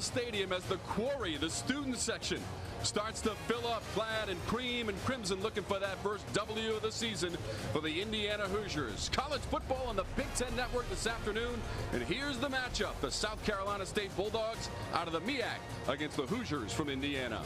Memorial Stadium as the quarry, the student section, starts to fill up clad in cream and crimson looking for that first W of the season for the Indiana Hoosiers. College football on the Big Ten Network this afternoon. And here's the matchup. The South Carolina State Bulldogs out of the MEAC against the Hoosiers from Indiana.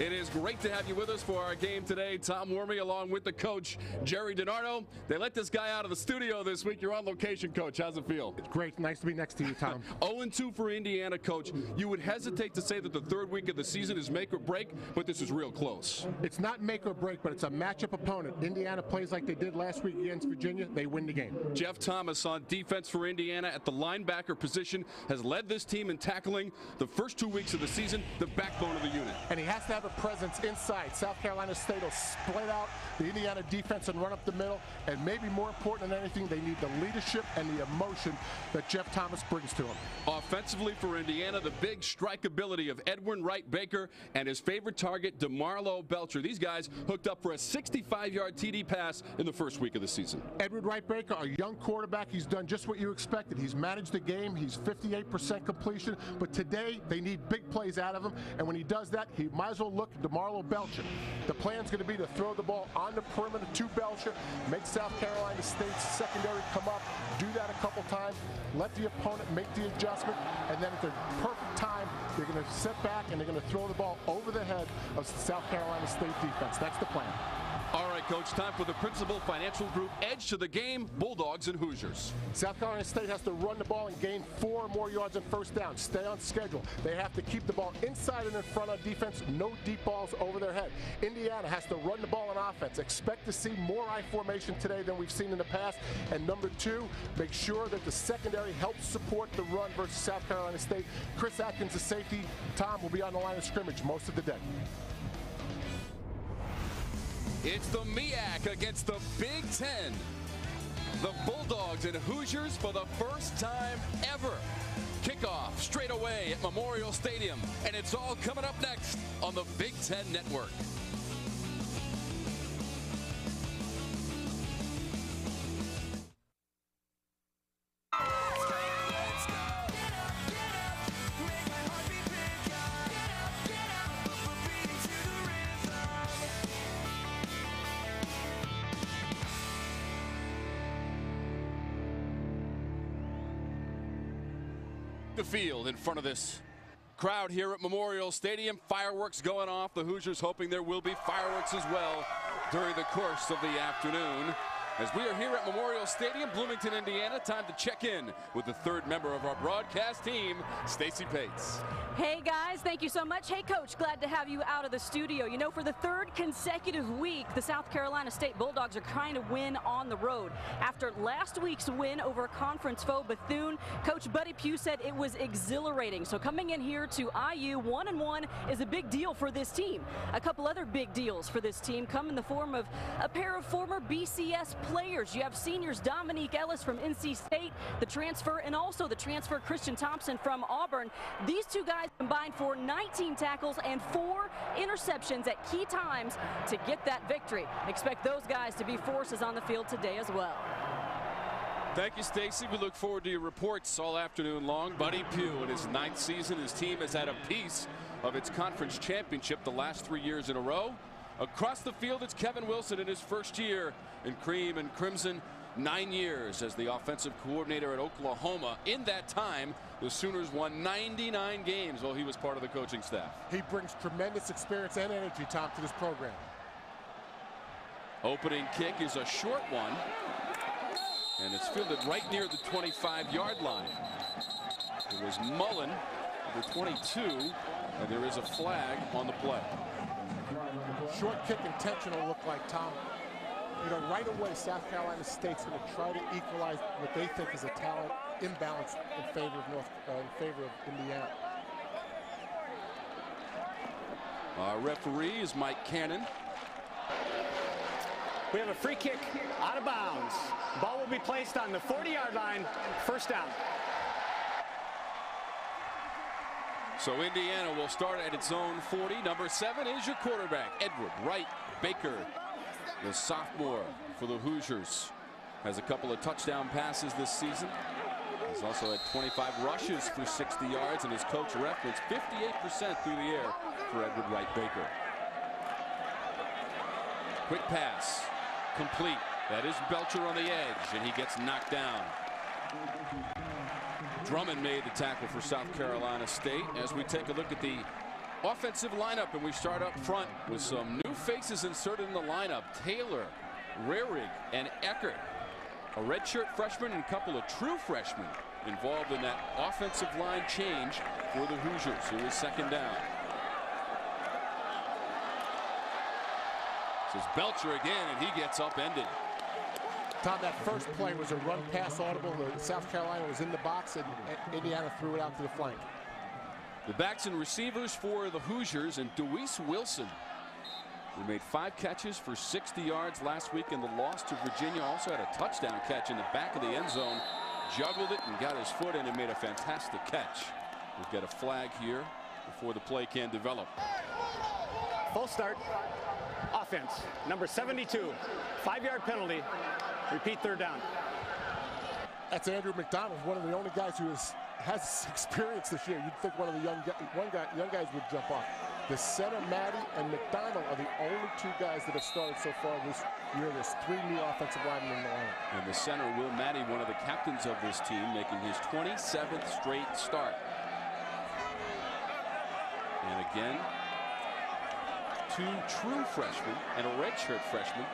It is great to have you with us for our game today. Tom Werme along with the coach, Jerry DiNardo. They let this guy out of the studio this week. You're on location, coach. How's it feel? It's great. Nice to be next to you, Tom. 0-2 for Indiana, coach. You would hesitate to say that the third week of the season is make or break, but this is real close. It's not make or break, but it's a matchup opponent. Indiana plays like they did last week against Virginia. They win the game. Jeff Thomas on defense for Indiana at the linebacker position has led this team in tackling the first two weeks of the season, the backbone of the unit. And he has to have a presence inside. South Carolina State will split out the Indiana defense and run up the middle. And maybe more important than anything, they need the leadership and the emotion that Jeff Thomas brings to them. Offensively for Indiana, the big strikeability of Edward Wright Baker and his favorite target, DeMarlo Belcher. These guys hooked up for a 65-yard TD pass in the first week of the season. Edward Wright Baker, a young quarterback, he's done just what you expected. He's managed the game. He's 58% completion. But today, they need big plays out of him. And when he does that, he might as well look at DeMarlo Belcher. The plan's going to be to throw the ball on the perimeter to Belcher, make South Carolina State's secondary come up, do that a couple times, let the opponent make the adjustment, and then at the perfect time, they're going to sit back and they're going to throw the ball over the head of South Carolina State defense. That's the plan. All right, Coach, time for the Principal Financial Group Edge to the game, Bulldogs and Hoosiers. South Carolina State has to run the ball and gain four more yards on first down. Stay on schedule. They have to keep the ball inside and in front on defense. No deep balls over their head. Indiana has to run the ball on offense. Expect to see more I formation today than we've seen in the past. And number two, make sure that the secondary helps support the run versus South Carolina State. Chris Atkins, the safety. Tom will be on the line of scrimmage most of the day. It's the MEAC against the Big Ten. The Bulldogs and Hoosiers for the first time ever. Kickoff straight away at Memorial Stadium, and it's all coming up next on the Big Ten Network. Field in front of this crowd here at Memorial Stadium. Fireworks going off. The Hoosiers hoping there will be fireworks as well during the course of the afternoon. As we are here at Memorial Stadium, Bloomington, Indiana, time to check in with the third member of our broadcast team, Stacy Paetz. Hey guys, thank you so much. Hey coach, glad to have you out of the studio. You know, for the third consecutive week, the South Carolina State Bulldogs are trying to win on the road. After last week's win over conference foe Bethune, Coach Buddy Pough said it was exhilarating. So coming in here to IU one and one is a big deal for this team. A couple other big deals for this team come in the form of a pair of former BCS players. You have seniors Dominique Ellis from NC State, the transfer, and also the transfer Christian Thompson from Auburn. These two guys combined for 19 tackles and four interceptions at key times to get that victory. Expect those guys to be forces on the field today as well. Thank you, Stacy. We look forward to your reports all afternoon long. Buddy Pough, in his ninth season, his team has had a piece of its conference championship the last three years in a row. Across the field, it's Kevin Wilson in his first year in cream and crimson. Nine years as the offensive coordinator at Oklahoma. In that time, the Sooners won 99 games while he was part of the coaching staff. He brings tremendous experience and energy, Tom, to this program. Opening kick is a short one. And it's fielded right near the 25-yard line. It was Mullen, the 22, and there is a flag on the play. Short kick intentional look like, Tom. You know, right away, South Carolina State's going to try to equalize what they think is a talent imbalance in favor of North, uh, in favor of Indiana. Our referee is Mike Cannon. We have a free kick out of bounds. Ball will be placed on the 40-yard line. First down. So Indiana will start at its own 40. Number seven is your quarterback, Edward Wright Baker, the sophomore for the Hoosiers. Has a couple of touchdown passes this season. He's also had 25 rushes for 60 yards, and his coach referenced 58% through the air for Edward Wright Baker. Quick pass, complete. That is Belcher on the edge, and he gets knocked down. Drummond made the tackle for South Carolina State as we take a look at the offensive lineup, and we start up front with some new faces inserted in the lineup. Taylor, Rahrig, and Eckert. A redshirt freshman and a couple of true freshmen involved in that offensive line change for the Hoosiers, who is second down. This is Belcher again, and he gets upended. Tom, that first play was a run pass audible. South Carolina was in the box, and Indiana threw it out to the flank. The backs and receivers for the Hoosiers and Duwyce Wilson, who made five catches for 60 yards last week in the loss to Virginia. Also had a touchdown catch in the back of the end zone. Juggled it and got his foot in and made a fantastic catch. We've got a flag here before the play can develop. Full start. Offense. Number 72. Five-yard penalty. Repeat third down. That's Andrew McDonald, one of the only guys who is, has experience this year. You'd think one of the young one guy, young guys would jump off. The center, Matte, and McDonald are the only two guys that have started so far this year. There's three new offensive linemen in the lineup. And the center, Will Matte, one of the captains of this team, making his 27th straight start. And again, two true freshmen and a redshirt freshman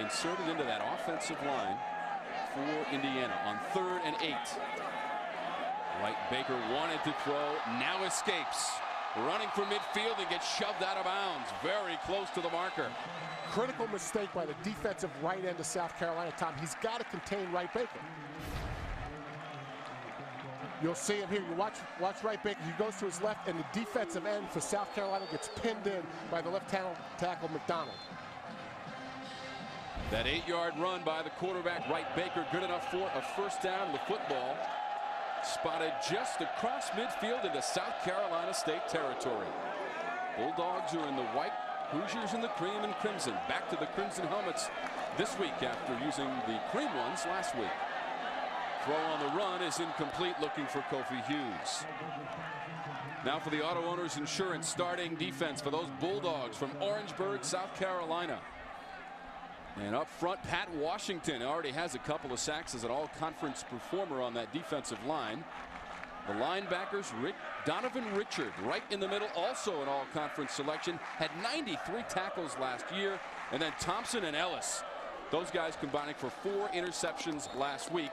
inserted into that offensive line for Indiana on third and eight. Wright Baker wanted to throw, now escapes. Running for midfield and gets shoved out of bounds. Very close to the marker. Critical mistake by the defensive right end of South Carolina, Tom. He's got to contain Wright Baker. You'll see him here. You watch, watch Wright Baker. He goes to his left, and the defensive end for South Carolina gets pinned in by the left tackle, tackle McDonald. That eight-yard run by the quarterback, Wright Baker, good enough for a first down. The football spotted just across midfield into South Carolina State territory. Bulldogs are in the white, Hoosiers in the cream and crimson. Back to the crimson helmets this week after using the cream ones last week. Throw on the run is incomplete looking for Kofi Hughes. Now for the Auto Owners Insurance starting defense for those Bulldogs from Orangeburg, South Carolina. And up front, Pat Washington already has a couple of sacks as an all-conference performer on that defensive line. The linebackers, Rick Donovan Richard, right in the middle, also an all-conference selection, had 93 tackles last year. And then Thompson and Ellis, those guys combining for four interceptions last week.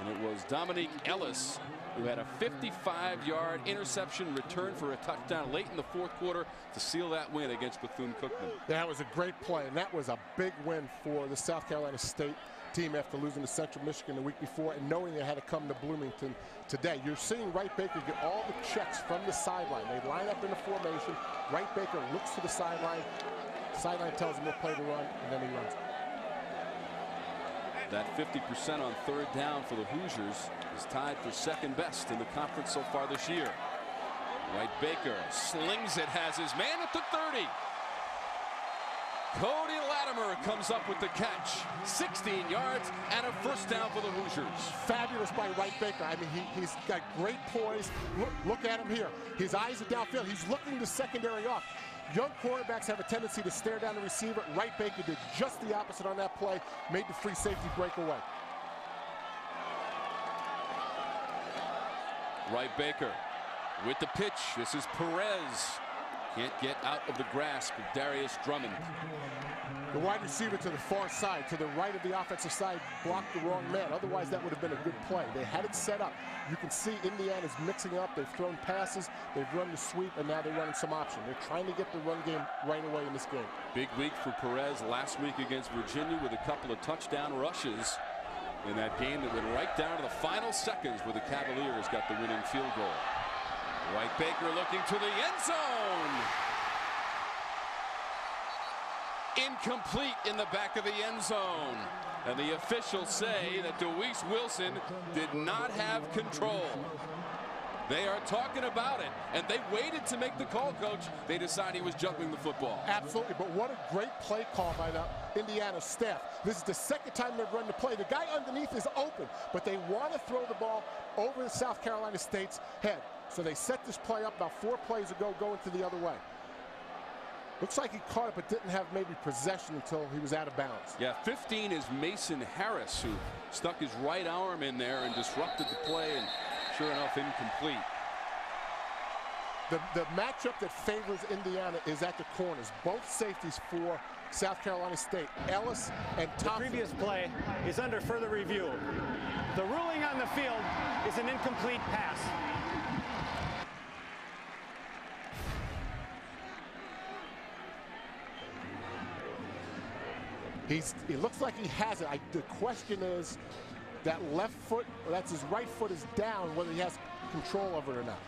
And it was Dominique Ellis who had a 55-yard interception return for a touchdown late in the fourth quarter to seal that win against Bethune-Cookman. That was a great play, and that was a big win for the South Carolina State team after losing to Central Michigan the week before and knowing they had to come to Bloomington today. You're seeing Wright Baker get all the checks from the sideline. They line up in a formation. Wright Baker looks to the sideline. Sideline tells him we'll play the run, and then he runs. That 50% on third down for the Hoosiers is tied for second best in the conference so far this year. Wright Baker slings it, has his man at the 30. Cody Latimer comes up with the catch. 16 yards and a first down for the Hoosiers. Fabulous by Wright Baker. I mean, he, has got great poise. Look, look at him here. His eyes are downfield. He's looking the secondary off. Young quarterbacks have a tendency to stare down the receiver. Wright Baker did just the opposite on that play, made the free safety break away. Wright Baker with the pitch. This is Perez. Can't get out of the grasp of Darius Drummond. The wide receiver to the far side, to the right of the offensive side, blocked the wrong man. Otherwise, that would have been a good play. They had it set up. You can see Indiana's mixing up. They've thrown passes, they've run the sweep, and now they're running some option. They're trying to get the run game right away in this game. Big week for Perez last week against Virginia with a couple of touchdown rushes in that game that went right down to the final seconds where the Cavaliers got the winning field goal. Wright Baker looking to the end zone. Incomplete in the back of the end zone. And the officials say that Duwyce Wilson did not have control. They are talking about it, and they waited to make the call, Coach. They decide he was juggling the football. Absolutely, but what a great play call by the Indiana staff. This is the second time they've run the play. The guy underneath is open, but they want to throw the ball over the South Carolina State's head. So they set this play up about four plays ago going to the other way. Looks like he caught it, but didn't have maybe possession until he was out of bounds. Yeah, 15 is Mason Harris, who stuck his right arm in there and disrupted the play, and sure enough, incomplete. The, the matchup that favors Indiana is at the corners. Both safeties for South Carolina State, Ellis and Thompson. The previous play is under further review. The ruling on the field is an incomplete pass. He's, it looks like he has it. I, the question is that left foot, that's his right foot is down, whether he has control of it or not.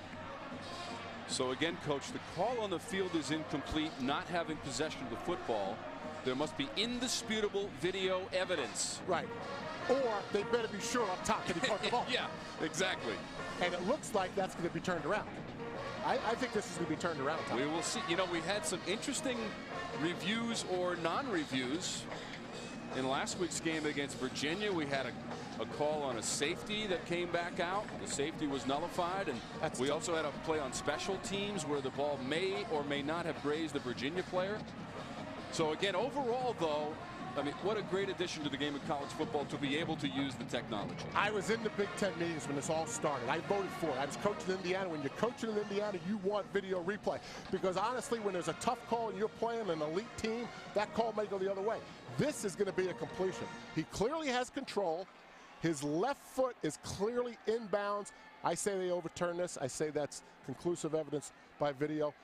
So again, coach, the call on the field is incomplete, not having possession of the football. There must be indisputable video evidence. Right. Or they better be sure up top that he caught the ball. yeah, exactly. And it looks like that's going to be turned around. I, I think this is going to be turned around. Tom. We will see. You know, we had some interesting reviews or non-reviews in last week's game against Virginia. We had a, a, call on a safety that came back out. The safety was nullified, and That's we tough. also had a play on special teams where the ball may or may not have grazed the Virginia player. So again, overall, though, I mean, what a great addition to the game of college football to be able to use the technology. I was in the Big Ten meetings when this all started. I voted for it. I was coaching in Indiana. When you're coaching in Indiana, you want video replay. Because honestly, when there's a tough call and you're playing an elite team, that call may go the other way. This is going to be a completion. He clearly has control. His left foot is clearly inbounds. I say they overturn this. I say that's conclusive evidence by video.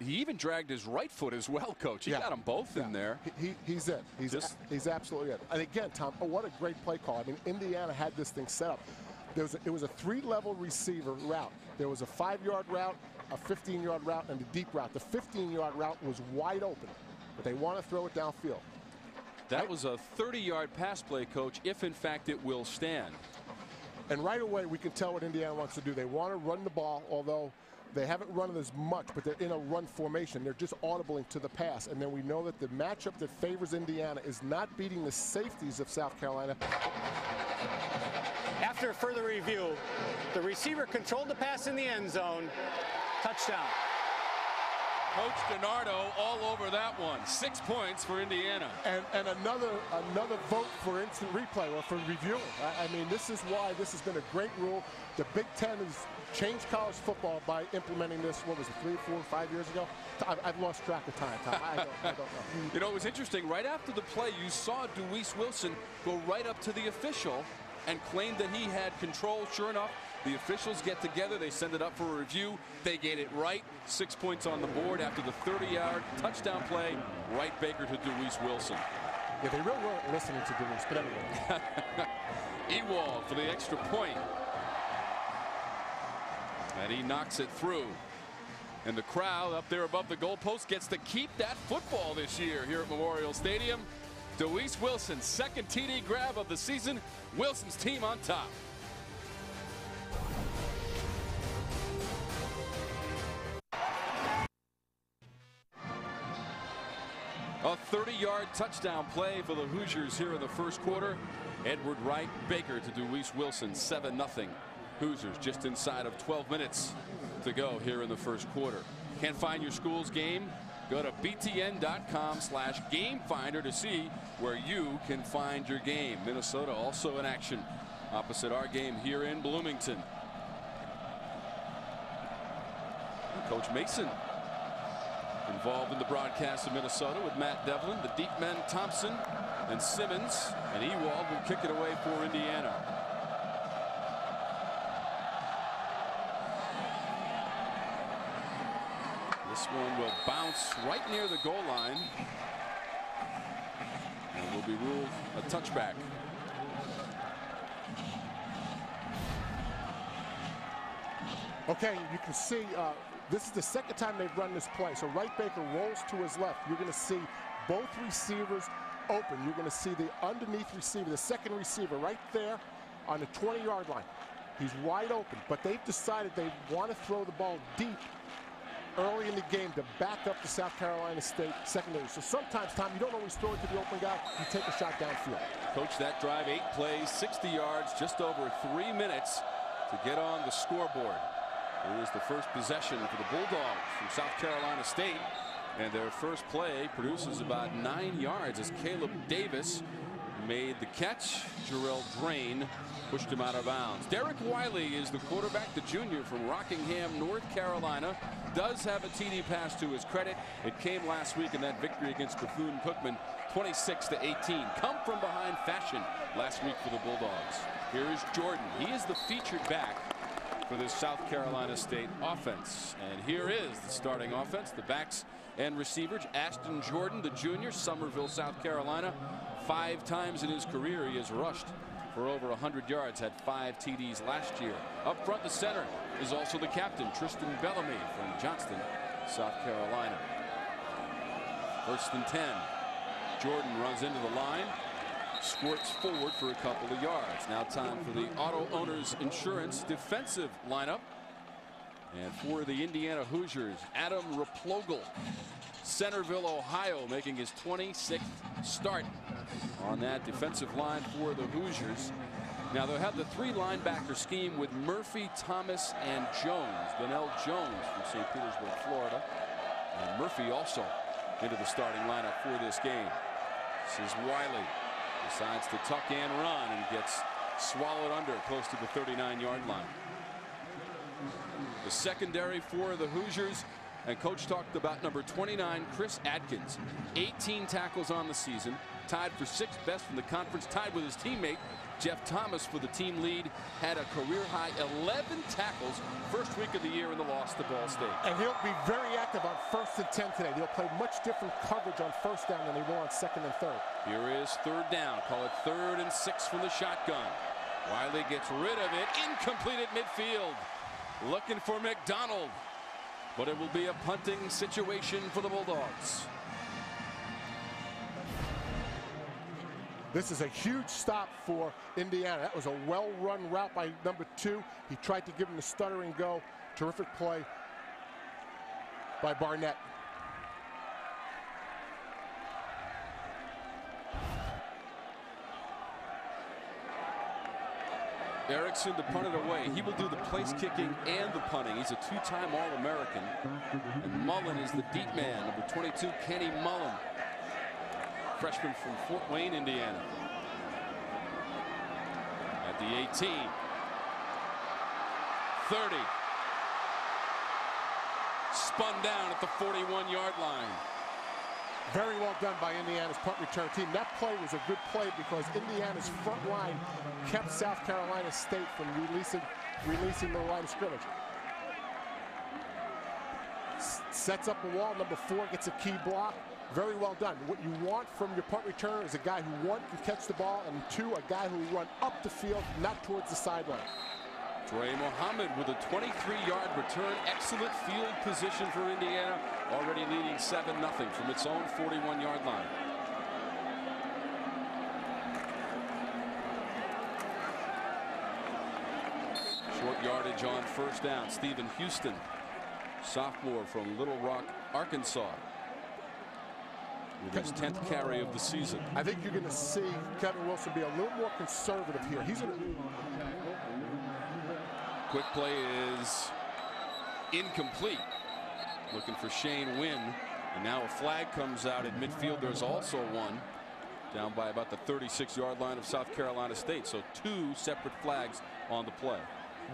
He even dragged his right foot as well, coach. He Yeah. got them both in there. He, he- he's it. He's, Just- he's absolutely it. And again, Tom, oh, what a great play call. I mean, Indiana had this thing set up. There was a, it was a three-level receiver route. There was a five-yard route, a 15-yard route, and a deep route. The 15-yard route was wide open, but they want to throw it downfield. That was a 30-yard pass play, coach, if in fact it will stand. And right away, we can tell what Indiana wants to do. They want to run the ball, although they haven't run it as much, but they're in a run formation. They're just audibling to the pass. And then we know that the matchup that favors Indiana is not beating the safeties of South Carolina. After further review, the receiver controlled the pass in the end zone. Touchdown. Coach DiNardo all over that one. Six points for Indiana. And, and another another vote for instant replay or for reviewing. I, I mean, this is why this has been a great rule. The Big Ten has changed college football by implementing this. What was it, three, four, five years ago? I've, I've lost track of time. Tom. I, don't, I don't know. You know, it was interesting. Right after the play, you saw Duwyce Wilson go right up to the official and claim that he had control. Sure enough, the officials get together. They send it up for a review. They get it right. Six points on the board after the 30-yard touchdown play. Wright Baker to Duwyce Wilson. Yeah, they really weren't listening to Duluth, but anyway. Ewald for the extra point. And he knocks it through. And the crowd up there above the goalpost gets to keep that football this year here at Memorial Stadium. Duwyce Wilson, second TD grab of the season. Wilson's team on top. A 30-yard touchdown play for the Hoosiers here in the first quarter. Edward Wright Baker to Duwyce Wilson, 7-0. Hoosiers just inside of 12 minutes to go here in the first quarter. Can't find your school's game? Go to btn.com slash game finder to see where you can find your game. Minnesota also in action opposite our game here in Bloomington. Coach Mason involved in the broadcast of Minnesota with Matt Devlin, the deep men Thompson and Simmons, and Ewald will kick it away for Indiana. This one will bounce right near the goal line and will be ruled a touchback. Okay, you can see uh, this is the second time they've run this play. So Wright Baker rolls to his left. You're going to see both receivers open. You're going to see the underneath receiver, the second receiver right there on the 20-yard line. He's wide open, but they've decided they want to throw the ball deep early in the game to back up the South Carolina State secondary. So sometimes, Tom, you don't always throw it to the open guy. You take a shot downfield. Coach, that drive, eight plays, 60 yards, just over three minutes to get on the scoreboard. It was the first possession for the Bulldogs from South Carolina State. And their first play produces about nine yards as Caleb Davis made the catch. Jarrell Drain pushed him out of bounds. Derek Wiley is the quarterback, the junior from Rockingham, North Carolina. Does have a TD pass to his credit. It came last week in that victory against Bethune-Cookman, 26 to 18. Come from behind fashion last week for the Bulldogs. Here is Jordan. He is the featured back for this South Carolina State offense. And here is the starting offense. The backs and receivers. Ashton Jordan, the junior, Summerville, South Carolina. Five times in his career he has rushed for over 100 yards, had five TDs last year. Up front, the center is also the captain, Tristan Bellamy from Johnston, South Carolina. First and 10. Jordan runs into the line, squirts forward for a couple of yards. Now time for the Auto Owners Insurance defensive lineup. And for the Indiana Hoosiers, Adam Replogle, Centerville, Ohio, making his 26th start on that defensive line for the Hoosiers. Now they'll have the three linebacker scheme with Murphy, Thomas, and Jones. Donnell Jones from St. Petersburg, Florida. And Murphy also into the starting lineup for this game. This is Wiley. Decides to tuck and run and gets swallowed under close to the 39 yard line. The secondary for the Hoosiers and coach talked about number 29 Chris Atkins 18 tackles on the season tied for sixth best in the conference tied with his teammate Jeff Thomas for the team lead had a career high 11 tackles first week of the year in the loss to Ball State. And he'll be very active on first and 10 today. They'll play much different coverage on first down than they will on second and third. Here is third down. Call it third and six from the shotgun. Wiley gets rid of it. Incomplete at midfield. Looking for McDonald. But it will be a punting situation for the Bulldogs. This is a huge stop for Indiana. That was a well-run route by number two. He tried to give him the stutter and go. Terrific play by Barnett. Erickson to punt it away. He will do the place kicking and the punting. He's a two-time All-American. And Mullen is the deep man, number 22, Kenny Mullen. Freshman from Fort Wayne, Indiana. At the 18. 30. Spun down at the 41-yard line. Very well done by Indiana's punt return team. That play was a good play because Indiana's front line kept South Carolina State from releasing, releasing the line of scrimmage. Sets up a wall. Number four gets a key block. Very well done. What you want from your punt returner is a guy who, one, can catch the ball, and two, a guy who will run up the field, not towards the sideline. Trey Muhammad with a 23-yard return. Excellent field position for Indiana. Already leading 7-0 from its own 41-yard line. Short yardage on first down. Stephen Houston, sophomore from Little Rock, Arkansas. With his 10th carry of the season. I think you're going to see Kevin Wilson be a little more conservative here. He's going to Quick play is incomplete. Looking for Shane Wynn. And now a flag comes out at midfield. There's also one down by about the 36 yard line of South Carolina State. So two separate flags on the play.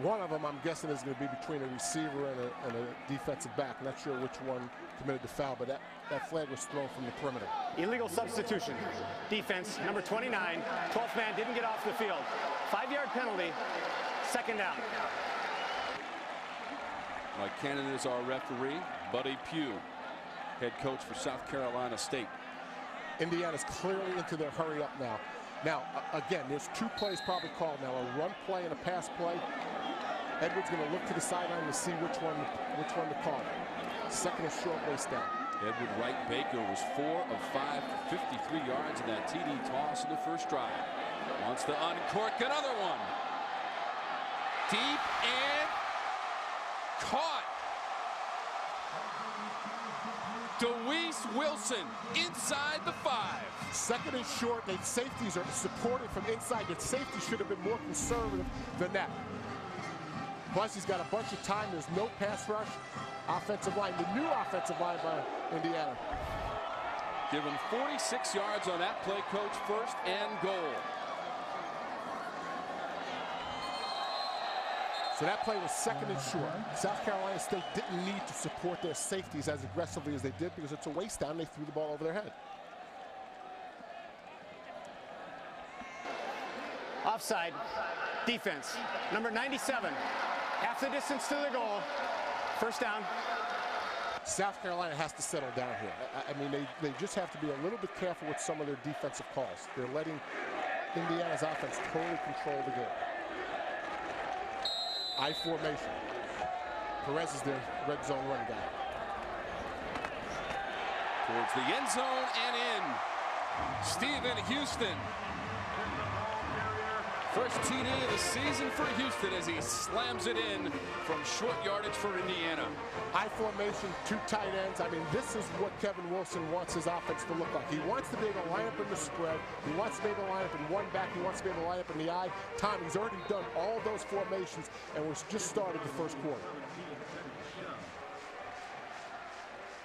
One of them, I'm guessing, is going to be between a receiver and a, and a defensive back. Not sure which one committed the foul, but that, that flag was thrown from the perimeter. Illegal substitution. Defense, number 29. 12th man didn't get off the field. Five-yard penalty. Second down. Mike Cannon is our referee. Buddy Pough, head coach for South Carolina State. Indiana's clearly into their hurry up now. Now, again, there's two plays probably called now, a run play and a pass play. Edwards going to look to the sideline to see which one which one to call. Second and short waste down. Edward Wright Baker was four of five for 53 yards in that TD toss in the first drive. Wants to uncork another one. Deep and caught. Duwyce Wilson inside the five. Second and short, the safeties are supported from inside. The safety should have been more conservative than that. Plus, he's got a bunch of time. There's no pass rush. Offensive line, the new offensive line by Indiana. Given 46 yards on that play, coach, first and goal. So that play was second and short. South Carolina State didn't need to support their safeties as aggressively as they did because it's a waste down. They threw the ball over their head. Offside. Defense. Number 97. Half the distance to the goal. First down. South Carolina has to settle down here. I, I mean, they, they just have to be a little bit careful with some of their defensive calls. They're letting Indiana's offense totally control the game. I formation. Perez is the red zone run guy. Towards the end zone and in. Stephen Houston. First TD of the season for Houston as he slams it in from short yardage for Indiana. High formation, two tight ends. I mean, this is what Kevin Wilson wants his offense to look like. He wants to be able to line up in the spread. He wants to be able to line up in one back. He wants to be able to line up in the eye. Tom, he's already done all those formations, and we're just started the first quarter.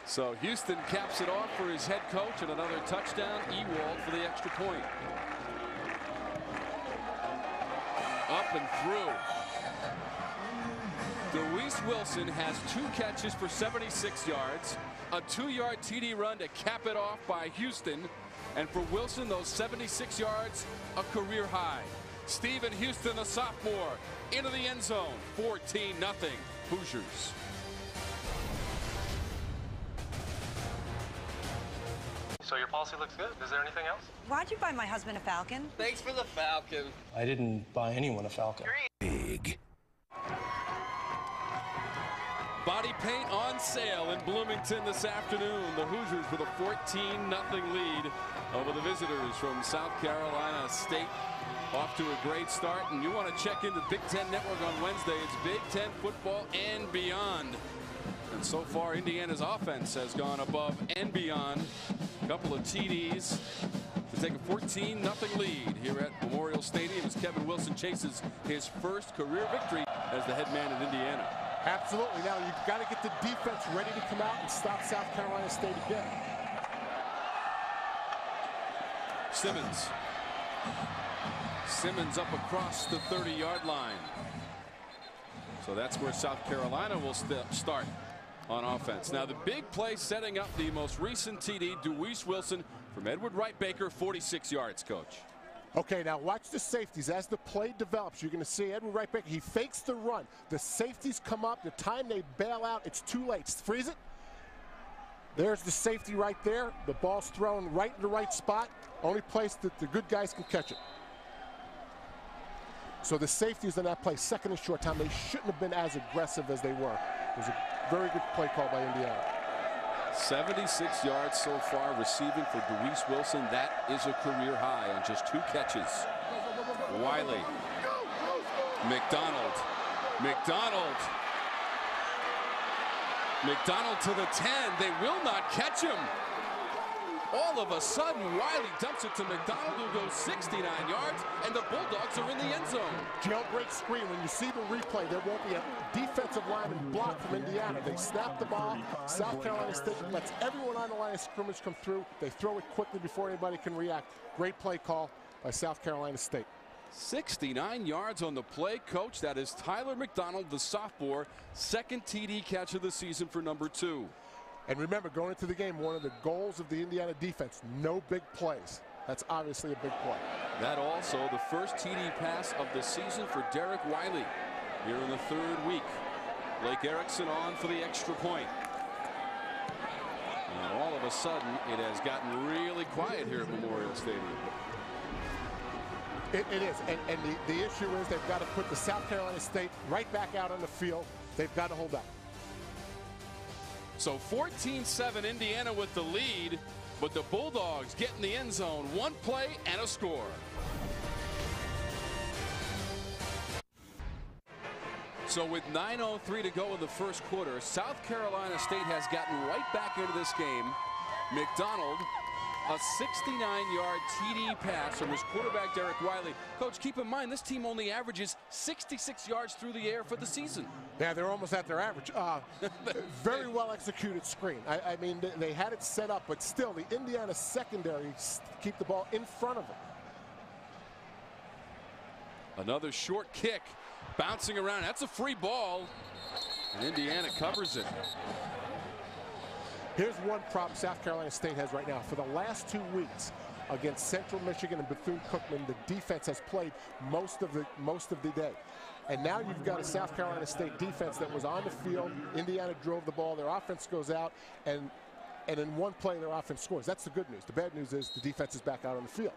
So Houston caps it off for his head coach and another touchdown. Ewald for the extra point. Up and through. Duwyce Wilson has two catches for 76 yards, a two-yard TD run to cap it off by Houston, and for Wilson, those 76 yards, a career high. Stephen Houston, the sophomore, into the end zone, 14-0 Hoosiers. So your policy looks good. Is there anything else? Why'd you buy my husband a Falcon? Thanks for the Falcon. I didn't buy anyone a Falcon. Big. Body paint on sale in Bloomington this afternoon. The Hoosiers with a 14-0 lead over the visitors from South Carolina State. Off to a great start, and you want to check into Big Ten Network on Wednesday. It's Big Ten football and beyond. And so far, Indiana's offense has gone above and beyond. A couple of TDs to take a 14-0 lead here at Memorial Stadium as Kevin Wilson chases his first career victory as the head man in Indiana. Absolutely. Now you've got to get the defense ready to come out and stop South Carolina State again. Simmons. Simmons up across the 30-yard line. So that's where South Carolina will st start on offense. Now the big play setting up the most recent TD, Duwyce Wilson from Edward Wright Baker, 46 yards, coach. Okay, now watch the safeties. As the play develops, you're going to see Edward Wright Baker. He fakes the run. The safeties come up. The time they bail out, it's too late. Freeze it. There's the safety right there. The ball's thrown right in the right spot. Only place that the good guys can catch it. So the safeties in that play, second and short time, they shouldn't have been as aggressive as they were. Very good play call by Indiana. 76 yards so far receiving for Duwyce Wilson. That is a career high on just two catches. Wiley. McDonald. McDonald. McDonald to the 10. They will not catch him. All of a sudden, Wiley dumps it to McDonald, who goes 69 yards, and the Bulldogs are in the end zone. Jailbreak screen. When you see the replay, there won't be a defensive lineman block from Indiana. They snap the ball. South Carolina State lets everyone on the line of scrimmage come through. They throw it quickly before anybody can react. Great play call by South Carolina State. 69 yards on the play, coach. That is Tyler McDonald, the sophomore, second TD catch of the season for number two. And remember, going into the game, one of the goals of the Indiana defense, no big plays. That's obviously a big play. That also the first TD pass of the season for Derek Wiley here in the third week. Blake Erickson on for the extra point. And all of a sudden, it has gotten really quiet here at Memorial Stadium. It, it is, and, and the, the issue is they've got to put the South Carolina State right back out on the field. They've got to hold up. So 14-7 Indiana with the lead, but the Bulldogs get in the end zone. One play and a score. So with 9.03 to go in the first quarter, South Carolina State has gotten right back into this game McDonald a 69-yard TD pass from his quarterback, Derek Wiley. Coach, keep in mind, this team only averages 66 yards through the air for the season. Yeah, they're almost at their average. Uh, very well executed screen. I, I mean, they, they, had it set up, but still, the Indiana secondary keep the ball in front of them. Another short kick, bouncing around. That's a free ball. And Indiana covers it. Here's one problem South Carolina State has right now. For the last two weeks against Central Michigan and Bethune-Cookman, the defense has played most of the most of the day. And now you've got a South Carolina State defense that was on the field. Indiana drove the ball. Their offense goes out, and and in one play, their offense scores. That's the good news. The bad news is the defense is back out on the field.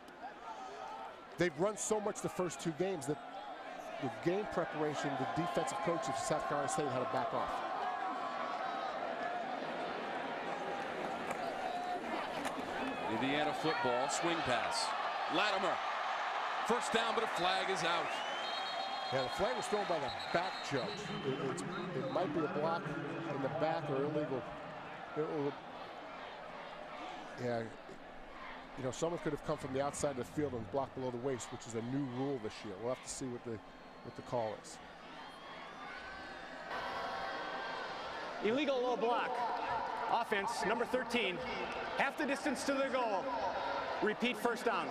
They've run so much the first two games that with game preparation, the defensive coaches of South Carolina State had to back off. Indiana football, swing pass. Latimer. First down, but a flag is out. Yeah, the flag was thrown by the back judge. It, it might be a block in the back or illegal. yeah, you know, someone could have come from the outside of the field and blocked below the waist, which is a new rule this year. We'll have to see what the what the call is. Illegal low block. Offense, number 13. Half the distance to the goal. Repeat first down.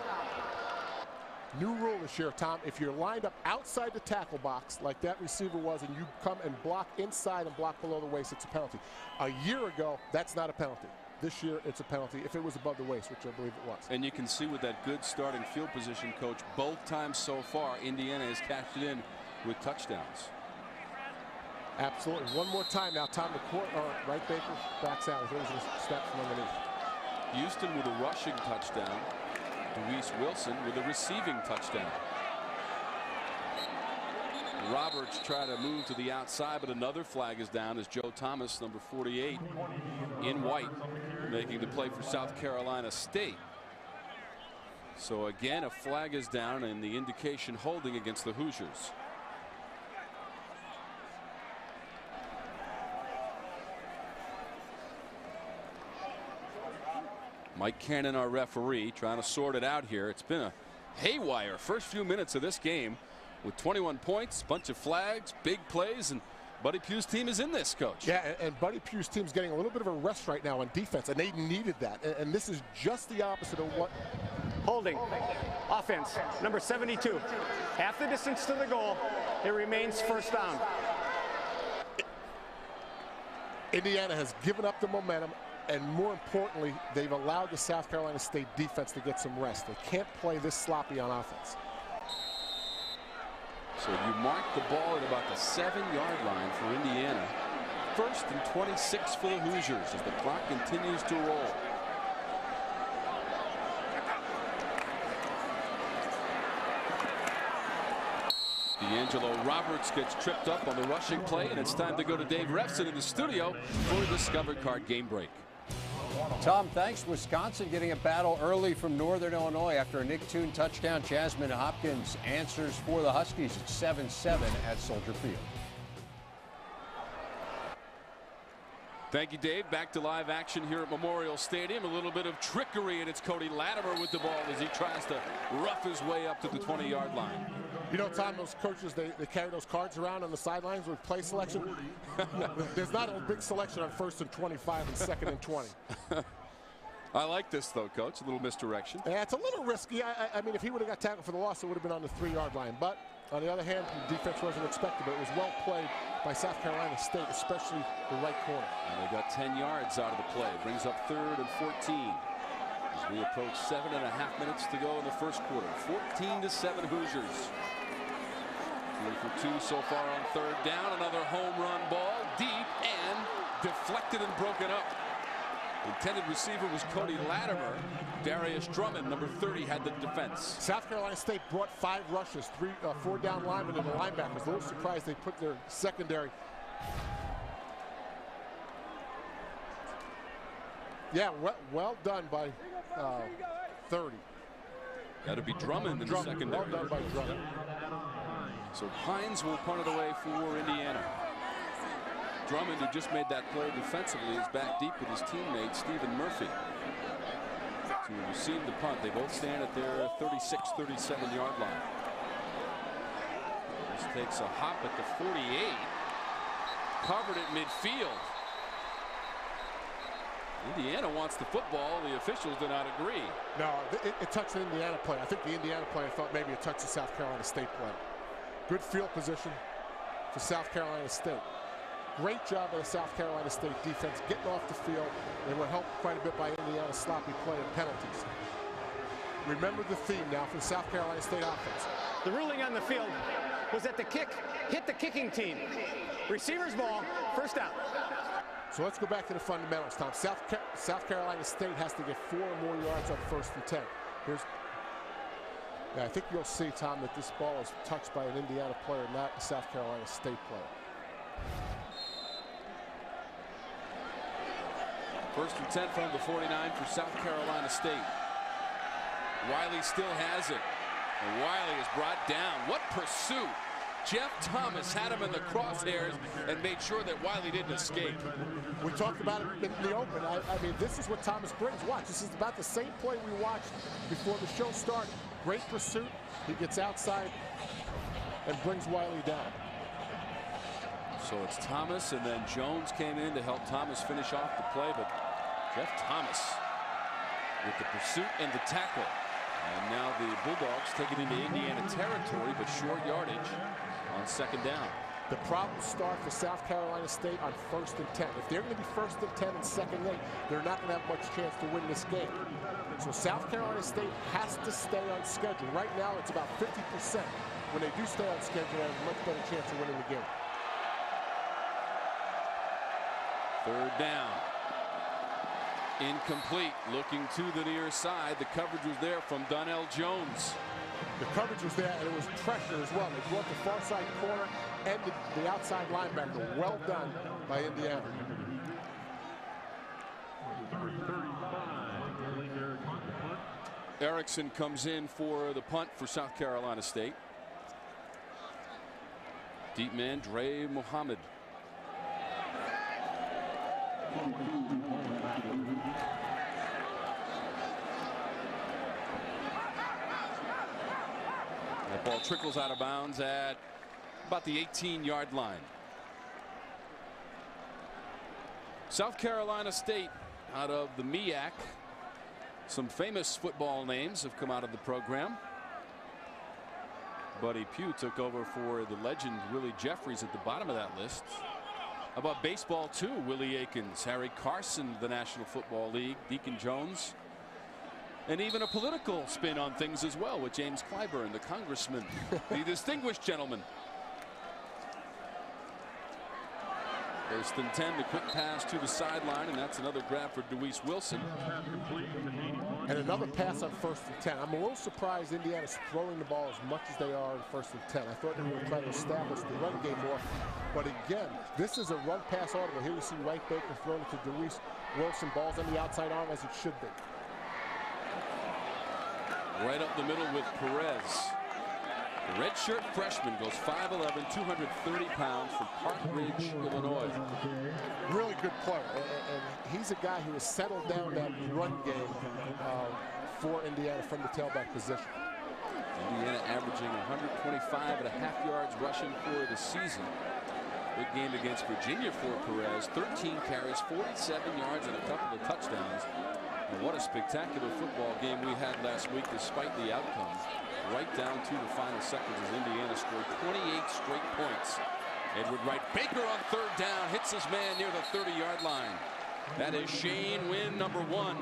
New rule this year, Tom. If you're lined up outside the tackle box like that receiver was and you come and block inside and block below the waist, it's a penalty. A year ago, that's not a penalty. This year, it's a penalty if it was above the waist, which I believe it was. And you can see with that good starting field position, coach, both times so far, Indiana has cashed it in with touchdowns. Absolutely. One more time now. Tom McCourt, or Wright Baker backs out. Here's a step from underneath. Houston with a rushing touchdown. Duwyce Wilson with a receiving touchdown. Roberts try to move to the outside, but another flag is down as Joe Thomas, number 48, in white, making the play for South Carolina State. So again, a flag is down and the indication holding against the Hoosiers. Mike Cannon, our referee, trying to sort it out here. It's been a haywire first few minutes of this game with 21 points, bunch of flags, big plays, and Buddy Pough's team is in this, coach. Yeah, and Buddy Pough's team's getting a little bit of a rest right now on defense, and they needed that. And this is just the opposite of what. Holding. Offense, number 72. Half the distance to the goal. It remains first down. Indiana has given up the momentum and more importantly, they've allowed the South Carolina State defense to get some rest. They can't play this sloppy on offense. So you mark the ball at about the seven-yard line for Indiana. First and 26 for the Hoosiers as the clock continues to roll. D'Angelo Roberts gets tripped up on the rushing play, and it's time to go to Dave Revsine in the studio for the Discover Card game break. Tom, thanks. Wisconsin getting a battle early from Northern Illinois after a Nick Toon touchdown. Jasmine Hopkins answers for the Huskies at 7-7 at Soldier Field. Thank you, Dave. Back to live action here at Memorial Stadium. A little bit of trickery, and it's Cody Latimer with the ball as he tries to rough his way up to the 20-yard line. You know, Tom, those coaches, they, they carry those cards around on the sidelines with play selection. There's not a big selection on first and 25 and second and 20. I like this, though, Coach. A little misdirection. Yeah, it's a little risky. I, I mean, if he would have got tackled for the loss, it would have been on the three-yard line. But on the other hand, the defense wasn't expected, but it was well played by South Carolina State, especially the right corner. And they got 10 yards out of the play. Brings up third and 14. As we approach seven and a half minutes to go in the first quarter. 14 to 7 Hoosiers. Three for two so far on third down. Another home run ball deep and deflected and broken up. Intended receiver was Cody Latimer. Darius Drummond, number 30, had the defense. South Carolina State brought five rushes, three, uh, four down linemen and the linebackers. A little surprised they put their secondary. Yeah, well, well done by uh, 30. Got to be Drummond in Drummond, the secondary. Well done by Drummond. So Hines will punt it away for Indiana. Drummond, who just made that play defensively, is back deep with his teammate Stephen Murphy. to receive the punt. They both stand at their 36, 37 yard line. This takes a hop at the 48. Covered at midfield. Indiana wants the football. The officials do not agree. No, it, it touched the Indiana player. I think the Indiana player thought maybe it touched the South Carolina State player. Good field position for South Carolina State. Great job by the South Carolina State defense getting off the field. They were helped quite a bit by Indiana's sloppy play and penalties. Remember the theme now for the South Carolina State offense. The ruling on the field was that the kick hit the kicking team. Receiver's ball, first down. So let's go back to the fundamentals, Tom. South, Car South Carolina State has to get four or more yards on first and 10. Here's, yeah, I think you'll see, Tom, that this ball is touched by an Indiana player, not a South Carolina State player. First and 10 from the 49 for South Carolina State. Wiley still has it. And Wiley is brought down. What pursuit. Jeff Thomas had him in the crosshairs and made sure that Wiley didn't escape. We talked about it in the open. I, I mean, this is what Thomas brings. Watch, this is about the same play we watched before the show started. Great pursuit. He gets outside and brings Wiley down. So it's Thomas, and then Jones came in to help Thomas finish off the play, but Jeff Thomas with the pursuit and the tackle. And now the Bulldogs take it into Indiana territory, but short yardage on second down. The problems start for South Carolina State on first and 10. If they're going to be first and 10 and second and 8, they're not going to have much chance to win this game. So South Carolina State has to stay on schedule. Right now, it's about 50%. When they do stay on schedule, they have a much better chance of winning the game. Third down. Incomplete. Looking to the near side. The coverage was there from Donnell Jones. The coverage was there, and it was pressure as well. They brought the far side corner and the, the outside linebacker. Well done by Indiana. Erickson comes in for the punt for South Carolina State. Deep man, Dre Muhammad. That ball trickles out of bounds at about the 18 yard line. South Carolina State out of the MEAC. Some famous football names have come out of the program. Buddy Pough took over for the legend Willie Jeffries at the bottom of that list. About baseball too? Willie Aikens, Harry Carson, the National Football League, Deacon Jones, and even a political spin on things as well with James Clyburn, the congressman, the distinguished gentleman. First and 10, the quick pass to the sideline, and that's another grab for Duwyce Wilson. And another pass on first and 10. I'm a little surprised Indiana's throwing the ball as much as they are in first and 10. I thought they were trying to establish the run game more. But again, this is a run pass audible. Here you see Wright Baker throwing it to Duwyce Wilson. Ball's on the outside arm as it should be. Right up the middle with Perez. The redshirt freshman goes 5'11", 230 pounds from Park Ridge, Illinois. Really good player. And, and he's a guy who has settled down that run game uh, for Indiana from the tailback position. Indiana averaging 125 and a half yards rushing for the season. Big game against Virginia for Perez. 13 carries, 47 yards, and a couple of touchdowns. And what a spectacular football game we had last week despite the outcome. Right down to the final seconds as Indiana scored 28 straight points. Edward Wright Baker on third down hits his man near the 30-yard line. That is Shane Wynn, number one.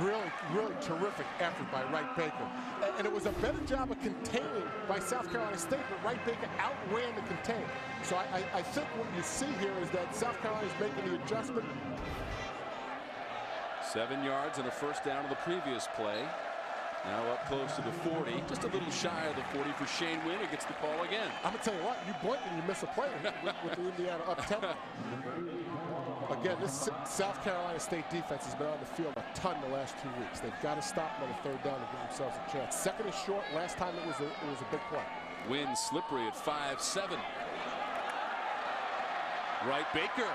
Really, really terrific effort by Wright Baker. And, and, it was a better job of containing by South Carolina State, but Wright Baker outran the contain. So I, I, I think what you see here is that South Carolina is making the adjustment. Seven yards and a first down of the previous play. Now up close to the 40, just a little shy of the 40 for Shane Wynn, who gets the call again. I'm going to tell you what, you blink and you miss a play with, with the Indiana up tempo. Again, this South Carolina State defense has been on the field a ton the last two weeks. They've got to stop them on the third down to give themselves a chance. Second is short. Last time it was a, it was a big play. Wynn slippery at 5-7. Wright Baker.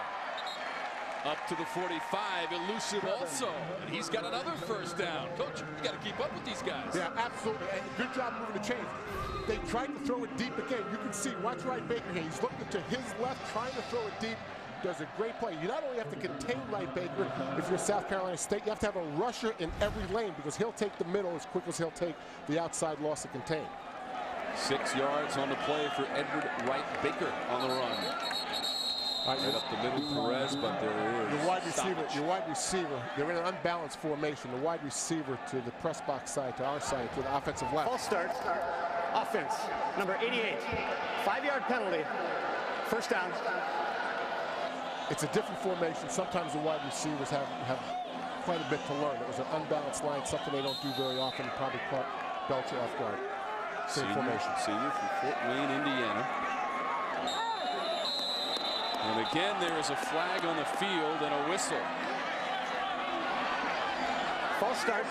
Up to the 45, elusive also. And he's got another first down. Coach, you got to keep up with these guys. Yeah, absolutely. And good job moving the chains. They tried to throw it deep again. You can see, watch Wright Baker here. He's looking to his left, trying to throw it deep. Does a great play. You not only have to contain Wright Baker if you're South Carolina State, you have to have a rusher in every lane because he'll take the middle as quick as he'll take the outside loss to contain. Six yards on the play for Edward Wright Baker on the run. Right, right up the middle, Perez, but there is your wide receiver. Your wide receiver. They're in an unbalanced formation. The wide receiver to the press box side, to our side, to the offensive left. False start. Offense. Number 88. Five-yard penalty. First down. It's a different formation. Sometimes the wide receivers have have quite a bit to learn. It was an unbalanced line, something they don't do very often. Probably caught Belcher off guard. Same senior, formation. Senior from Fort Wayne, Indiana. And again, there is a flag on the field and a whistle. False start.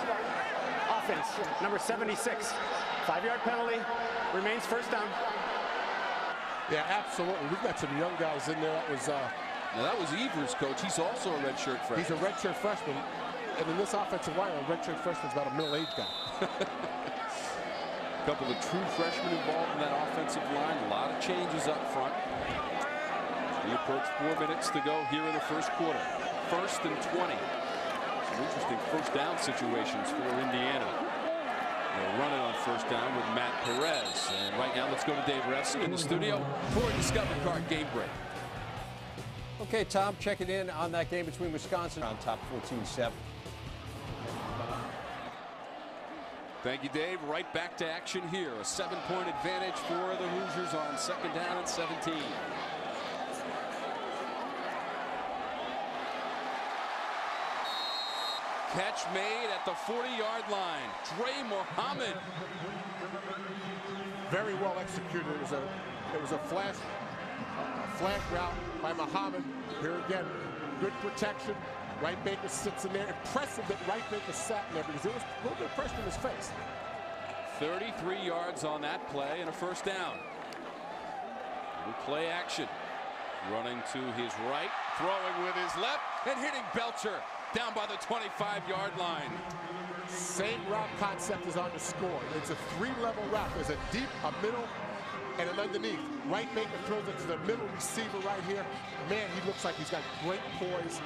Offense. Number 76. Five-yard penalty. Remains first down. Yeah, absolutely. We've got some young guys in there. That was. Uh, now that was Evers, coach. He's also a redshirt freshman. He's a redshirt freshman, and in this offensive line, a redshirt freshman is about a middle-aged guy. a couple of true freshmen involved in that offensive line. A lot of changes up front. We approach four minutes to go here in the first quarter. First and 20. Some interesting first down situations for Indiana. They're running on first down with Matt Perez. And right now, let's go to Dave Revsine in the studio for a Discovery Card game break. Okay, Tom, checking in on that game between Wisconsin on top 14-7. Thank you, Dave. Right back to action here. A seven-point advantage for the Hoosiers on second down and 17. Catch made at the 40-yard line. Dre Muhammad. Very well executed. It was a, it was a flash, a flag route by Muhammad. Here again, good protection. Wright Baker sits in there. Impressive that Wright Baker sat in there because there was a little bit of pressure in his face. 33 yards on that play and a first down. New play action. Running to his right, throwing with his left, and hitting Belcher down by the 25-yard line. Same route concept is on the score. It's a three-level route. There's a deep, a middle, and an underneath. Wright Baker throws it to the middle receiver right here. Man, he looks like he's got great poise.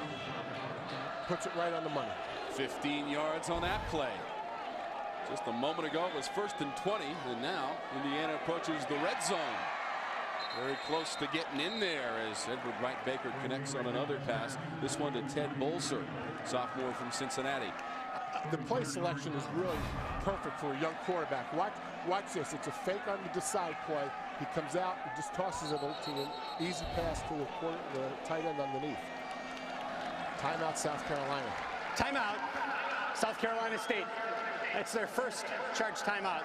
Puts it right on the money. 15 yards on that play. Just a moment ago, it was first and 20, and now Indiana approaches the red zone. Very close to getting in there as Edward Wright Baker connects on another pass. This one to Ted Bolser, sophomore from Cincinnati. The play selection is really perfect for a young quarterback. Watch, watch this. It's a fake on the decide play. He comes out and just tosses it to an easy pass to the, quarter, the tight end underneath. Timeout, South Carolina. Timeout, South Carolina State. That's their first charge timeout.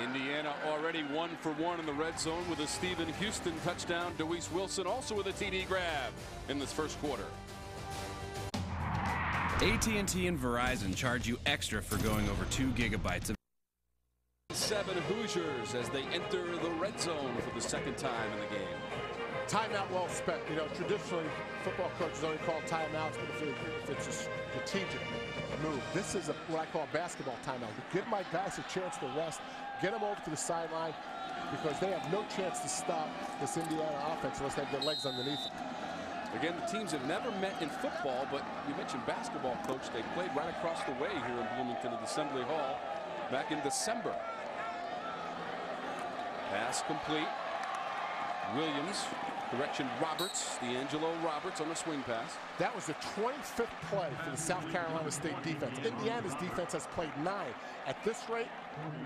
Indiana already one for one in the red zone with a Stephen Houston touchdown. Duwyce Wilson also with a TD grab in this first quarter. AT&T and Verizon charge you extra for going over two gigabytes of seven Hoosiers as they enter the red zone for the second time in the game. Timeout well spent. You know, traditionally, football coaches only call timeouts, but if, it, if it's a strategic move, this is a, what I call basketball timeout. Give my guys a chance to rest, get them over to the sideline, because they have no chance to stop this Indiana offense unless they have their legs underneath them. Again, the teams have never met in football, but you mentioned basketball, Coach. They played right across the way here in Bloomington at Assembly Hall back in December. Pass complete. Williams, direction Roberts, D'Angelo Roberts on the swing pass. That was the 25th play for the South Carolina State defense. Indiana's defense has played nine. At this rate,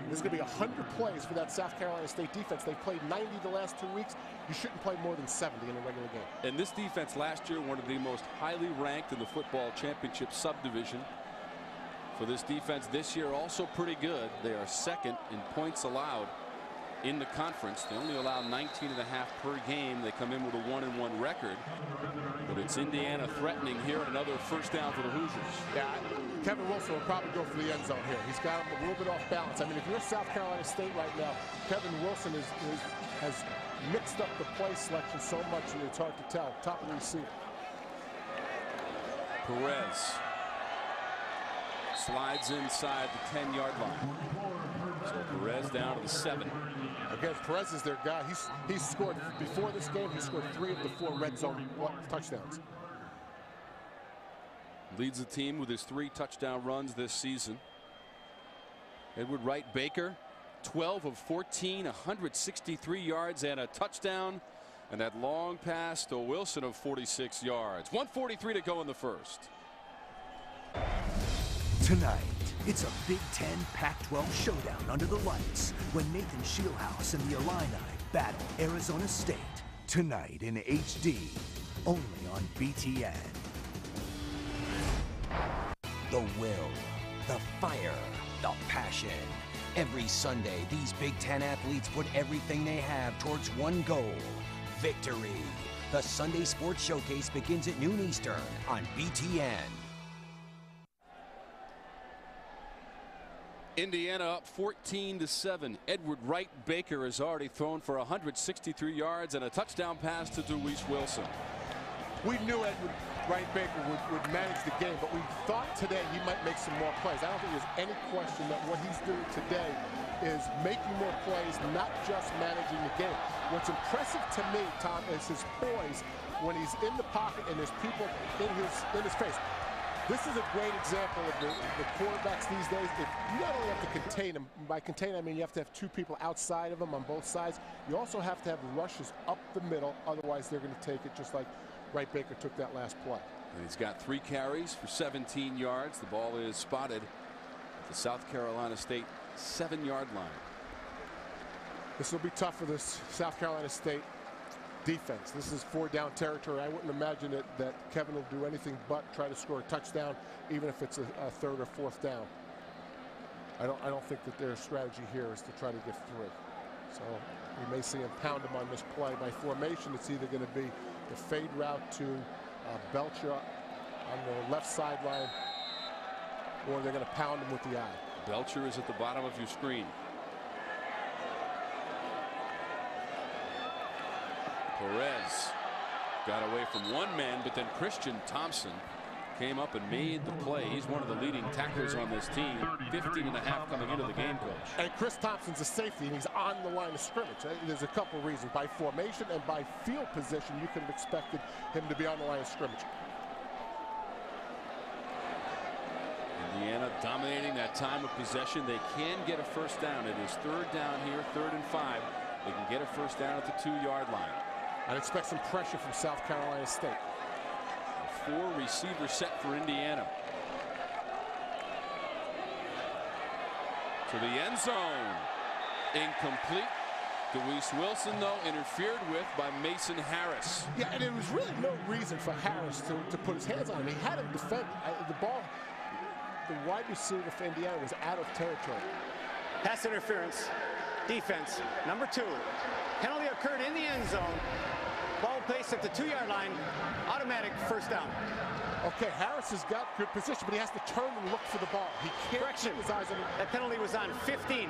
there's going to be 100 plays for that South Carolina State defense. They've played 90 the last two weeks. You shouldn't play more than 70 in a regular game. And this defense last year, one of the most highly ranked in the football championship subdivision. For this defense this year, also pretty good. They are second in points allowed in the conference. They only allow 19 and a half per game. They come in with a one and one record. But it's Indiana threatening here another first down for the Hoosiers. Yeah, Kevin Wilson will probably go for the end zone here. He's got him a little bit off balance. I mean, if you're South Carolina State right now, Kevin Wilson is, is has mixed up the play selection so much that it's hard to tell. Top of the receiver. Perez slides inside the 10 yard line. So Perez down to the seven. Again, Perez is their guy. He's he's scored before this game. He scored three of the four red zone touchdowns. Leads the team with his three touchdown runs this season. Edward Wright Baker, 12 of 14, 163 yards and a touchdown. And that long pass to Wilson of 46 yards. 143 to go in the first. Tonight, it's a Big Ten Pac-12 showdown under the lights when Nathan Scheelhaase and the Illini battle Arizona State. Tonight in HD, only on BTN. The will, the fire, the passion. Every Sunday, these Big Ten athletes put everything they have towards one goal victory. The Sunday Sports Showcase begins at noon Eastern on BTN. Indiana up 14 to 7. Edward Wright Baker has already thrown for 163 yards and a touchdown pass to Duwyce Wilson. We knew Edward Wright Baker would, would manage the game, but we thought today he might make some more plays. I don't think there's any question that what he's doing today is making more plays, not just managing the game. What's impressive to me, Tom, is his poise when he's in the pocket and there's people in his in his face. This is a great example of the, the quarterbacks these days. If you not only have to contain them, by contain I mean you have to have two people outside of them on both sides. You also have to have rushes up the middle, otherwise they're going to take it just like Wright Baker took that last play. And he's got three carries for 17 yards. The ball is spotted at the South Carolina State seven yard line. This will be tough for this South Carolina State defense. This is four down territory. I wouldn't imagine that, that Kevin will do anything but try to score a touchdown, even if it's a, a third or fourth down. I don't, I don't think that their strategy here is to try to get three. So we may see him pound him on this play. By formation, it's either going to be the fade route to uh, Belcher on the left sideline, or they're going to pound him with the eye. Belcher is at the bottom of your screen. Perez got away from one man, but then Christian Thompson came up and made the play. He's one of the leading tacklers on this team. 15 and a half coming into the game, coach. And Chris Thompson's a safety, and he's on the line of scrimmage. Uh, there's a couple reasons. By formation and by field position, you could have expected him to be on the line of scrimmage. Indiana dominating that time of possession. They can get a first down. It is third down here, third and five. They can get a first down at the two-yard line. I'd expect some pressure from South Carolina State. Four receiver set for Indiana. To the end zone. Incomplete. Duwyce Wilson, though, interfered with by Mason Harris. Yeah, and there was really no reason for Harris to, to put his hands on him. He had him defend uh, the ball. The wide receiver for Indiana was out of territory. Pass interference. Defense, number two. Penalty occurred in the end zone. Ball placed at the two-yard line. Automatic first down. Okay, Harris has got good position, but he has to turn and look for the ball. He can't Correction. keep his eyes on it. That penalty was on 15.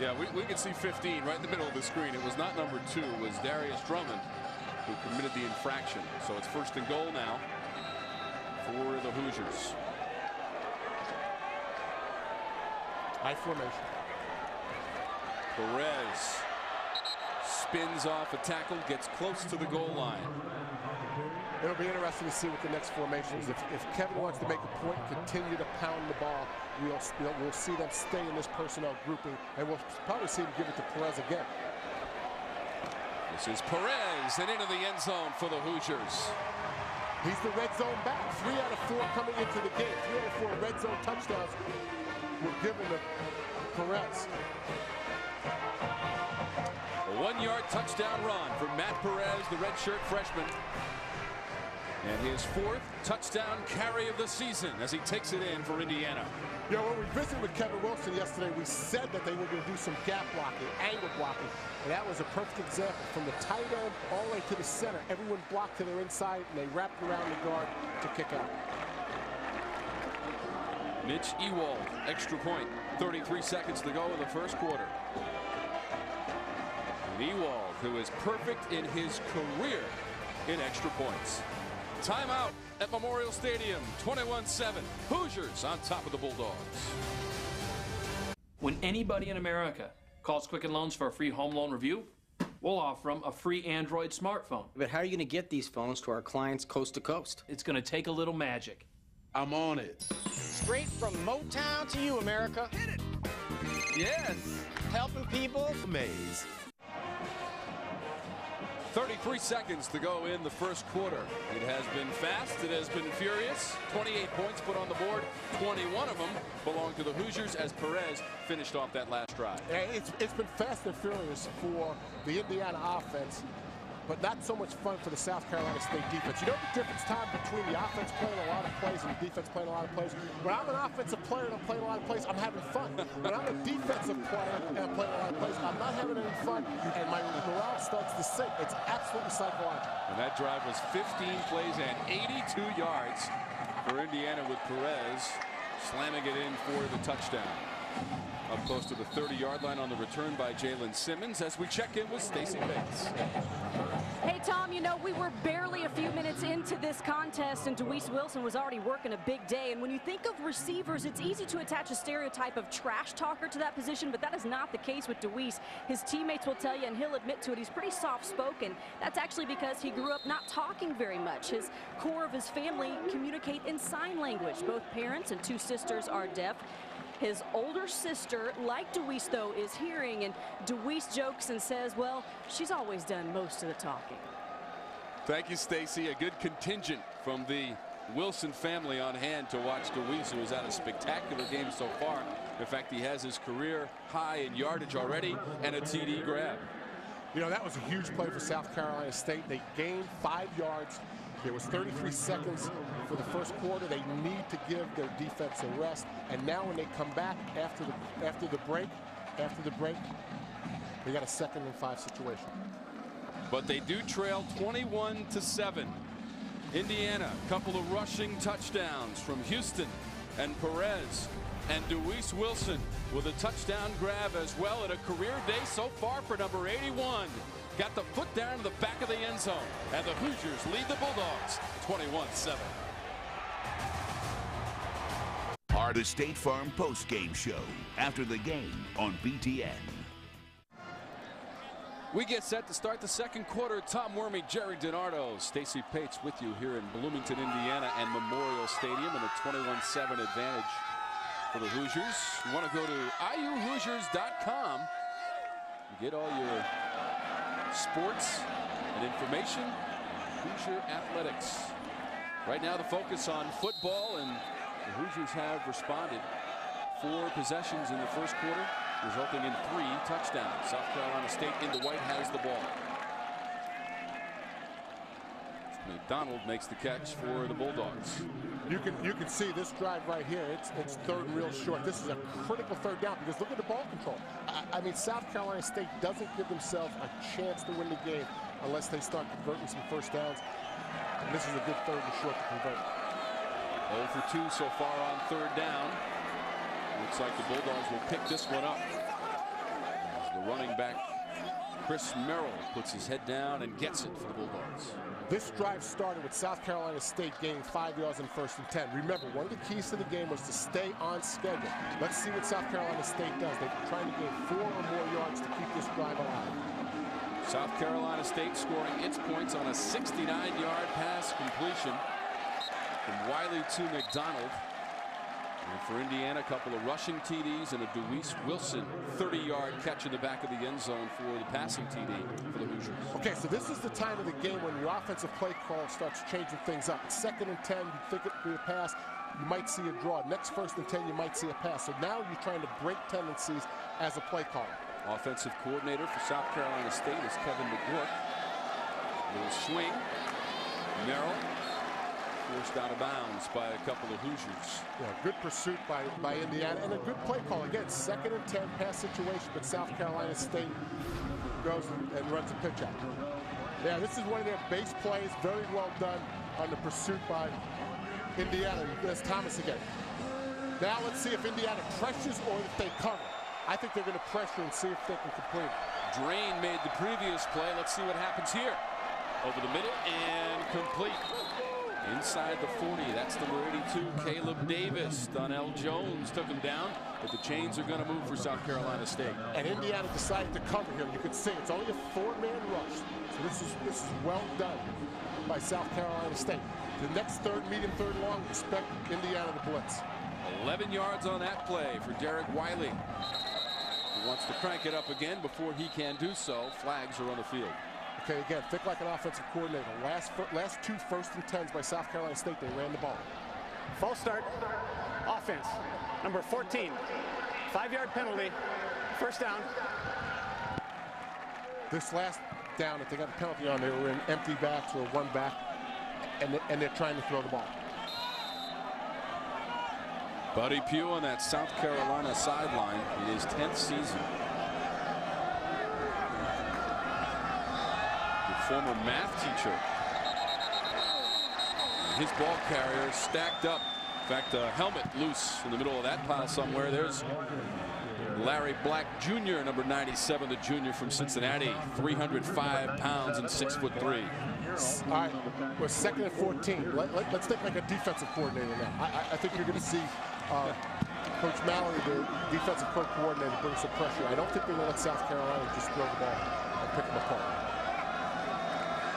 Yeah, we, we can see 15 right in the middle of the screen. It was not number two. It was Darius Drummond who committed the infraction. So it's first and goal now for the Hoosiers. High formation. Perez spins off a tackle, gets close to the goal line. It'll be interesting to see what the next formation is. If, if Kevin wants to make a point, continue to pound the ball, we'll, we'll see them stay in this personnel grouping, and we'll probably see him give it to Perez again. This is Perez and into the end zone for the Hoosiers. He's the red zone back. Three out of four coming into the game. Three out of four red zone touchdowns were given to Perez. One-yard touchdown run for Matt Perez, the redshirt freshman. And his fourth touchdown carry of the season as he takes it in for Indiana. You know, when we visited with Kevin Wilson yesterday, we said that they were going to do some gap blocking, angle blocking. And that was a perfect example. From the tight end all the way to the center, everyone blocked to their inside, and they wrapped around the guard to kick out. Mitch Ewald, extra point. 33 seconds to go in the first quarter. And Ewald, who is perfect in his career in extra points. Timeout at Memorial Stadium, 21-7. Hoosiers on top of the Bulldogs. When anybody in America calls Quicken Loans for a free home loan review, we'll offer them a free Android smartphone. But how are you going to get these phones to our clients coast to coast? It's going to take a little magic. I'm on it. Straight from Motown to you, America. Hit it. Yes. Helping people. Maze. 33 seconds to go in the first quarter. It has been fast. It has been furious. 28 points put on the board. 21 of them belong to the Hoosiers as Perez finished off that last drive. It's, it's been fast and furious for the Indiana offense but not so much fun for the South Carolina State defense. You know the difference, Tom, between the offense playing a lot of plays and the defense playing a lot of plays? When I'm an offensive player and I'm playing a lot of plays, I'm having fun. When I'm a defensive player and I'm playing a lot of plays, I'm not having any fun, and my morale starts to sink. It's absolutely psychological. And that drive was 15 plays and 82 yards for Indiana with Perez slamming it in for the touchdown. Up close to the 30-yard line on the return by Jalen Simmons as we check in with Stacy Paetz. Hey, Tom, you know, we were barely a few minutes into this contest, and Duwyce Wilson was already working a big day. And when you think of receivers, it's easy to attach a stereotype of trash talker to that position, but that is not the case with Duwyce. His teammates will tell you, and he'll admit to it, he's pretty soft-spoken. That's actually because he grew up not talking very much. His core of his family communicate in sign language. Both parents and two sisters are deaf. His older sister, like Duwyce, though, is hearing, and Duwyce jokes and says, well, she's always done most of the talking. Thank you, Stacy. A good contingent from the Wilson family on hand to watch Duwyce, who has had a spectacular game so far. In fact, he has his career high in yardage already and a TD grab. You know, that was a huge play for South Carolina State. They gained five yards there was 33 seconds for the first quarter. They need to give their defense a rest. And now when they come back after the after the break, after the break, they got a second and five situation. But they do trail 21 to 7. Indiana, couple of rushing touchdowns from Houston and Perez and Duwyce Wilson with a touchdown grab as well at a career day so far for number 81 got the foot down to the back of the end zone. And the Hoosiers lead the Bulldogs 21-7. Are the State Farm post-game show after the game on BTN. We get set to start the second quarter. Tom Werme, Gerry DiNardo, Stacy Paetz with you here in Bloomington, Indiana and Memorial Stadium and a 21-7 advantage for the Hoosiers. You want to go to iuhoosiers.com and get all your sports and information. Hoosier Athletics. Right now the focus on football and the Hoosiers have responded. Four possessions in the first quarter resulting in three touchdowns. South Carolina State in the white has the ball. McDonald makes the catch for the Bulldogs. You can you can see this drive right here. It's it's third real short. This is a critical third down because look at the ball control. I, I mean, South Carolina State doesn't give themselves a chance to win the game unless they start converting some first downs. And this is a good third and short to convert. 0 for 2 so far on third down. Looks like the Bulldogs will pick this one up. As the running back Chris Merrill puts his head down and gets it for the Bulldogs. This drive started with South Carolina State gaining five yards in first and 10. Remember, one of the keys to the game was to stay on schedule. Let's see what South Carolina State does. They're trying to gain four or more yards to keep this drive alive. South Carolina State scoring its points on a 69-yard pass completion from Wiley to McDonald. And for Indiana, a couple of rushing TDs and a Duwyce Wilson 30-yard catch in the back of the end zone for the passing TD for the Hoosiers. Okay, so this is the time of the game when your offensive play call starts changing things up. Second and 10, you think it will be a pass, you might see a draw. Next first and 10, you might see a pass. So now you're trying to break tendencies as a play caller. Offensive coordinator for South Carolina State is Kevin McGuirk. Little swing. Merrill forced out of bounds by a couple of Hoosiers. Yeah, good pursuit by, by Indiana and a good play call. Again, second and 10 pass situation, but South Carolina State goes and runs a pitch out. Yeah, this is one of their base plays. Very well done on the pursuit by Indiana. There's Thomas again. Now let's see if Indiana pressures or if they cover. I think they're going to pressure and see if they can complete Drain made the previous play. Let's see what happens here. over the middle and complete. Inside the 40, that's number 82, Caleb Davis. Donnell Jones took him down, but the chains are going to move for South Carolina State. And Indiana decided to cover him. You could see it's only a four-man rush. So this is this is well done by South Carolina State. The next third, medium, third long, expect Indiana to blitz. 11 yards on that play for Derek Wiley. He wants to crank it up again before he can do so. Flags are on the field. Okay, again, think like an offensive coordinator. Last last two first and tens by South Carolina State, they ran the ball. False start, offense, number 14. Five-yard penalty, first down. This last down, if they got a penalty on, they were in empty backs or one back, and, they, and they're trying to throw the ball. Buddy Pough on that South Carolina sideline in his 10th season. Former math teacher. His ball carrier stacked up. In fact, a helmet loose in the middle of that pile somewhere. There's Larry Black Jr., number 97, the junior from Cincinnati, 305 pounds and six foot three. All right, we're second and 14. Let, us let, think like a defensive coordinator now. I, I think you're going to see uh, Coach Mallory, the defensive coordinator, bring some pressure. I don't think they're going to let South Carolina just throw the ball and pick them apart.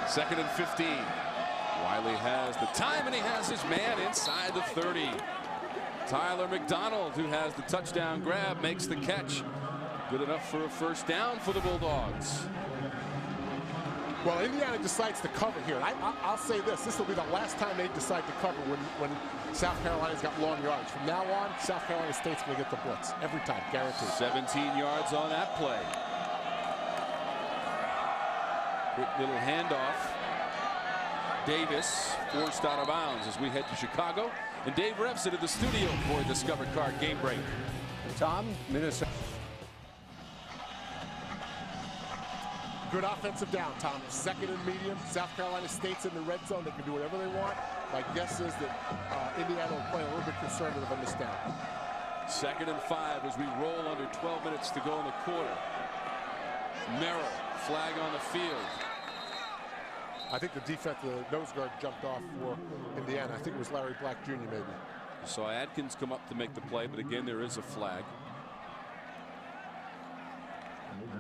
Second and 15. Wiley has the time, and he has his man inside the 30. Tyler McDonald, who has the touchdown grab, makes the catch. Good enough for a first down for the Bulldogs. Well, Indiana decides to cover here. I, will say this. This will be the last time they decide to cover when, when South Carolina's got long yards. From now on, South Carolina State's going to get the blitz. Every time, guaranteed. 17 yards on that play. Quick little handoff. Davis forced out of bounds as we head to Chicago. And Dave Revsine at the studio for a Discovered Card game break. Tom, Minnesota. Good offensive down, Tom. Second and medium. South Carolina State's in the red zone. They can do whatever they want. My guess is that uh, Indiana will play a little bit conservative on this down. Second and five as we roll under 12 minutes to go in the quarter. Merrill, flag on the field. I think the defense, the nose guard jumped off for Indiana. I think it was Larry Black Jr. maybe. So Adkins come up to make the play, but again, there is a flag.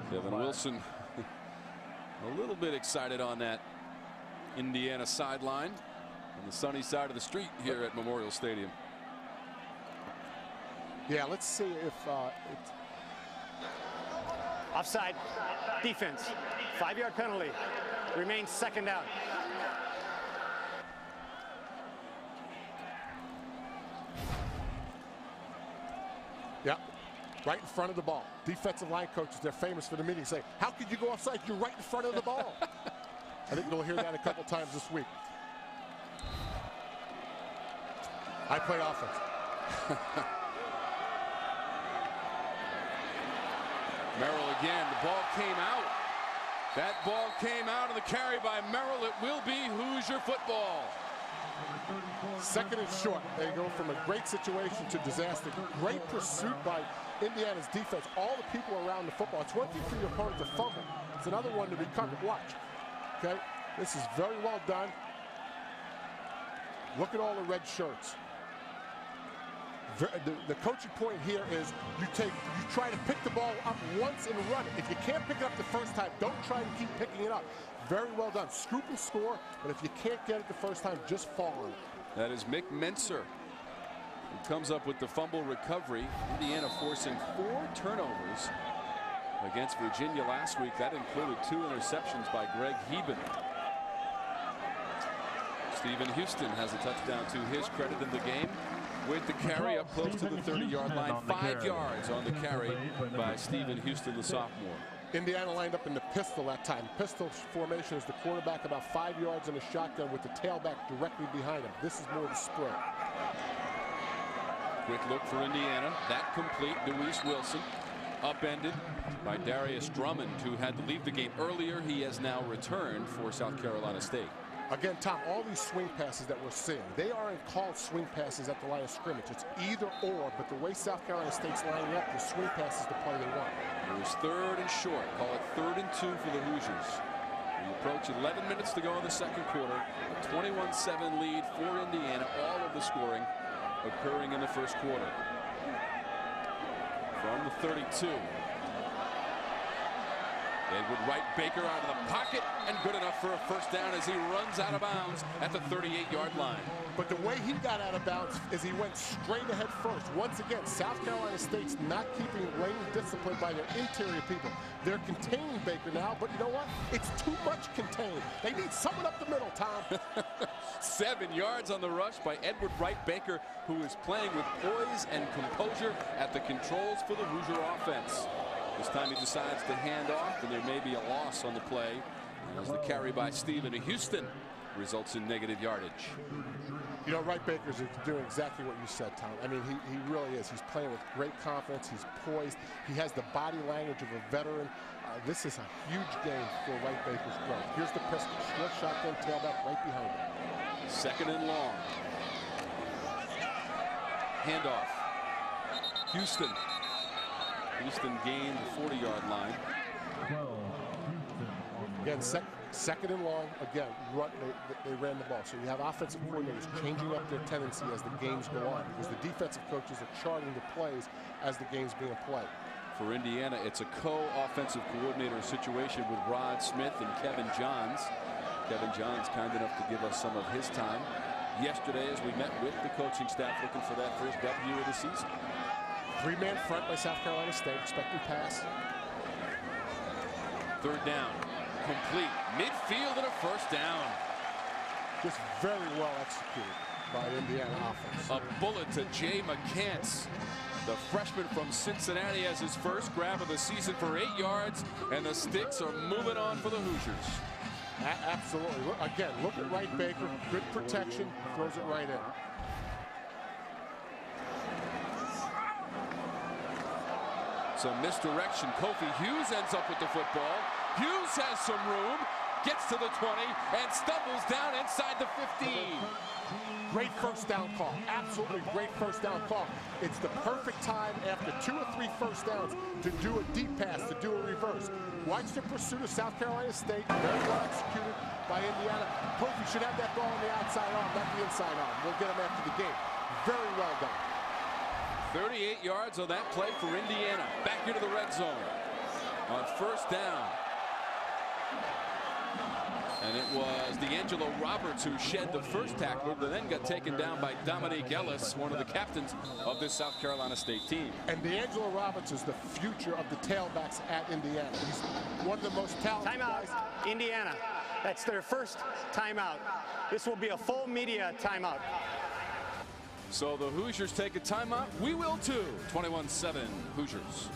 Devin Wilson a little bit excited on that Indiana sideline on the sunny side of the street here at Memorial Stadium. Yeah, let's see if uh, it's offside defense. Five yard penalty. Remains second down. Yeah, right in front of the ball. Defensive line coaches, they're famous for the meeting, say, how could you go offside? You're right in front of the ball. I think you'll hear that a couple times this week. I play offense. Merrill again. The ball came out. That ball came out of the carry by Merrill. It will be Hoosier football. Second and short. They go from a great situation to disaster. Great pursuit by Indiana's defense. All the people around the football. It's one thing for your opponent to fumble. It's another one to recover. Watch. Okay? This is very well done. Look at all the red shirts. The, coaching point here is you take you try to pick the ball up once and run it. If you can't pick it up the first time, don't try to keep picking it up. Very well done. Scoop and score, but if you can't get it the first time, just fall on it. That is Mick Mentzer who comes up with the fumble recovery. Indiana forcing four turnovers against Virginia last week. That included two interceptions by Greg Heban. Stephen Houston has a touchdown to his credit in the game with the carry up close to the 30-yard line. Five yards on the carry by Stephen Houston, the sophomore. Indiana lined up in the pistol that time. Pistol formation is the quarterback about five yards in a shotgun with the tailback directly behind him. This is more the spread. Quick look for Indiana. That complete. Duwyce Wilson upended by Darius Drummond, who had to leave the game earlier. He has now returned for South Carolina State. Again, Tom, all these swing passes that we're seeing, they aren't called swing passes at the line of scrimmage. It's either or, but the way South Carolina State's lining up, the swing pass is the play they want. It was third and short. Call it third and two for the Hoosiers. We approach 11 minutes to go in the second quarter. 21-7 lead for Indiana. All of the scoring occurring in the first quarter. From the 32. Edward Wright Baker out of the pocket and good enough for a first down as he runs out of bounds at the 38-yard line. But the way he got out of bounds is he went straight ahead first. Once again, South Carolina State's not keeping lane discipline by their interior people. They're containing Baker now, but you know what? It's too much contained. They need someone up the middle, Tom. Seven yards on the rush by Edward Wright Baker, who is playing with poise and composure at the controls for the Hoosier offense. This time he decides to hand off, and there may be a loss on the play as the carry by Stephen Houston results in negative yardage. You know, Wright Baker's is doing exactly what you said, Tom. I mean, he, he really is. He's playing with great confidence. He's poised. He has the body language of a veteran. Uh, this is a huge game for Wright Baker's growth. Here's the pistol. Short shotgun tailback right behind him. Second and long. Handoff. Houston Houston gained the 40-yard line. Again, sec second and long. Again, run, they, they, ran the ball. So you have offensive coordinators changing up their tendency as the games go on because the defensive coaches are charting the plays as the game's being played. For Indiana, it's a co-offensive coordinator situation with Rod Smith and Kevin Johns. Kevin Johns kind enough to give us some of his time yesterday as we met with the coaching staff looking for that first W of the season. Three-man front by South Carolina State, expecting pass. Third down, complete. Midfield and a first down. Just very well executed by Indiana offense. A bullet to Jay McCants. The freshman from Cincinnati has his first grab of the season for eight yards, and the sticks are moving on for the Hoosiers. A absolutely. Look, again, look at Wright Baker. Good protection. Throws it right in. Some misdirection. Kofi Hughes ends up with the football. Hughes has some room, gets to the 20, and stumbles down inside the 15. Great first down call. Absolutely great first down call. It's the perfect time after two or three first downs to do a deep pass, to do a reverse. Watch the pursuit of South Carolina State. Very well executed by Indiana. Kofi should have that ball on the outside arm, not the inside arm. We'll get him after the game. Very well done. 38 yards on that play for Indiana. Back into the red zone on first down. And it was D'Angelo Roberts who shed the first tackler, but then got taken down by Dominique Ellis, one of the captains of this South Carolina State team. And D'Angelo Roberts is the future of the tailbacks at Indiana. He's one of the most talented timeout, guys. Indiana. That's their first timeout. This will be a full media timeout. So the Hoosiers take a timeout. We will too. 21-7 Hoosiers.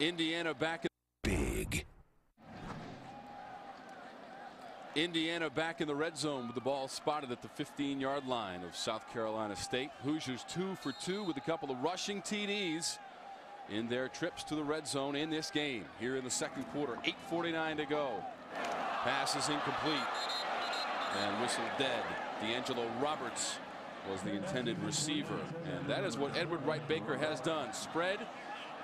Indiana back in big. Indiana back in the red zone with the ball spotted at the 15-yard line of South Carolina State. Hoosiers two for two with a couple of rushing TDs in their trips to the red zone in this game. Here in the second quarter, 8.49 to go. Pass is incomplete. And whistle dead. D'Angelo Roberts was the intended receiver. And that is what Edward Wright Baker has done. Spread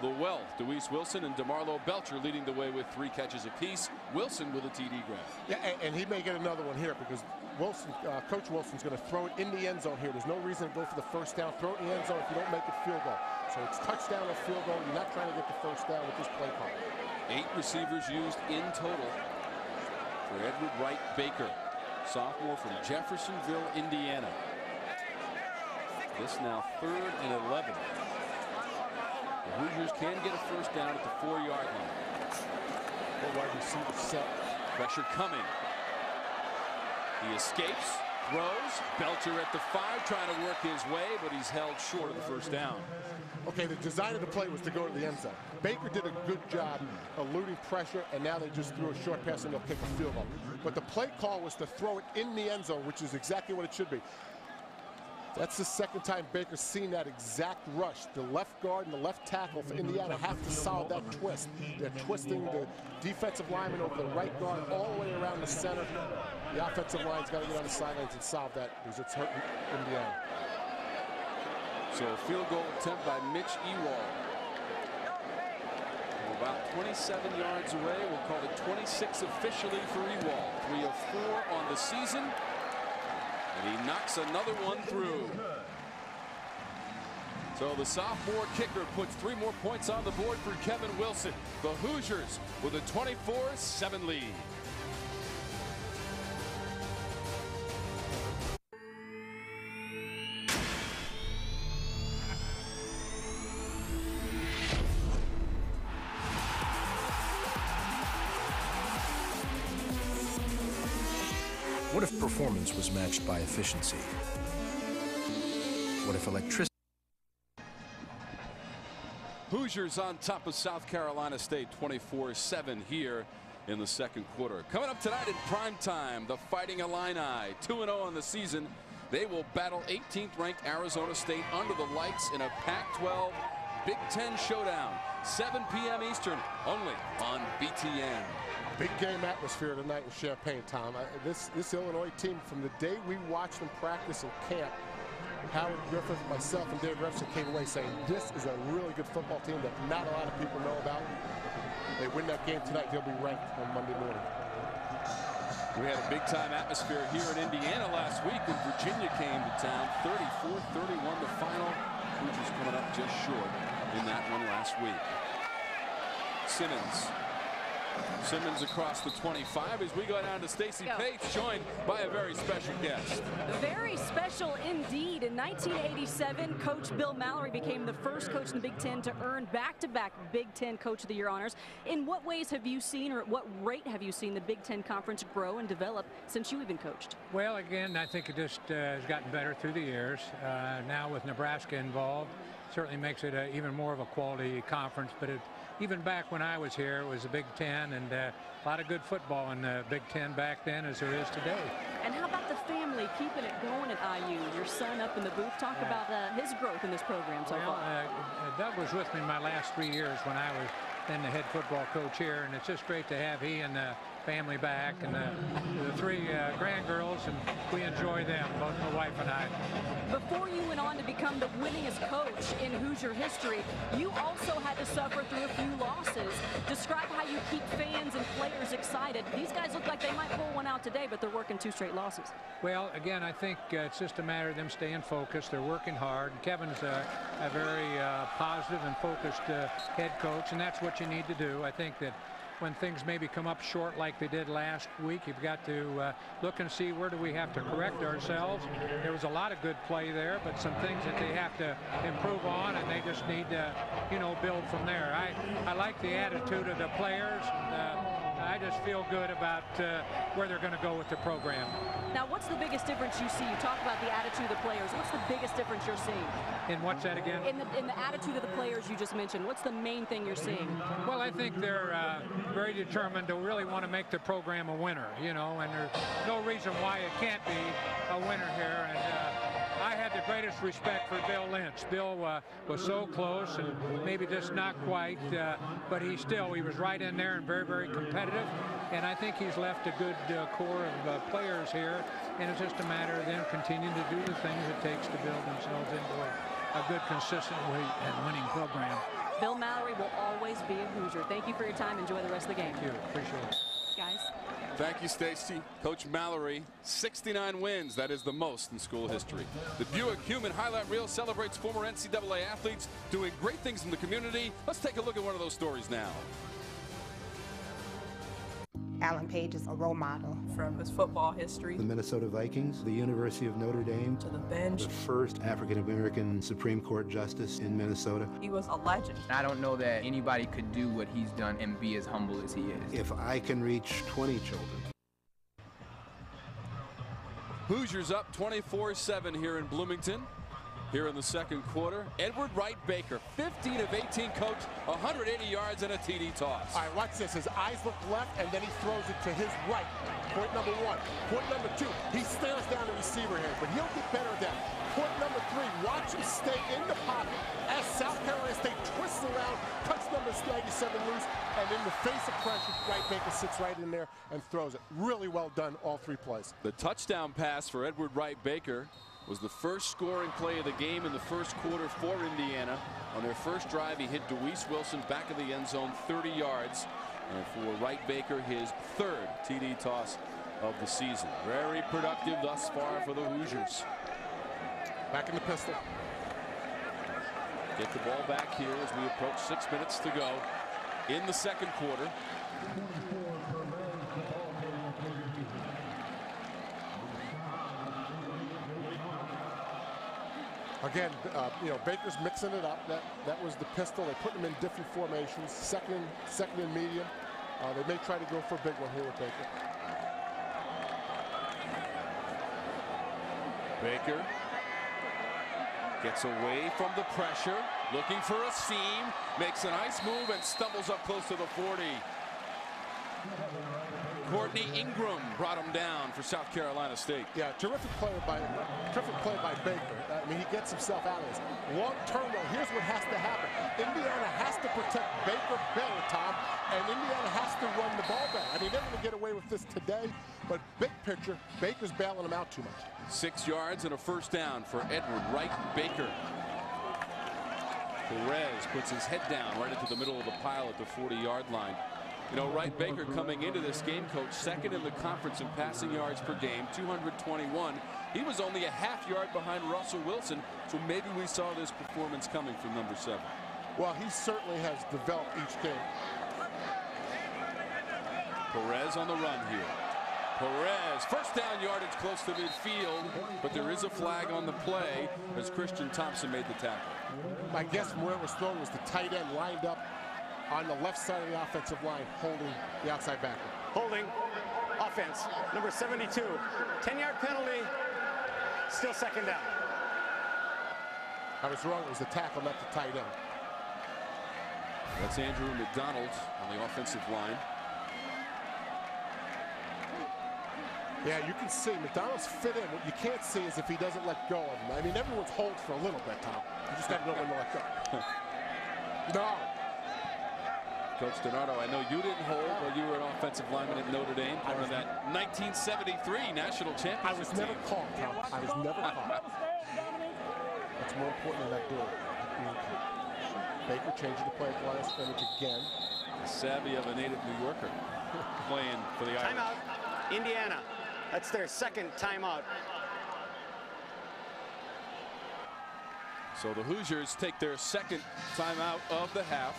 the wealth. Duwyce Wilson and Damarlo Belcher leading the way with three catches apiece. Wilson with a TD grab. Yeah, and, he may get another one here because Wilson, uh, Coach Wilson's going to throw it in the end zone here. There's no reason to go for the first down. Throw it in the end zone if you don't make it field goal. So it's touchdown or field goal. You're not trying to get the first down with this play call. Eight receivers used in total for Edward Wright Baker, sophomore from Jeffersonville, Indiana. This now third and 11. The Hoosiers can get a first down at the four-yard line. The wide receiver set. Pressure coming. He escapes, throws. Belcher at the five, trying to work his way, but he's held short of the first down. Okay, the design of the play was to go to the end zone. Baker did a good job eluding pressure, and now they just threw a short pass and they'll kick a field goal. But the play call was to throw it in the end zone, which is exactly what it should be. That's the second time Baker's seen that exact rush. The left guard and the left tackle for Indiana have to solve that twist. They're twisting the defensive lineman over the right guard all the way around the center. The offensive line's got to get on the sidelines and solve that because it's hurting Indiana. So a field goal attempt by Mitch Ewald. About 27 yards away. We'll call it 26 officially for Ewald. Three of four on the season. And he knocks another one through. So the sophomore kicker puts three more points on the board for Kevin Wilson. The Hoosiers with a 24-7 lead. Performance was matched by efficiency? What if electricity? Hoosiers on top of South Carolina State 24-7 here in the second quarter. Coming up tonight in prime time, the Fighting Illini 2-0 on the season. They will battle 18th ranked Arizona State under the lights in a Pac-12 Big Ten showdown. 7 p.m. Eastern only on BTN. Big game atmosphere tonight in Champaign, Tom. I, this this Illinois team, from the day we watched them practice in camp, Howard Griffith, myself, and Dave Revsine came away saying this is a really good football team that not a lot of people know about. They win that game tonight, they'll be ranked on Monday morning. We had a big time atmosphere here in Indiana last week when Virginia came to town. 34-31 the final. Hoosiers coming up just short in that one last week. Simmons Simmons across the 25 as we go down to Stacy Paetz, joined by a very special guest. Very special indeed. In 1987, Coach Bill Mallory became the first coach in the Big Ten to earn back-to-back -back Big Ten Coach of the Year honors. In what ways have you seen, or at what rate have you seen the Big Ten Conference grow and develop since you even coached? Well, again, I think it just uh, has gotten better through the years. Uh, now with Nebraska involved, certainly makes it a, even more of a quality conference, but it even back when I was here, it was a Big Ten and uh, a lot of good football in the Big Ten back then as there is today. And how about the family keeping it going at IU? Your son up in the booth. Talk uh, about uh, his growth in this program so well, far. Uh, Doug was with me my last three years when I was then the head football coach here, and it's just great to have he and the family back and the, the three uh, grandgirls, and we enjoy them, both my wife and I. Before you went on to become the winningest coach in Hoosier history, you also had to suffer through a few losses. Describe how you keep fans and players excited. These guys look like they might pull one out today, but they're working two straight losses. Well, again, I think uh, it's just a matter of them staying focused. They're working hard. Kevin's a, a very uh, positive and focused uh, head coach, and that's what you need to do. I think that when things maybe come up short like they did last week. You've got to uh, look and see where do we have to correct ourselves. There was a lot of good play there, but some things that they have to improve on, and they just need to, you know, build from there. I, I like the attitude of the players. Uh, I just feel good about uh, where they're going to go with the program. Now, what's the biggest difference you see? You talk about the attitude of the players. What's the biggest difference you're seeing? In what's that again? In the, in the attitude of the players you just mentioned. What's the main thing you're seeing? Well, I think they're uh, very determined to really want to make the program a winner, you know, and there's no reason why it can't be a winner here. And uh, I had the greatest respect for Bill Lynch. Bill uh, was so close and maybe just not quite, uh, but he still, he was right in there and very, very competitive. And I think he's left a good uh, core of uh, players here. And it's just a matter of them continuing to do the things it takes to build themselves into a, a good, consistent and winning program. Bill Mallory will always be a Hoosier. Thank you for your time. Enjoy the rest of the game. Thank you. Appreciate it. Thank you, Stacy. Coach Mallory, 69 wins. That is the most in school history. The Buick Human Highlight Reel celebrates former NCAA athletes doing great things in the community. Let's take a look at one of those stories now. Alan Page is a role model. From his football history. The Minnesota Vikings, the University of Notre Dame. To the bench. The first African American Supreme Court justice in Minnesota. He was a legend. I don't know that anybody could do what he's done and be as humble as he is. If I can reach 20 children. Hoosiers up 24-7 here in Bloomington here in the second quarter. Edward Wright Baker, 15 of 18 coach, 180 yards and a TD toss. All right, watch this. His eyes look left, and then he throws it to his right. Point number one. Point number two, he stares down the receiver here, but he'll get better at that. Point number three, watch him stay in the pocket as South Carolina State twists around, cuts number 97 loose, and in the face of pressure, Wright Baker sits right in there and throws it. Really well done, all three plays. The touchdown pass for Edward Wright Baker was the first scoring play of the game in the first quarter for Indiana. On their first drive, he hit Duwyce Wilson back of the end zone 30 yards. And for Wright Baker, his third TD toss of the season. Very productive thus far for the Hoosiers. Back in the pistol. Get the ball back here as we approach six minutes to go in the second quarter. Again, uh, you know, Baker's mixing it up. That that was the pistol. They put him in different formations. Second, second and medium. Uh, they may try to go for a big one here with Baker. Baker gets away from the pressure, looking for a seam, makes a nice move and stumbles up close to the 40. Courtney Ingram brought him down for South Carolina State. Yeah, terrific play by terrific play by Baker. Uh, I mean, he gets himself out of this. Long term, though, here's what has to happen. Indiana has to protect Baker better, Tom, and Indiana has to run the ball back. I mean, they're going to get away with this today, but big picture, Baker's bailing them out too much. Six yards and a first down for Edward Wright Baker. Perez puts his head down right into the middle of the pile at the 40-yard line. You know, Wright Baker coming into this game, coach, second in the conference in passing yards per game, 221. He was only a half yard behind Russell Wilson, so maybe we saw this performance coming from number seven. Well, he certainly has developed each game. Perez on the run here. Perez, first down yardage close to midfield, but there is a flag on the play as Christian Thompson made the tackle. My guess from where it was thrown was the tight end lined up on the left side of the offensive line, holding the outside backer. Holding, offense, number 72. 10-yard penalty, still second down. I was wrong. It was the tackle, not the tight end. That's Andrew McDonald on the offensive line. Yeah, you can see McDonald's fit in. What you can't see is if he doesn't let go of him. I mean, everyone's holds for a little bit, Tom. You just got to know when to let go. no. Coach DiNardo, I know you didn't hold, but you were an offensive lineman at Notre Dame, part of that 1973 national championship I was never team. caught, Tom. I was never caught. That's more important than that door. Baker changing the play at the line of scrimmage again. The savvy of a native New Yorker playing for the Irish. Timeout, Indiana. That's their second timeout. So the Hoosiers take their second timeout of the half.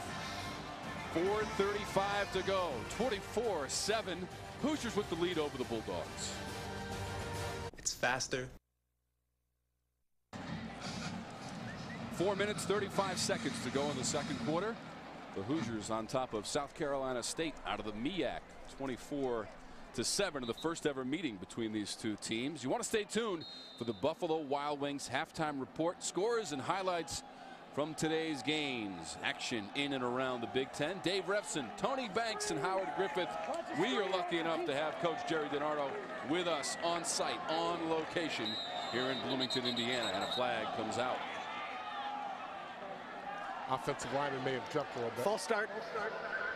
4.35 to go. 24-7. Hoosiers with the lead over the Bulldogs. It's faster. Four minutes, 35 seconds to go in the second quarter. The Hoosiers on top of South Carolina State out of the MEAC. 24 to 7 in the first ever meeting between these two teams. You want to stay tuned for the Buffalo Wild Wings halftime report, scores and highlights from today's games. Action in and around the Big Ten. Dave Revsine, Tony Banks, and Howard Griffith. We are lucky enough to have Coach Gerry DiNardo with us on site, on location here in Bloomington, Indiana, and a flag comes out. Offensive lineman may have jumped a little bit. False start,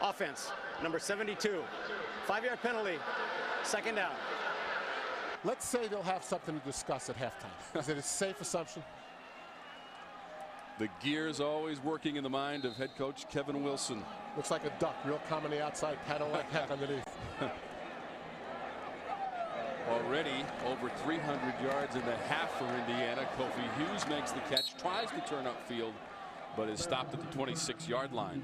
offense, number 72. Five-yard penalty, second down. Let's say they'll have something to discuss at halftime. Is it a safe assumption? The gears always working in the mind of head coach Kevin Wilson. Looks like a duck, real calm on the outside, paddle like heck underneath. Already over 300 yards in the half for Indiana. Kofi Hughes makes the catch, tries to turn upfield, but is stopped at the 26-yard line.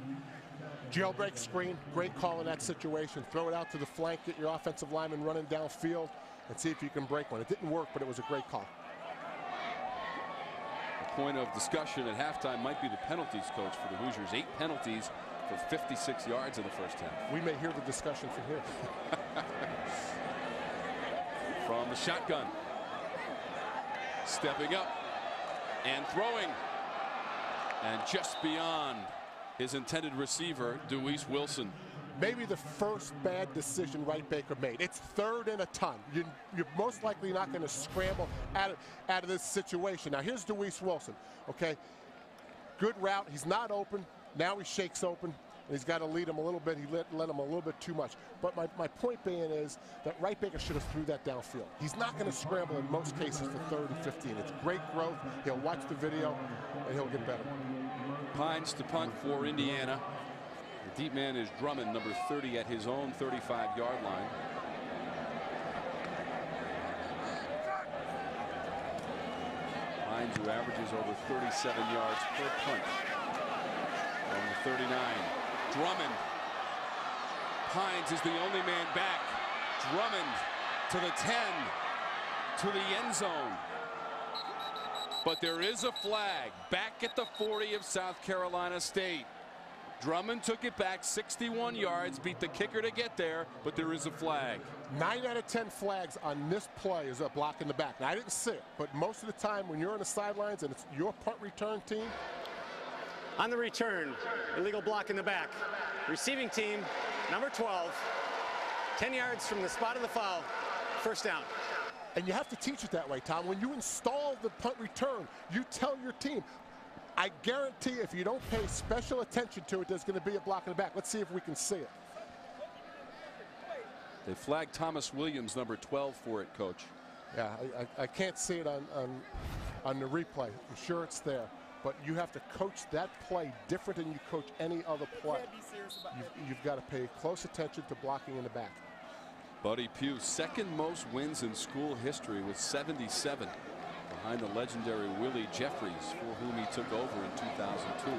Jailbreak screen, great call in that situation. Throw it out to the flank, get your offensive lineman running downfield, and see if you can break one. It didn't work, but it was a great call. Point of discussion at halftime might be the penalties, coach, for the Hoosiers. Eight penalties for 56 yards in the first half. We may hear the discussion from here. From the shotgun. Stepping up and throwing. And just beyond his intended receiver, Duwyce Wilson. Maybe the first bad decision Wright Baker made. It's third and a ton. You, are most likely not going to scramble out of, out of this situation. Now, here's Duwyce Wilson, okay? Good route. He's not open. Now he shakes open. and he's got to lead him a little bit. He let, let him a little bit too much. But my, my point being is that Wright Baker should have threw that downfield. He's not going to scramble in most cases for third and 15. It's great growth. He'll watch the video, and he'll get better. Pines to punt for Indiana. Deep man is Drummond, number 30 at his own 35-yard line. Pines, who averages over 37 yards per punt. On the 39. Drummond. Pines is the only man back. Drummond to the 10. To the end zone. But there is a flag back at the 40 of South Carolina State. Drummond took it back 61 yards, beat the kicker to get there, but there is a flag. Nine out of 10 flags on this play is a block in the back. Now, I didn't see it, but most of the time when you're on the sidelines and it's your punt return team. On the return, illegal block in the back. Receiving team, number 12, 10 yards from the spot of the foul, first down. And you have to teach it that way, Tom. When you install the punt return, you tell your team, I guarantee if you don't pay special attention to it, there's going to be a block in the back. Let's see if we can see it. They flagged Thomas Williams, number 12, for it, Coach. Yeah, I, I, I can't see it on, on, on the replay. I'm sure it's there. But you have to coach that play different than you coach any other play. You've, you've got to pay close attention to blocking in the back. Buddy Pough, second most wins in school history with 77 behind the legendary Willie Jeffries, for whom he took over in 2002.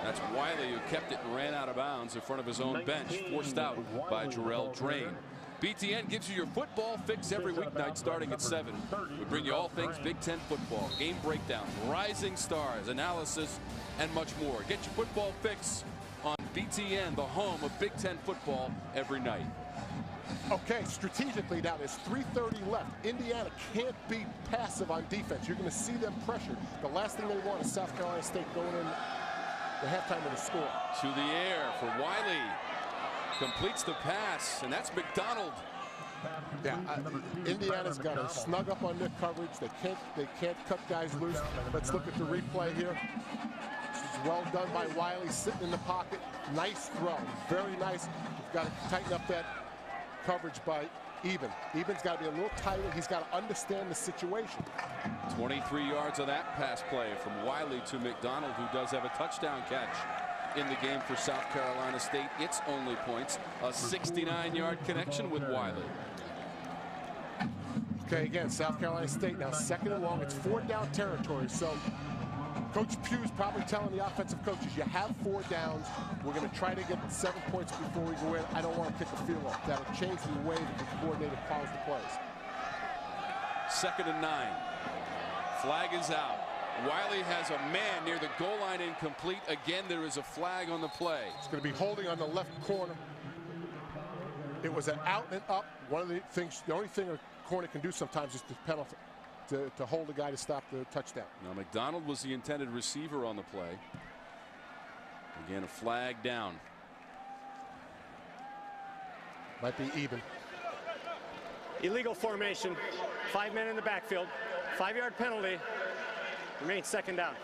That's Wiley who kept it and ran out of bounds in front of his own bench, forced out by Jarrell Drain. BTN gives you your football fix every weeknight starting at 7. We bring you all things Big Ten football, game breakdown, rising stars, analysis, and much more. Get your football fix on BTN, the home of Big Ten football, every night. Okay, strategically now there's 3.30 left. Indiana can't be passive on defense. You're going to see them pressured. The last thing they want is South Carolina State going in the halftime with a score. To the air for Wiley. Completes the pass, and that's McDonald. Yeah, uh, Indiana's got to snug up on their coverage. They can't they can't cut guys loose. Let's look at the replay here. Well done by Wiley, sitting in the pocket. Nice throw, very nice. You've got to tighten up that coverage by Heban. Heban's got to be a little tighter. He's got to understand the situation. 23 yards of that pass play from Wiley to McDonald, who does have a touchdown catch in the game for South Carolina State. Its only points, a 69-yard connection with Wiley. Okay, again, South Carolina State now second and long. It's four down territory, so Coach Pough's probably telling the offensive coaches, you have four downs. We're going to try to get seven points before we go in. I don't want to kick a field goal. That'll change the way that the coordinator calls the plays. Second and nine. Flag is out. Wiley has a man near the goal line incomplete. Again, there is a flag on the play. It's going to be holding on the left corner. It was an out and up. One of the things, the only thing a corner can do sometimes is to penalty. To, to, hold a guy to stop the touchdown. Now McDonald was the intended receiver on the play. Again, a flag down. Might be even. Illegal formation. Five men in the backfield. Five yard penalty. Remains second down.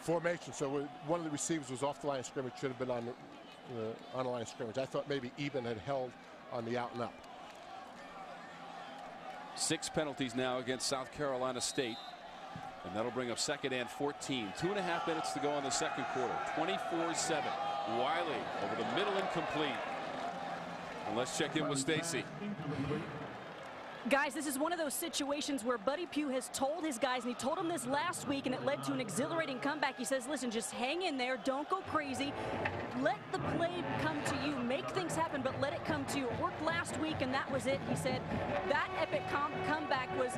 Formation. So one of the receivers was off the line of scrimmage. Should have been on the, uh, on the line of scrimmage. I thought maybe Heban had held on the out and up. Six penalties now against South Carolina State. And that'll bring up second and 14. Two and a half minutes to go in the second quarter. 24-7. Wiley over the middle incomplete. And let's check in with Stacy. Guys, this is one of those situations where Buddy Pough has told his guys, and he told them this last week, and it led to an exhilarating comeback. He says, listen, just hang in there. Don't go crazy. Let the play come to you. Make things happen, but let it come to you. It worked last week, and that was it. He said that epic com comeback was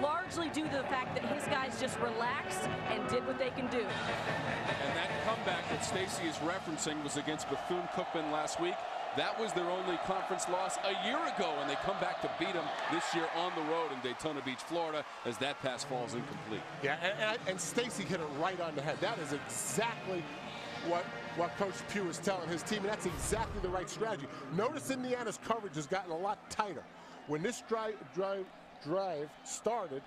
largely due to the fact that his guys just relaxed and did what they can do. And that comeback that Stacy is referencing was against Bethune-Cookman last week. That was their only conference loss a year ago, and they come back to beat them this year on the road in Daytona Beach, Florida, as that pass falls incomplete. Yeah, and, and, and Stacy hit it right on the head. That is exactly what what Coach Pough is telling his team, and that's exactly the right strategy. Notice Indiana's coverage has gotten a lot tighter. When this drive drive drive started,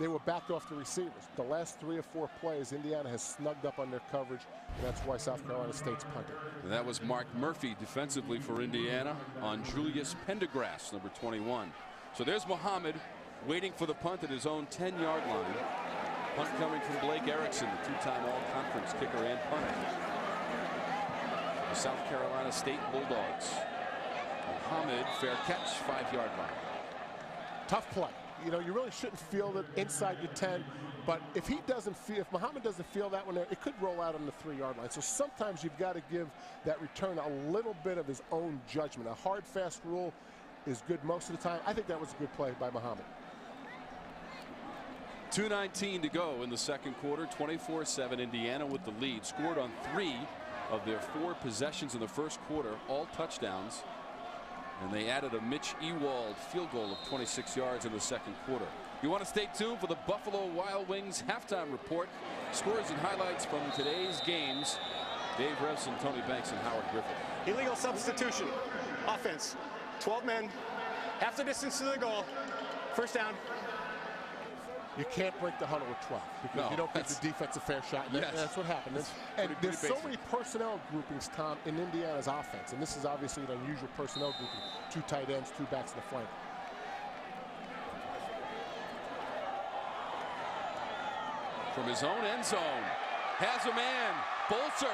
they were backed off the receivers. The last three or four plays, Indiana has snugged up on their coverage, and that's why South Carolina State's punting. And that was Mark Murphy defensively for Indiana on Julius Pendergrass, number 21. So there's Muhammad waiting for the punt at his own 10-yard line. Punt coming from Blake Erickson, the two-time all-conference kicker and punter. The South Carolina State Bulldogs. Muhammad, fair catch, five-yard line. Tough play. You know, you really shouldn't field it inside your 10, but if he doesn't feel, if Muhammad doesn't feel that one there, it could roll out on the three-yard line. So sometimes you've got to give that return a little bit of his own judgment. A hard, fast rule is good most of the time. I think that was a good play by Muhammad. 2.19 to go in the second quarter. 24-7 Indiana with the lead. Scored on three of their four possessions in the first quarter, all touchdowns. And they added a Mitch Ewald field goal of 26 yards in the second quarter. You want to stay tuned for the Buffalo Wild Wings halftime report. Scores and highlights from today's games. Dave Revsine, Tony Banks, and Howard Griffith. Illegal substitution. Offense. 12 men. Half the distance to the goal. First down. You can't break the huddle with 12 because No, you don't give the defense a fair shot. And Yes. that's what happened. That's and pretty- there's pretty so many personnel groupings, Tom, in Indiana's offense. And this is obviously an unusual personnel grouping. Two tight ends, two backs in the flank. From his own end zone. Has a man. Bolser.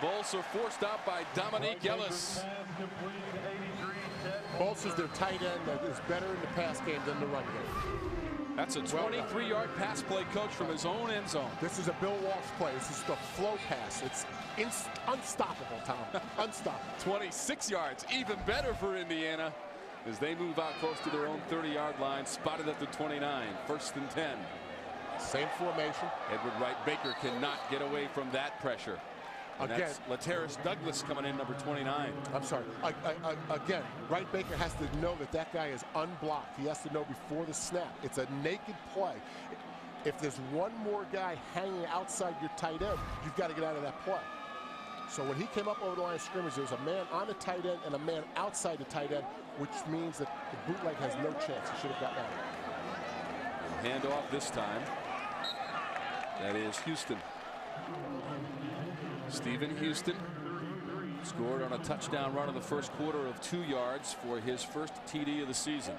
Bolser forced out by Dominique Ellis. Bolser's their tight end that is better in the pass game than the run game. That's a 23-yard pass play, coach, from his own end zone. This is a Bill Walsh play. This is the flow pass. It's unstoppable, Tom. unstoppable. 26 yards, even better for Indiana as they move out close to their own 30-yard line, spotted at the 29, first and 10. Same formation. Edward Wright Baker cannot get away from that pressure. Again. Laterris Douglas coming in, number 29. I'm sorry. I, I, I, again, Wright Baker has to know that that guy is unblocked. He has to know before the snap. It's a naked play. If there's one more guy hanging outside your tight end, you've got to get out of that play. So when he came up over the line of scrimmage, there was a man on the tight end and a man outside the tight end, which means that the bootleg has no chance. He should have gotten out. Hand off this time. That is Houston. Stephen Houston scored on a touchdown run in the first quarter of two yards for his first TD of the season.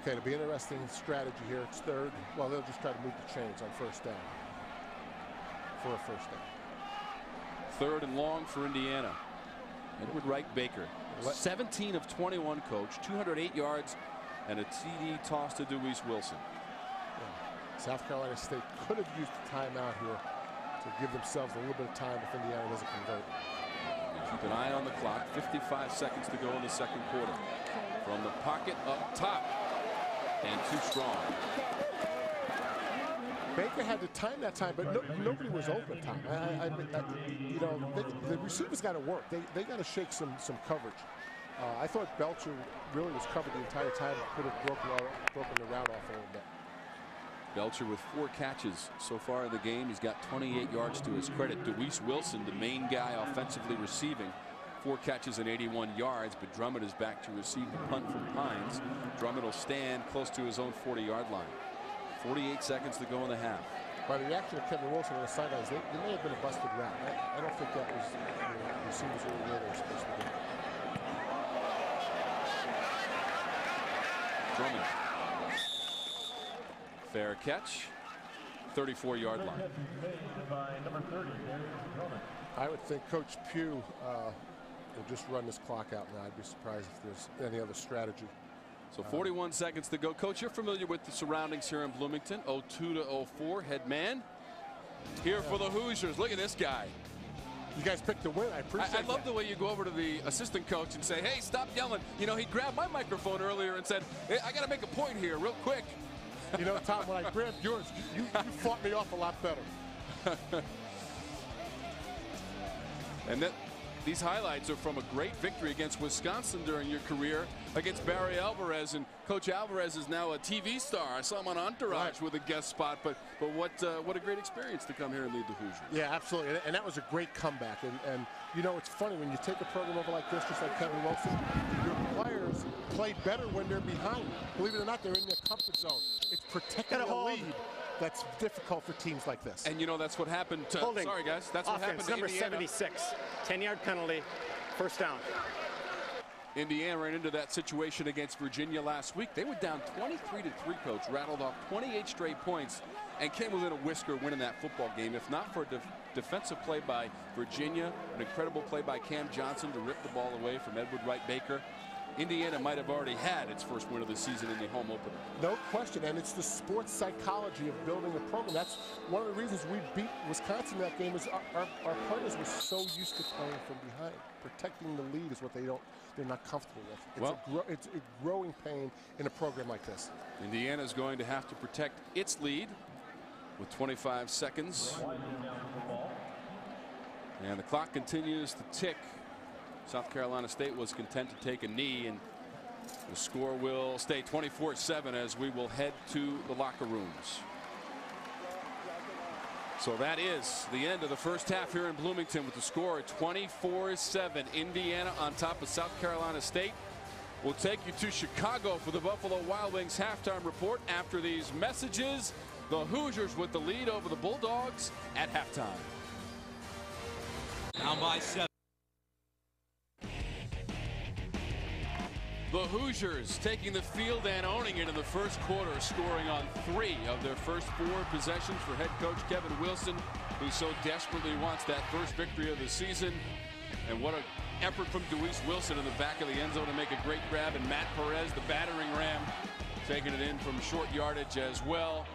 Okay, it'll be interesting strategy here. It's third. Well, they'll just try to move the chains on first down. For a first down. Third and long for Indiana. Edward Wright Baker. 17 of 21 coach, 208 yards and a TD toss to Duwyce Wilson. South Carolina State could have used the timeout here to give themselves a little bit of time if Indiana doesn't convert. Keep an eye on the clock. 55 seconds to go in the second quarter. From the pocket up top. And too strong. Baker had to time that time, but no, nobody was open. Tom, I, I, I, you know, they, the receivers got to work. They they got to shake some some coverage. Uh, I thought Belcher really was covered the entire time. Could have broken broken the route off a little bit. Belcher with four catches so far in the game. He's got 28 yards to his credit. Duwyce Wilson, the main guy offensively receiving, four catches and 81 yards, but Drummond is back to receive the punt from Pines. Drummond will stand close to his own 40-yard line. 48 seconds to go in the half. By the reaction of Kevin Wilson on the sidelines, they, they may have been a busted route. I, I don't think that was the receivers really where they were supposed to be. Drummond. Fair catch. 34-yard line. I would think Coach Pough uh, will just run this clock out now. I'd be surprised if there's any other strategy. So 41 seconds to go. Coach, you're familiar with the surroundings here in Bloomington. 02 to 04, head man. Here for the Hoosiers. Look at this guy. You guys picked the win. I I, appreciate I love that. the way you go over to the assistant coach and say, hey, stop yelling. You know, he grabbed my microphone earlier and said, hey, I got to make a point here real quick. You know, Tom, when I grabbed yours, you, you fought me off a lot better. And that these highlights are from a great victory against Wisconsin during your career against Barry Alvarez. And Coach Alvarez is now a TV star. I saw him on Entourage with a guest spot. But but what uh, what a great experience to come here and lead the Hoosiers. Yeah, absolutely. And, and that was a great comeback. And, and, you know, it's funny when you take a program over like this, just like Kevin Wilson, your players play better when they're behind. Believe it or not, they're in their comfort zone. It's protecting Gotta the lead that's difficult for teams like this. And you know that's what happened to. Holding. Sorry guys, that's what happened to number Indiana. 76. 10-yard penalty, first down. Indiana ran into that situation against Virginia last week. They were down 23 to 3, coach, rattled off 28 straight points, and came within a whisker winning that football game. If not for a def defensive play by Virginia, an incredible play by Cam Johnson to rip the ball away from Edward Wright Baker, Indiana might have already had its first win of the season in the home opener. No question, and it's the sports psychology of building a program. That's one of the reasons we beat Wisconsin that game is our, our, our players were so used to playing from behind. Protecting the lead is what they don't, they're not comfortable with. It's, Well- a, gro it's a growing pain in a program like this. Indiana's going to have to protect its lead with 25 seconds. And the clock continues to tick. South Carolina State was content to take a knee and the score will stay 24-7 as we will head to the locker rooms. So that is the end of the first half here in Bloomington with the score at 24-7. Indiana on top of South Carolina State. We'll take you to Chicago for the Buffalo Wild Wings halftime report after these messages. The Hoosiers with the lead over the Bulldogs at halftime. Down by seven. The Hoosiers taking the field and owning it in the first quarter, scoring on three of their first four possessions for head coach Kevin Wilson, who so desperately wants that first victory of the season. And what an effort from Duwyce Wilson in the back of the end zone to make a great grab. And Matt Perez, the battering ram, taking it in from short yardage as well.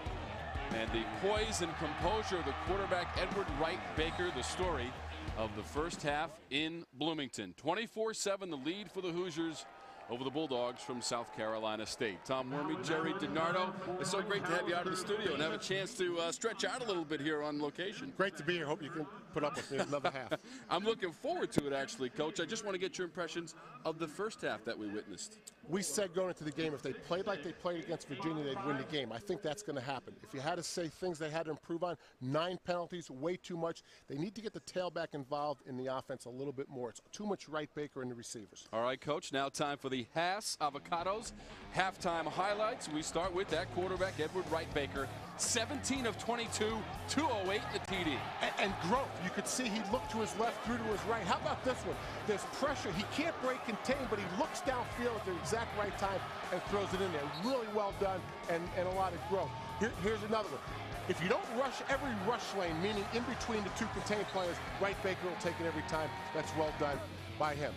And the poise and composure of the quarterback, Edward Wright Baker, the story of the first half in Bloomington. 24-7 the lead for the Hoosiers over the Bulldogs from South Carolina State. Tom Werme, Gerry DiNardo, it's so great to have you out of the studio and have a chance to uh, stretch out a little bit here on location. Great to be here. Hope you can put up with me another half. I'm looking forward to it, actually, Coach. I just want to get your impressions of the first half that we witnessed. We said going into the game, if they played like they played against Virginia, they'd win the game. I think that's going to happen. If you had to say things they had to improve on, nine penalties, way too much. They need to get the tailback involved in the offense a little bit more. It's too much Wright Baker in the receivers. All right, Coach, now time for the Hass Avocados halftime highlights. We start with that quarterback, Edward Wright Baker. 17 of 22, 208 the TD. And, and growth. You could see he looked to his left, threw to his right. How about this one? There's pressure. He can't break contain, but he looks downfield at the exact right time and throws it in there. Really well done and, and a lot of growth. Here, here's another one. If you don't rush every rush lane, meaning in between the two contained players, Wright Baker will take it every time. That's well done by him.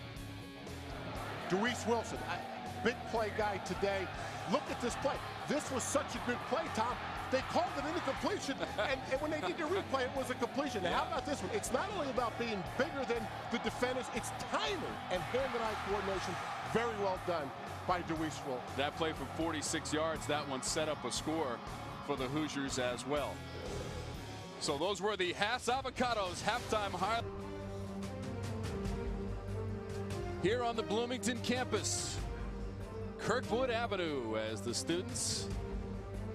Duwyce Wilson, big play guy today. Look at this play. This was such a good play, Tom. They called it an incompletion, and, and when they did the replay, it was a completion. Now, how about this one? It's not only about being bigger than the defenders, it's timing and hand-to-eye coordination. Very well done by Duwyce Wilson. That play from 46 yards, that one set up a score for the Hoosiers as well. So those were the Hass Avocados halftime highlights. Here on the Bloomington campus, Kirkwood Avenue, as the students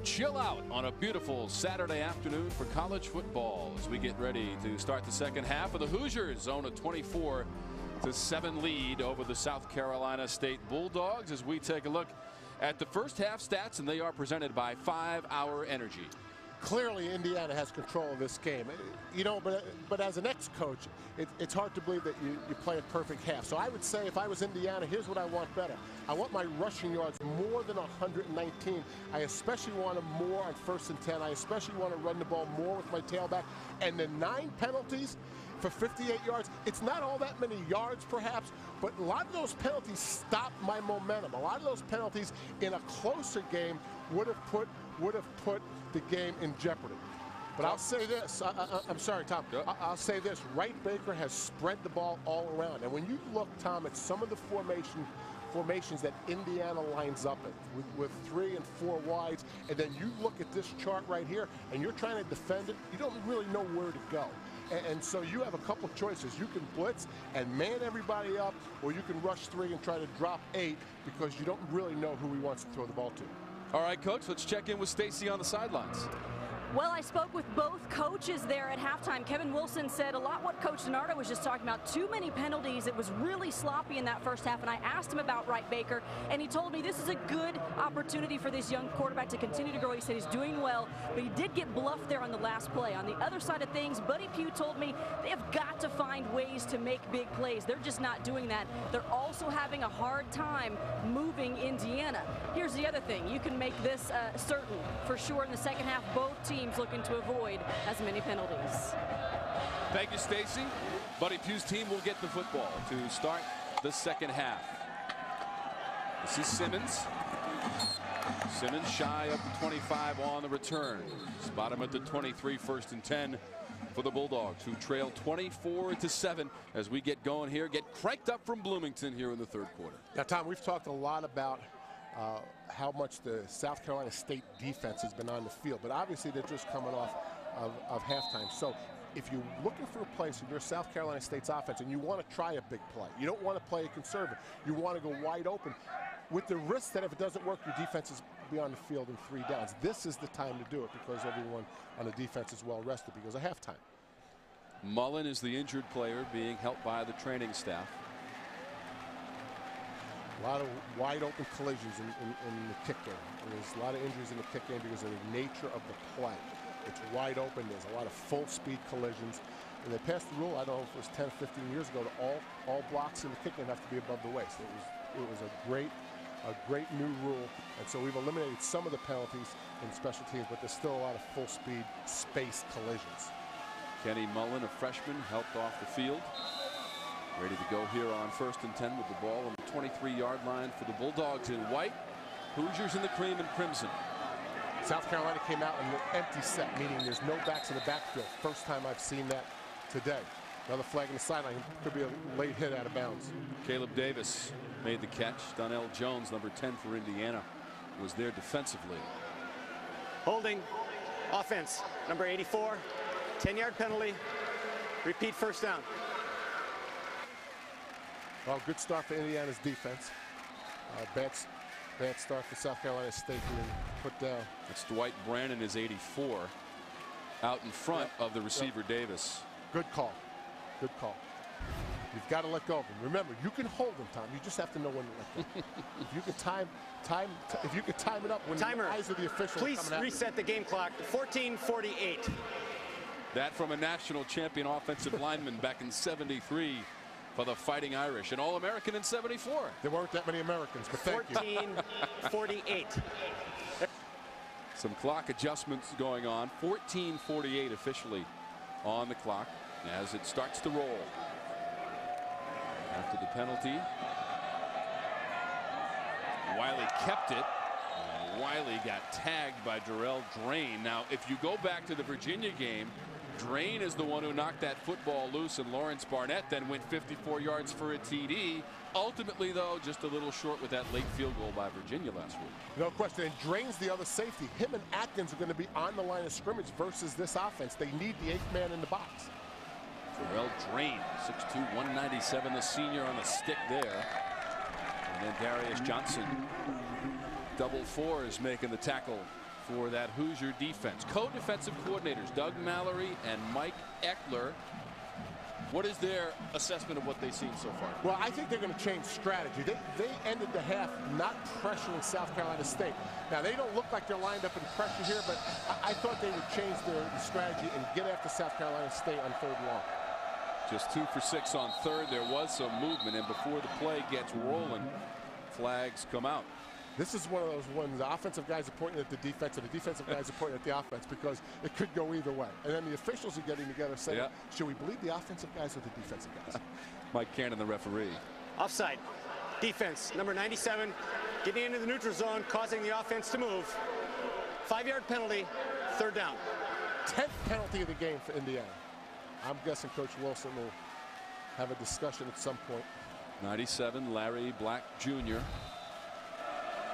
chill out on a beautiful Saturday afternoon for college football as we get ready to start the second half of the Hoosiers own a 24 to 7 lead over the South Carolina State Bulldogs as we take a look at the first half stats and they are presented by 5 Hour Energy. Clearly, Indiana has control of this game. You know, but but as an ex-coach, it, it's hard to believe that you, you play a perfect half. So I would say if I was Indiana, here's what I want better. I want my rushing yards more than 119. I especially want them more on first and 10. I especially want to run the ball more with my tailback. And the nine penalties for 58 yards, it's not all that many yards perhaps, but a lot of those penalties stop my momentum. A lot of those penalties in a closer game would have put would have put the game in jeopardy. But I'll say this. I, am sorry, Tom. I, I'll say this. Wright Baker has spread the ball all around. And when you look, Tom, at some of the formation formations that Indiana lines up in with, with three and four wides, and then you look at this chart right here, and you're trying to defend it, you don't really know where to go. And, and so you have a couple choices. You can blitz and man everybody up, or you can rush three and try to drop eight because you don't really know who he wants to throw the ball to. All right, coach, let's check in with Stacy on the sidelines. Well, I spoke with both coaches there at halftime. Kevin Wilson said a lot what Coach DiNardo was just talking about. Too many penalties. It was really sloppy in that first half. And I asked him about Wright Baker, and he told me this is a good opportunity for this young quarterback to continue to grow. He said he's doing well, but he did get bluffed there on the last play. On the other side of things, Buddy Pough told me they have got to find ways to make big plays. They're just not doing that. They're also having a hard time moving Indiana. Here's the other thing. You can make this uh, certain for sure in the second half. Both teams looking to avoid as many penalties. Thank you, Stacy. Buddy Pough's team will get the football to start the second half. This is Simmons. Simmons shy of the 25 on the return. Spot him at the 23, first and 10 for the Bulldogs, who trail 24 to 7 as we get going here, get cranked up from Bloomington here in the third quarter. Now, Tom, we've talked a lot about uh, how much the South Carolina State defense has been on the field, but obviously they're just coming off of, of halftime. So if you're looking for a place in your South Carolina State's offense and you want to try a big play, you don't want to play a conservative, you want to go wide open, with the risk that if it doesn't work, your defense is be on the field in three downs. This is the time to do it because everyone on the defense is well rested because of halftime. Mullen is the injured player being helped by the training staff. A lot of wide open collisions in, in, in the kick game. There's a lot of injuries in the kick game because of the nature of the play. It's wide open. There's a lot of full speed collisions. And they passed the rule, I don't know if it was 10 or 15 years ago, to all, all blocks in the kick game have to be above the waist. It was, it was a great a great new rule. And so we've eliminated some of the penalties in special teams, but there's still a lot of full speed space collisions. Kenny Mullen, a freshman, helped off the field. Ready to go here on first and 10 with the ball the 23-yard line for the Bulldogs in white. Hoosiers in the cream and crimson. South Carolina came out in an empty set, meaning there's no backs in the backfield. First time I've seen that today. Another flag in the sideline. Could be a late hit out of bounds. Caleb Davis made the catch. Donnell Jones, number 10 for Indiana, was there defensively. Holding. Offense. Number 84. 10-yard penalty. Repeat first down. Well, good start for Indiana's defense. Uh, bad, bad start for South Carolina State being put down. It's Dwight Brannon is 84 out in front yep. of the receiver yep. Davis. Good call. Good call. You've got to let go of him. Remember, you can hold him, Tom. You just have to know when to let go. if you can time, time, if you can time it up when Timer. the eyes of the official. Please reset the game clock. 14:48. That from a national champion offensive lineman back in '73 for the Fighting Irish, an All-American in '74. There weren't that many Americans, but thank 14:48. Some clock adjustments going on. 14:48 officially on the clock as it starts to roll after the penalty. Wiley kept it. Wiley got tagged by Jarrell Drain. Now, if you go back to the Virginia game, Drain is the one who knocked that football loose, and Lawrence Barnett then went 54 yards for a TD. Ultimately, though, just a little short with that late field goal by Virginia last week. No question. And Drain's the other safety. Him and Atkins are going to be on the line of scrimmage versus this offense. They need the eighth man in the box. Jarrell Drain, 6'2", 197, the senior on the stick there. And then Darius Johnson, double four is making the tackle for that Hoosier defense. Co-defensive coordinators Doug Mallory and Mike Ekeler. What is their assessment of what they've seen so far? Well, I think they're going to change strategy. They, they ended the half not pressuring South Carolina State. Now, they don't look like they're lined up in pressure here, but I, I thought they would change their strategy and get after South Carolina State on third and long. Just two for six on third. There was some movement, and before the play gets rolling, flags come out. This is one of those ones the offensive guys are pointing at the defense and the defensive guys are pointing at the offense because it could go either way. And then the officials are getting together saying, yeah. should we believe the offensive guys or the defensive guys? Mike Cannon, the referee. Offside. Defense, number 97, getting into the neutral zone, causing the offense to move. Five-yard penalty, third down. Tenth penalty of the game for Indiana. I'm guessing Coach Wilson will have a discussion at some point. 97, Larry Black Jr.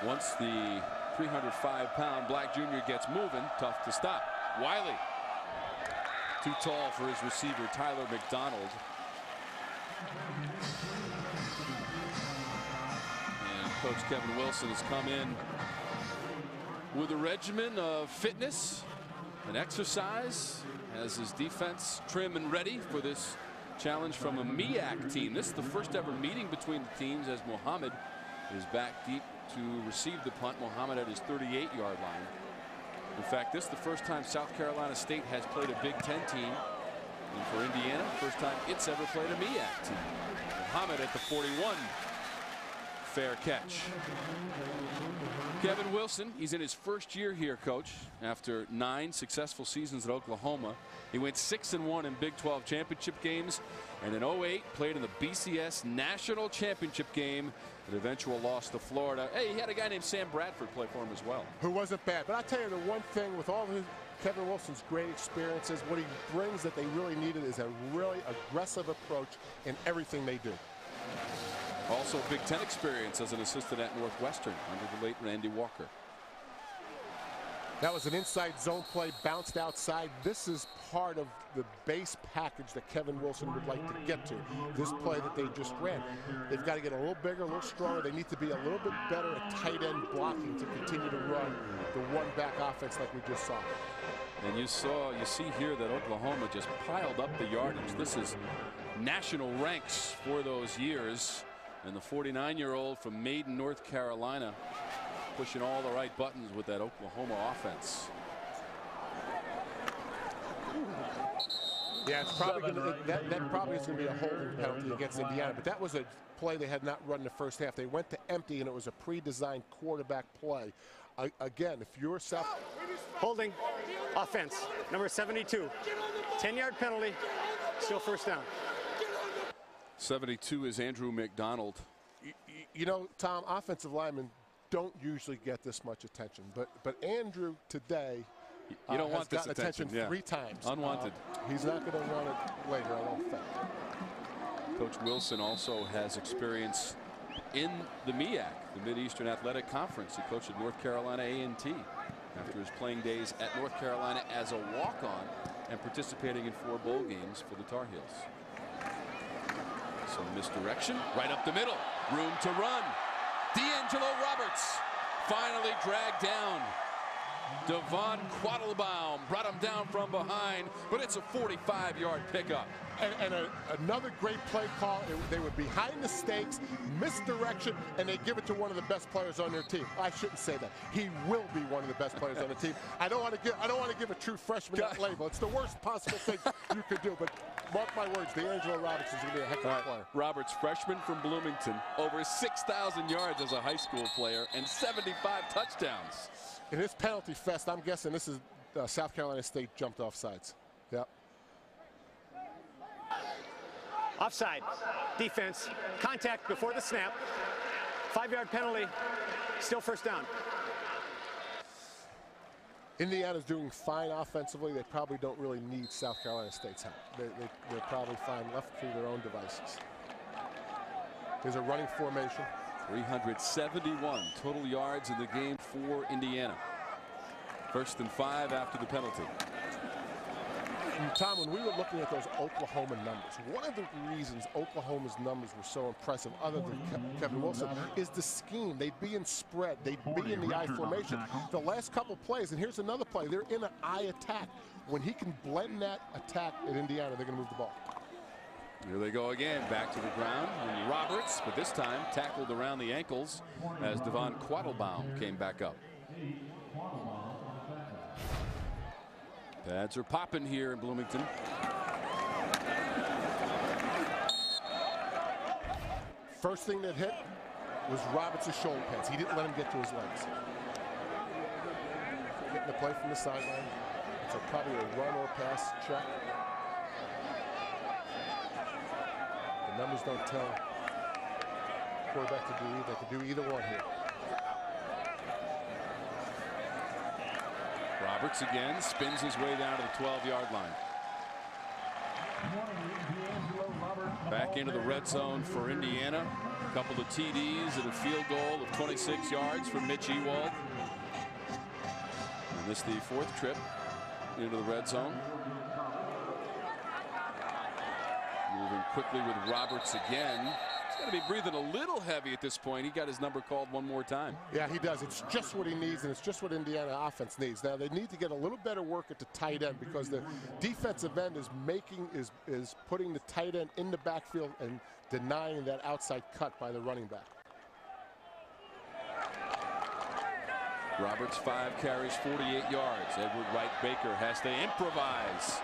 Once the 305-pound Black Jr. gets moving, tough to stop. Wiley, too tall for his receiver, Tyler McDonald. And Coach Kevin Wilson has come in with a regimen of fitness and exercise as his defense trim and ready for this challenge from a MEAC team. This is the first ever meeting between the teams as Muhammad is back deep to receive the punt. Mohammed at his 38 yard line. In fact, this is the first time South Carolina State has played a Big Ten team. And for Indiana, first time it's ever played a MEAC team. Mohammed at the 41. Fair catch. Kevin Wilson, he's in his first year here, coach. After nine successful seasons at Oklahoma, he went 6 and 1 in Big 12 championship games, and in 08 played in the BCS National Championship game. An eventual loss to Florida. Hey, he had a guy named Sam Bradford play for him as well. Who wasn't bad. But I tell you, the one thing with all his Kevin Wilson's great experiences, what he brings that they really needed is a really aggressive approach in everything they do. Also Big Ten experience as an assistant at Northwestern under the late Randy Walker. That was an inside zone play, bounced outside. This is part of the base package that Kevin Wilson would like to get to. This play that they just ran. They've got to get a little bigger, a little stronger. They need to be a little bit better at tight end blocking to continue to run the one back offense like we just saw. And you saw, you see here that Oklahoma just piled up the yardage. This is national ranks for those years. And the 49-year-old from Maiden, North Carolina, pushing all the right buttons with that Oklahoma offense. Yeah, it's probably gonna, that, that probably is going to be a holding penalty against Indiana. But that was a play they had not run in the first half. They went to empty, and it was a pre-designed quarterback play. I, again, if you're South... Holding, offense, number 72. 10-yard penalty, still first down. 72 is Andrew McDonald. You, you know, Tom, offensive linemen don't usually get this much attention, but but Andrew today you don't uh, want this attention, attention yeah. three times. Unwanted. Uh, he's not going to want it later, I don't think. Coach Wilson also has experience in the MEAC, the Mid-Eastern Athletic Conference. He coached at North Carolina A&T after his playing days at North Carolina as a walk-on and participating in four bowl games for the Tar Heels. Some misdirection right up the middle. Room to run. D'Angelo Roberts finally dragged down. Devon Quattlebaum brought him down from behind, but it's a 45-yard pickup. And, and a, another great play call. It, they were behind the stakes, misdirection, and they give it to one of the best players on their team. I shouldn't say that. He will be one of the best players on the team. I don't want to give. I don't want to give a true freshman that label. It's the worst possible thing you could do. But mark my words, D'Angelo Roberts is going to be a heck of a right. player. Roberts, freshman from Bloomington, over 6,000 yards as a high school player and 75 touchdowns. In this penalty fest, I'm guessing this is uh, South Carolina State jumped off sides. Yep. Offside. Defense. Contact before the snap. Five-yard penalty. Still first down. Indiana's doing fine offensively. They probably don't really need South Carolina State's help. They, they, they're probably fine left to their own devices. There's a running formation. 371 total yards in the game for Indiana. First and five after the penalty. Tom, when we were looking at those Oklahoma numbers, one of the reasons Oklahoma's numbers were so impressive, other than Ke Kevin Wilson, is the scheme. They'd be in spread. They'd be in the I formation. The last couple plays, and here's another play, they're in an I attack. When he can blend that attack at Indiana, they're going to move the ball. Here they go again, back to the ground. And Roberts, but this time tackled around the ankles as Devon Quattlebaum came back up. Pads are popping here in Bloomington. First thing that hit was Roberts' shoulder pads. He didn't let him get to his legs. Getting the play from the sideline. It's a, probably a run or pass check. The numbers don't tell quarterback to do either. They can do either one here. Roberts again spins his way down to the 12-yard line. Back into the red zone for Indiana. A couple of TDs and a field goal of 26 yards from Mitch Ewald. And this is the fourth trip into the red zone. Moving quickly with Roberts again. Got to be breathing a little heavy at this point. He got his number called one more time. Yeah, he does. It's just what he needs, and it's just what Indiana offense needs. Now they need to get a little better work at the tight end because the defensive end is making is is putting the tight end in the backfield and denying that outside cut by the running back. Roberts five carries 48 yards. Edward Wright Baker has to improvise.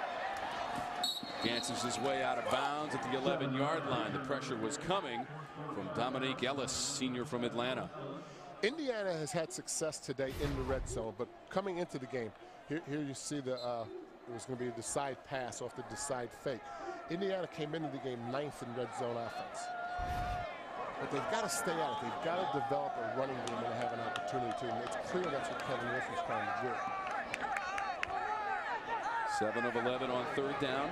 Dances his way out of bounds at the 11 yard line. The pressure was coming from Dominique Ellis, senior from Atlanta. Indiana has had success today in the red zone, but coming into the game, here, here you see the uh, it was going to be a decide pass off the decide fake. Indiana came into the game ninth in red zone offense. But they've got to stay it. They've got to develop a running game and have an opportunity to. And it's clear that's what Kevin Wilson's trying to do. 7 of 11 on third down.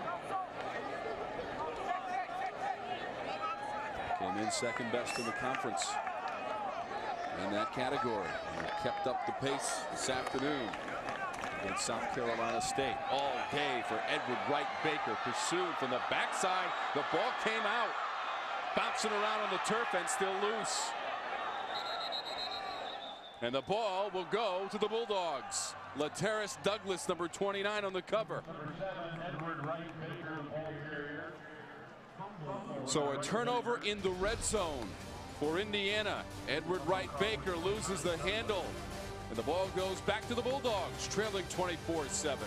Came in second best in the conference in that category. And kept up the pace this afternoon against South Carolina State. All day for Edward Wright Baker. Pursued from the backside. The ball came out. Bouncing around on the turf and still loose. And the ball will go to the Bulldogs. Laterris Douglas, number 29 on the cover. So a turnover in the red zone for Indiana. Edward Wright Baker loses the handle. And the ball goes back to the Bulldogs, trailing 24-7.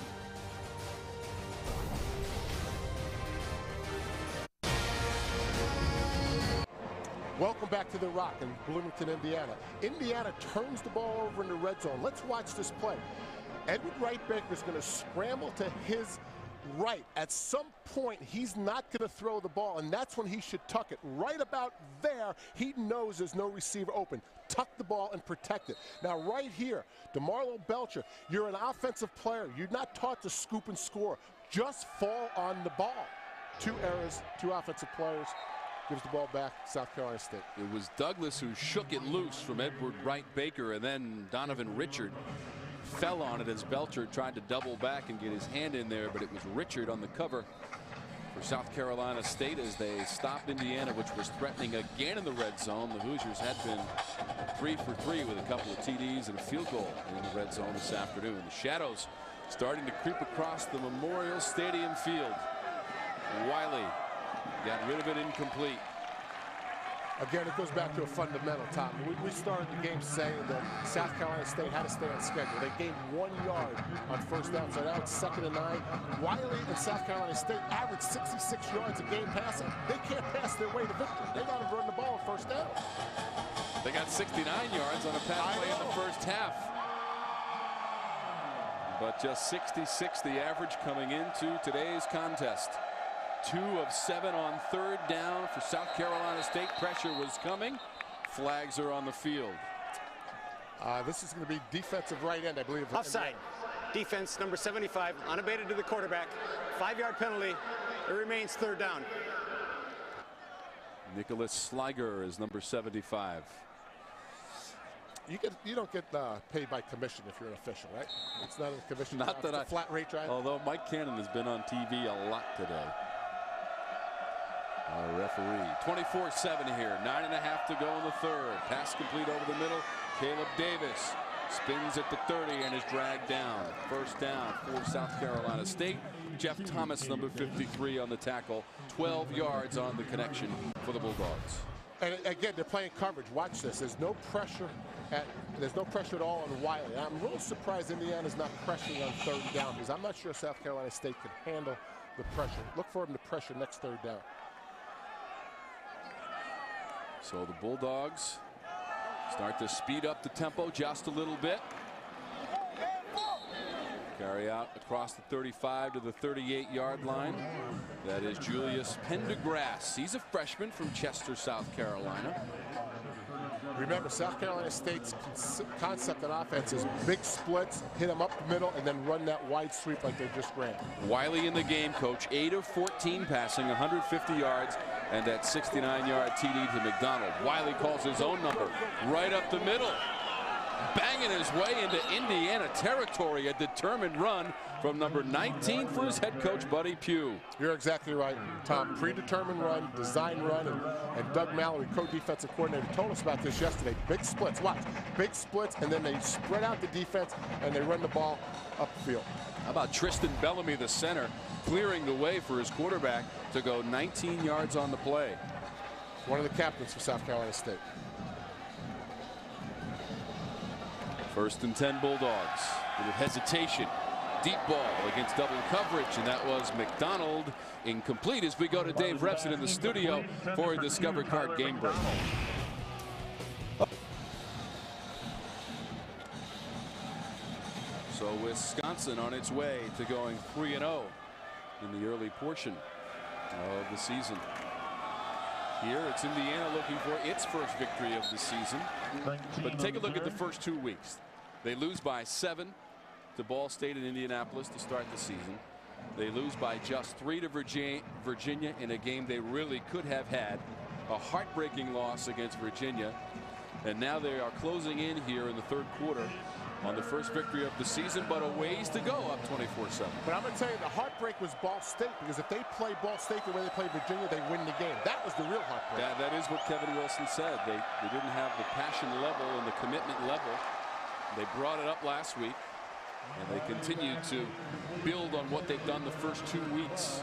Welcome back to the Rock in Bloomington, Indiana. Indiana turns the ball over in the red zone. Let's watch this play. Edward Wright Baker is going to scramble to his right. At some point, he's not going to throw the ball, and that's when he should tuck it. Right about there, he knows there's no receiver open. Tuck the ball and protect it. Now, right here, Damarlo Belcher, you're an offensive player. You're not taught to scoop and score. Just fall on the ball. Two errors, two offensive players gives the ball back South Carolina State. It was Douglas who shook it loose from Edward Wright Baker and then Donovan Richard fell on it as Belcher tried to double back and get his hand in there but it was Richard on the cover for South Carolina State as they stopped Indiana which was threatening again in the red zone. The Hoosiers had been three for three with a couple of TDs and a field goal in the red zone this afternoon. The shadows starting to creep across the Memorial Stadium field. Wiley Got rid of it incomplete. Again, it goes back to a fundamental, Tom. We, we, started the game saying that South Carolina State had to stay on schedule. They gained one yard on first down, so now it's second and nine. Wiley and South Carolina State average 66 yards a game passing. They can't pass their way to victory. They got to run the ball on first down. They got 69 yards on a pass play in the first half. But just 66 the average coming into today's contest. Two of seven on third down for South Carolina State. Pressure was coming. Flags are on the field. Uh, this is going to be defensive right end, I believe. Offside. Defense number 75, unabated to the quarterback. Five-yard penalty. It remains third down. Nicholas Sliger is number 75. You get you don't get uh, paid by commission if you're an official, right? It's not a commission. Not that I flat rate, right? Although Mike Cannon has been on TV a lot today. Our referee. 24-7 here. Nine and a half to go in the third. Pass complete over the middle. Caleb Davis spins at the 30 and is dragged down. First down for South Carolina State. Jeff Thomas, number 53 on the tackle. 12 yards on the connection for the Bulldogs. And again, they're playing coverage. Watch this. There's no pressure at there's no pressure at all on Wiley. I'm a little surprised Indiana's not pressuring on third down because I'm not sure South Carolina State can handle the pressure. Look for him to pressure next third down. So the Bulldogs start to speed up the tempo just a little bit. Carry out across the 35 to the 38 yard line. That is Julius Pendergrass. He's a freshman from Chester, South Carolina. Remember, South Carolina State's concept on offense is big splits, hit them up the middle, and then run that wide sweep like they just ran. Wiley in the game, coach. 8 of 14 passing, 150 yards, and that 69-yard TD to McDonald. Wiley calls his own number right up the middle. Bang banging his way into Indiana territory. A determined run from number 19 for his head coach, Buddy Pough. You're exactly right, Tom. Predetermined run, design run, and, and Doug Mallory, co-defensive coordinator, told us about this yesterday. Big splits, watch. Big splits, and then they spread out the defense, and they run the ball upfield. How about Tristan Bellamy, the center, clearing the way for his quarterback to go 19 yards on the play. One of the captains for South Carolina State. First and 10 Bulldogs. With hesitation. Deep ball against double coverage, and that was McDonald incomplete as we go to Dave Revsine in the studio for a Discover Card game break. So Wisconsin on its way to going 3 0 in the early portion of the season. Here it's Indiana looking for its first victory of the season. But take a look at the first two weeks. They lose by seven to Ball State in Indianapolis to start the season. They lose by just three to Virginia in a game they really could have had. A heartbreaking loss against Virginia. And now they are closing in here in the third quarter on the first victory of the season, but a ways to go up 24-7. But I'm going to tell you, the heartbreak was Ball State, because if they play Ball State the way they play Virginia, they win the game. That was the real heartbreak. That, that is what Kevin Wilson said. They, they didn't have the passion level and the commitment level. They brought it up last week, and they continue to build on what they've done the first two weeks.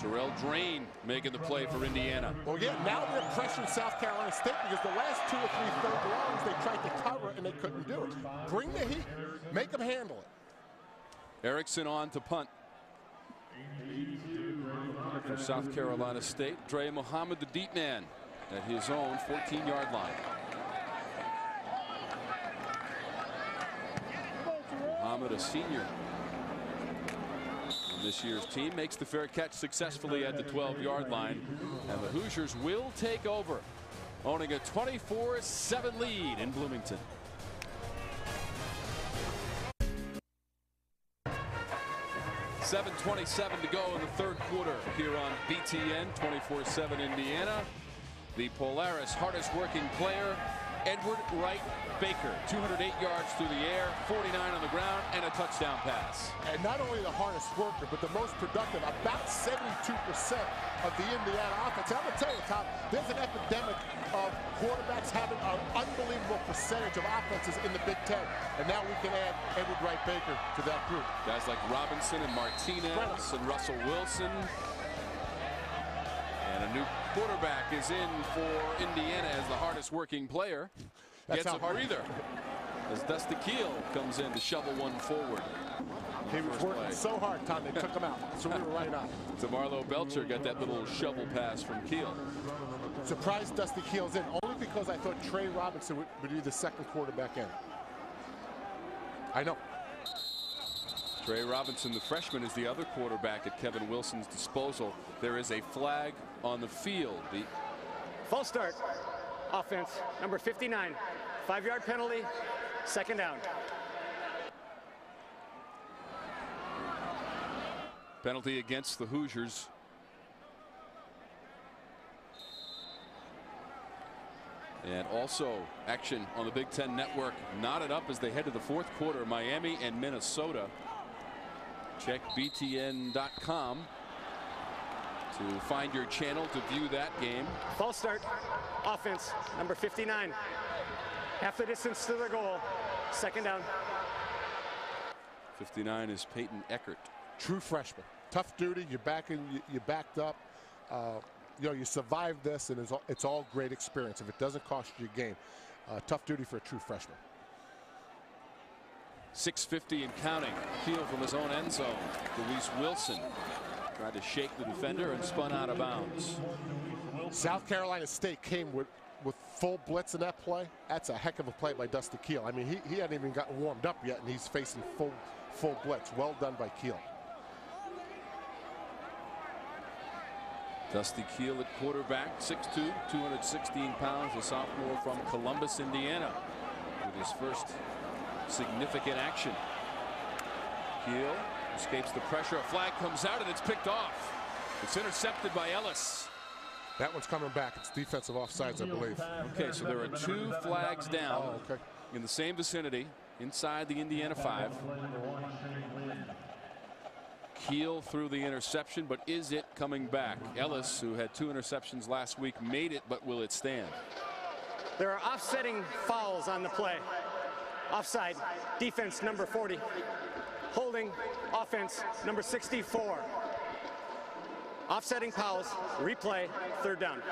Jarrell Drain making the play for Indiana. Well, yeah, now they're pressuring South Carolina State because the last two or three third downs they tried to cover and they couldn't do it. Bring the heat. Make them handle it. Erickson on to punt. For South Carolina State, Dre Muhammad, the deep man, at his own 14-yard line. A senior this year's team makes the fair catch successfully at the 12-yard line. And the Hoosiers will take over, owning a 24-7 lead in Bloomington. Seven twenty-seven to go in the third quarter here on BTN 24-7 Indiana. The Polaris hardest working player Edward Wright Baker, 208 yards through the air, 49 on the ground, and a touchdown pass. And not only the hardest worker, but the most productive, about 72% of the Indiana offense. I'm going to tell you, Tom, there's an epidemic of quarterbacks having an unbelievable percentage of offenses in the Big Ten. And now we can add Edward Wright Baker to that group. Guys like Robinson and Martinez and Russell Wilson. And a new quarterback is in for Indiana as the hardest working player. That's Gets a hard. breather as Dusty Kiel comes in to shovel one forward. He was working play. so hard, Tom, they took him out. So we were right on. Damarlo Belcher got that little shovel pass from Kiel. Surprised Dusty Kiel's in, only because I thought Trey Robinson would, would be the second quarterback in. I know. Trey Robinson, the freshman, is the other quarterback at Kevin Wilson's disposal. There is a flag on the field. The False start. Offense, number 59. Five-yard penalty, second down. Penalty against the Hoosiers. And also action on the Big Ten Network knotted up as they head to the fourth quarter. Miami and Minnesota. Check BTN.com to find your channel to view that game. False start. Offense, number 59. Half the distance to the goal. Second down. 59 is Peyton Eckert. True freshman. Tough duty. You're backing. You backed up. Uh, you know, you survived this, and it's all, it's all great experience. If it doesn't cost you a game, uh, tough duty for a true freshman. 650 and counting. Kiel from his own end zone. Luis Wilson tried to shake the defender and spun out of bounds. South Carolina State came with with full blitz in that play. That's a heck of a play by Dusty Kiel. I mean, he, he hadn't even gotten warmed up yet, and he's facing full full blitz. Well done by Kiel. Dusty Kiel at quarterback, 6'2", 216 pounds, a sophomore from Columbus, Indiana, with his first significant action. Kiel escapes the pressure. A flag comes out, and it's picked off. It's intercepted by Ellis. That one's coming back. It's defensive offsides, I believe. Okay, so there are two flags down Oh, okay. in the same vicinity inside the Indiana five. Kiel through the interception, but is it coming back? Ellis, who had two interceptions last week, made it, but will it stand? There are offsetting fouls on the play. Offside, defense number 40. Holding, offense number 64. Offsetting fouls, replay, third down.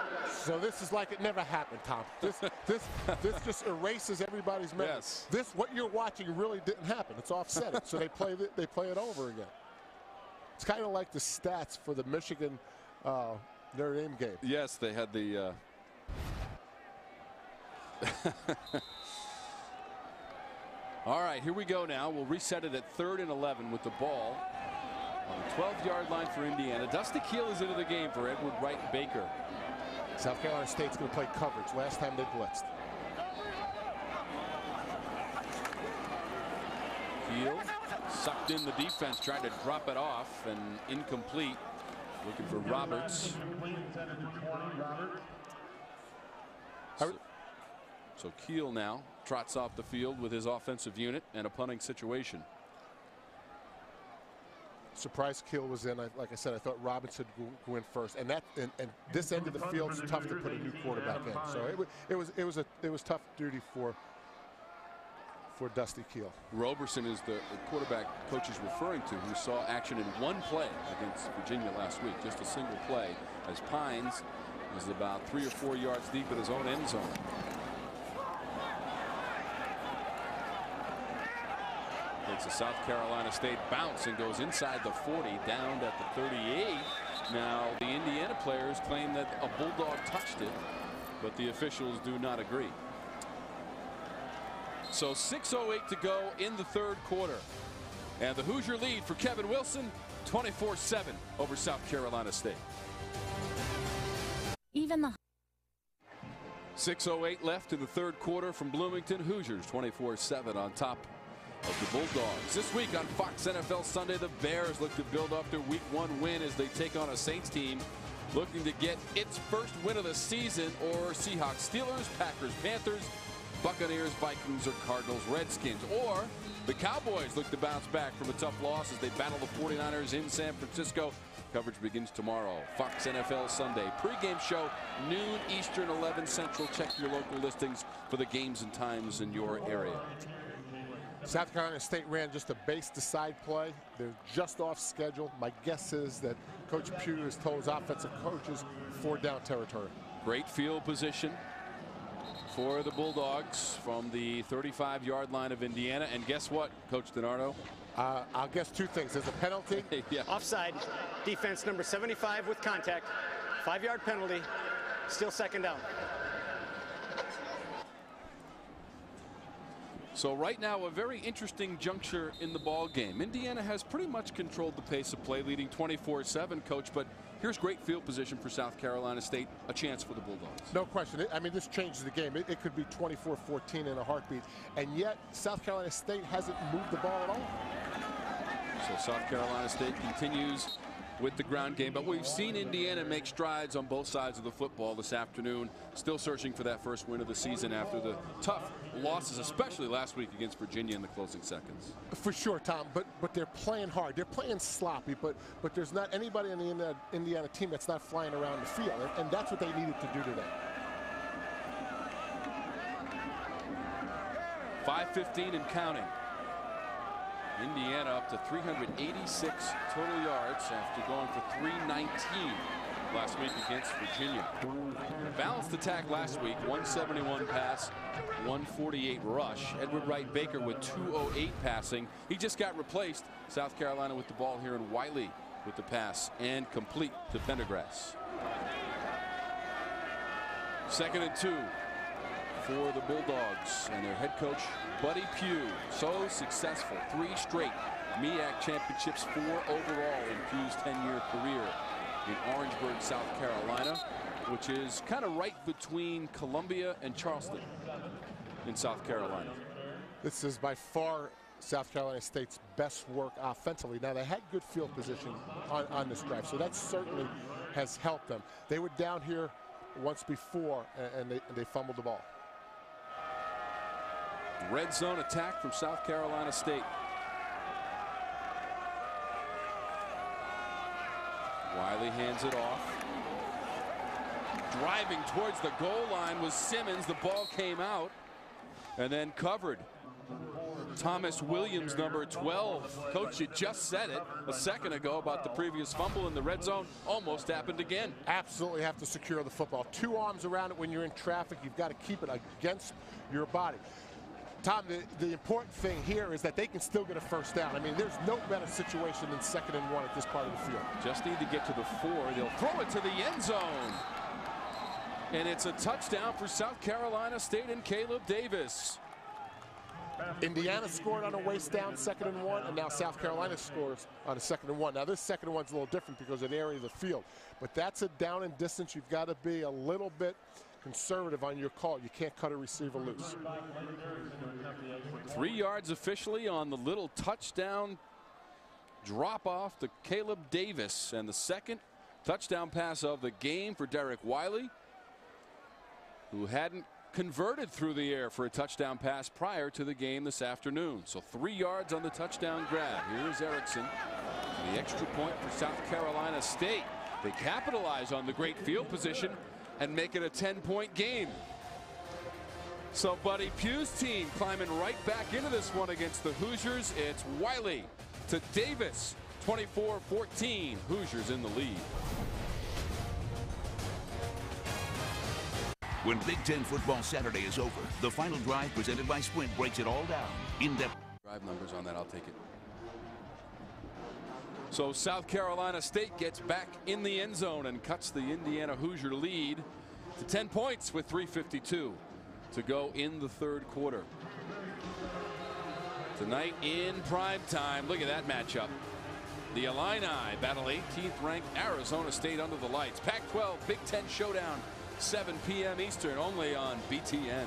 So this is like it never happened, Tom. This this this just erases everybody's memory. Yes. This what you're watching really didn't happen. It's offset. so they play it, they play it over again. It's kind of like the stats for the Michigan uh, Notre Dame game. Yes, they had the. Uh... All right, here we go now. We'll reset it at third and 11 with the ball on the 12-yard line for Indiana. Dusty Kiel is into the game for Edward Wright Baker. South Carolina State's going to play coverage. Last time they blitzed. Kiel sucked in the defense, trying to drop it off, and incomplete. Looking for Roberts. So, so Kiel now trots off the field with his offensive unit and a punting situation. Surprise Kiel was in. I, like I said, I thought Robinson would go, in first, and that and, and this end of the field is tough to put a new quarterback in. So it, it was it was a it was tough duty for for Dusty Kiel. Roberson is the, the quarterback coach is referring to, who saw action in one play against Virginia last week, just a single play, as Pines was about three or four yards deep in his own end zone. Takes a South Carolina State bounce and goes inside the 40, down at the 38. Now, the Indiana players claim that a Bulldog touched it, but the officials do not agree. So 6.08 to go in the third quarter. And the Hoosier lead for Kevin Wilson, 24-7 over South Carolina State. Even the 6.08 left in the third quarter from Bloomington. Hoosiers 24-7 on top of the Bulldogs. This week on Fox NFL Sunday, the Bears look to build up their week one win as they take on a Saints team looking to get its first win of the season or Seahawks, Steelers, Packers, Panthers, Buccaneers, Vikings, or Cardinals, Redskins. Or the Cowboys look to bounce back from a tough loss as they battle the 49ers in San Francisco. Coverage begins tomorrow. Fox NFL Sunday. Pre-game show, noon Eastern, 11 Central. Check your local listings for the games and times in your area. South Carolina State ran just a base to side play. They're just off schedule. My guess is that Coach Pough has told his offensive coaches four down territory. Great field position for the Bulldogs from the 35 yard line of Indiana. And guess what, Coach DiNardo? Uh, I'll guess two things. There's a penalty. yeah. Offside, defense number 75 with contact. Five yard penalty, still second down. So right now, a very interesting juncture in the ball game. Indiana has pretty much controlled the pace of play, leading 24-7, Coach. But here's great field position for South Carolina State, a chance for the Bulldogs. No question. I mean, this changes the game. It, it could be 24-14 in a heartbeat. And yet, South Carolina State hasn't moved the ball at all. So South Carolina State continues with the ground game. But we've seen Indiana make strides on both sides of the football this afternoon. Still searching for that first win of the season after the tough losses, especially last week against Virginia in the closing seconds. For sure, Tom. But but they're playing hard. They're playing sloppy. But but there's not anybody in the Indiana, Indiana team that's not flying around the field, and, and that's what they needed to do today. 5:15 and counting. Indiana up to 386 total yards after going for 319 last week against Virginia. Balanced attack last week, 171 pass, 148 rush. Edward Wright Baker with 208 passing. He just got replaced. South Carolina with the ball here in Wiley with the pass and complete to Pendergrass. Second and two for the Bulldogs and their head coach Buddy Pough. So successful, three straight MEAC championships, four overall in Pough's 10-year career in Orangeburg, South Carolina, which is kind of right between Columbia and Charleston in South Carolina. This is by far South Carolina State's best work offensively. Now, they had good field position on, on this drive, so that certainly has helped them. They were down here once before, and, they, and they fumbled the ball. Red zone attack from South Carolina State. Wiley hands it off. Driving towards the goal line was Simmons. The ball came out and then covered. Thomas Williams, number 12. Coach, you just said it a second ago about the previous fumble in the red zone. Almost happened again. Absolutely have to secure the football. Two arms around it when you're in traffic. You've got to keep it against your body. Tom, the, the, important thing here is that they can still get a first down. I mean, there's no better situation than second and one at this part of the field. Just need to get to the four. They'll throw it to the end zone. And it's a touchdown for South Carolina State and Caleb Davis. Indiana scored on a waste down second and one, and now South Carolina scores on a second and one. Now this second and one's a little different because of the area of the field, but that's a down and distance. You've got to be a little bit conservative on your call. You can't cut a receiver loose. Three yards officially on the little touchdown drop off to Caleb Davis, and the second touchdown pass of the game for Derek Wiley, who hadn't converted through the air for a touchdown pass prior to the game this afternoon. So three yards on the touchdown grab. Here's Erickson. The extra point for South Carolina State. They capitalize on the great field position and make it a 10-point game. So Buddy Pough's team climbing right back into this one against the Hoosiers. It's Wiley to Davis. 24-14. Hoosiers in the lead. When Big Ten Football Saturday is over, the final drive presented by Sprint breaks it all down. In-depth drive numbers on that, I'll take it. So South Carolina State gets back in the end zone and cuts the Indiana Hoosier lead to 10 points with 352 to go in the third quarter. Tonight in prime time, look at that matchup. The Illini battle 18th ranked Arizona State under the lights. Pac-12 Big Ten showdown 7 p.m. Eastern only on BTN.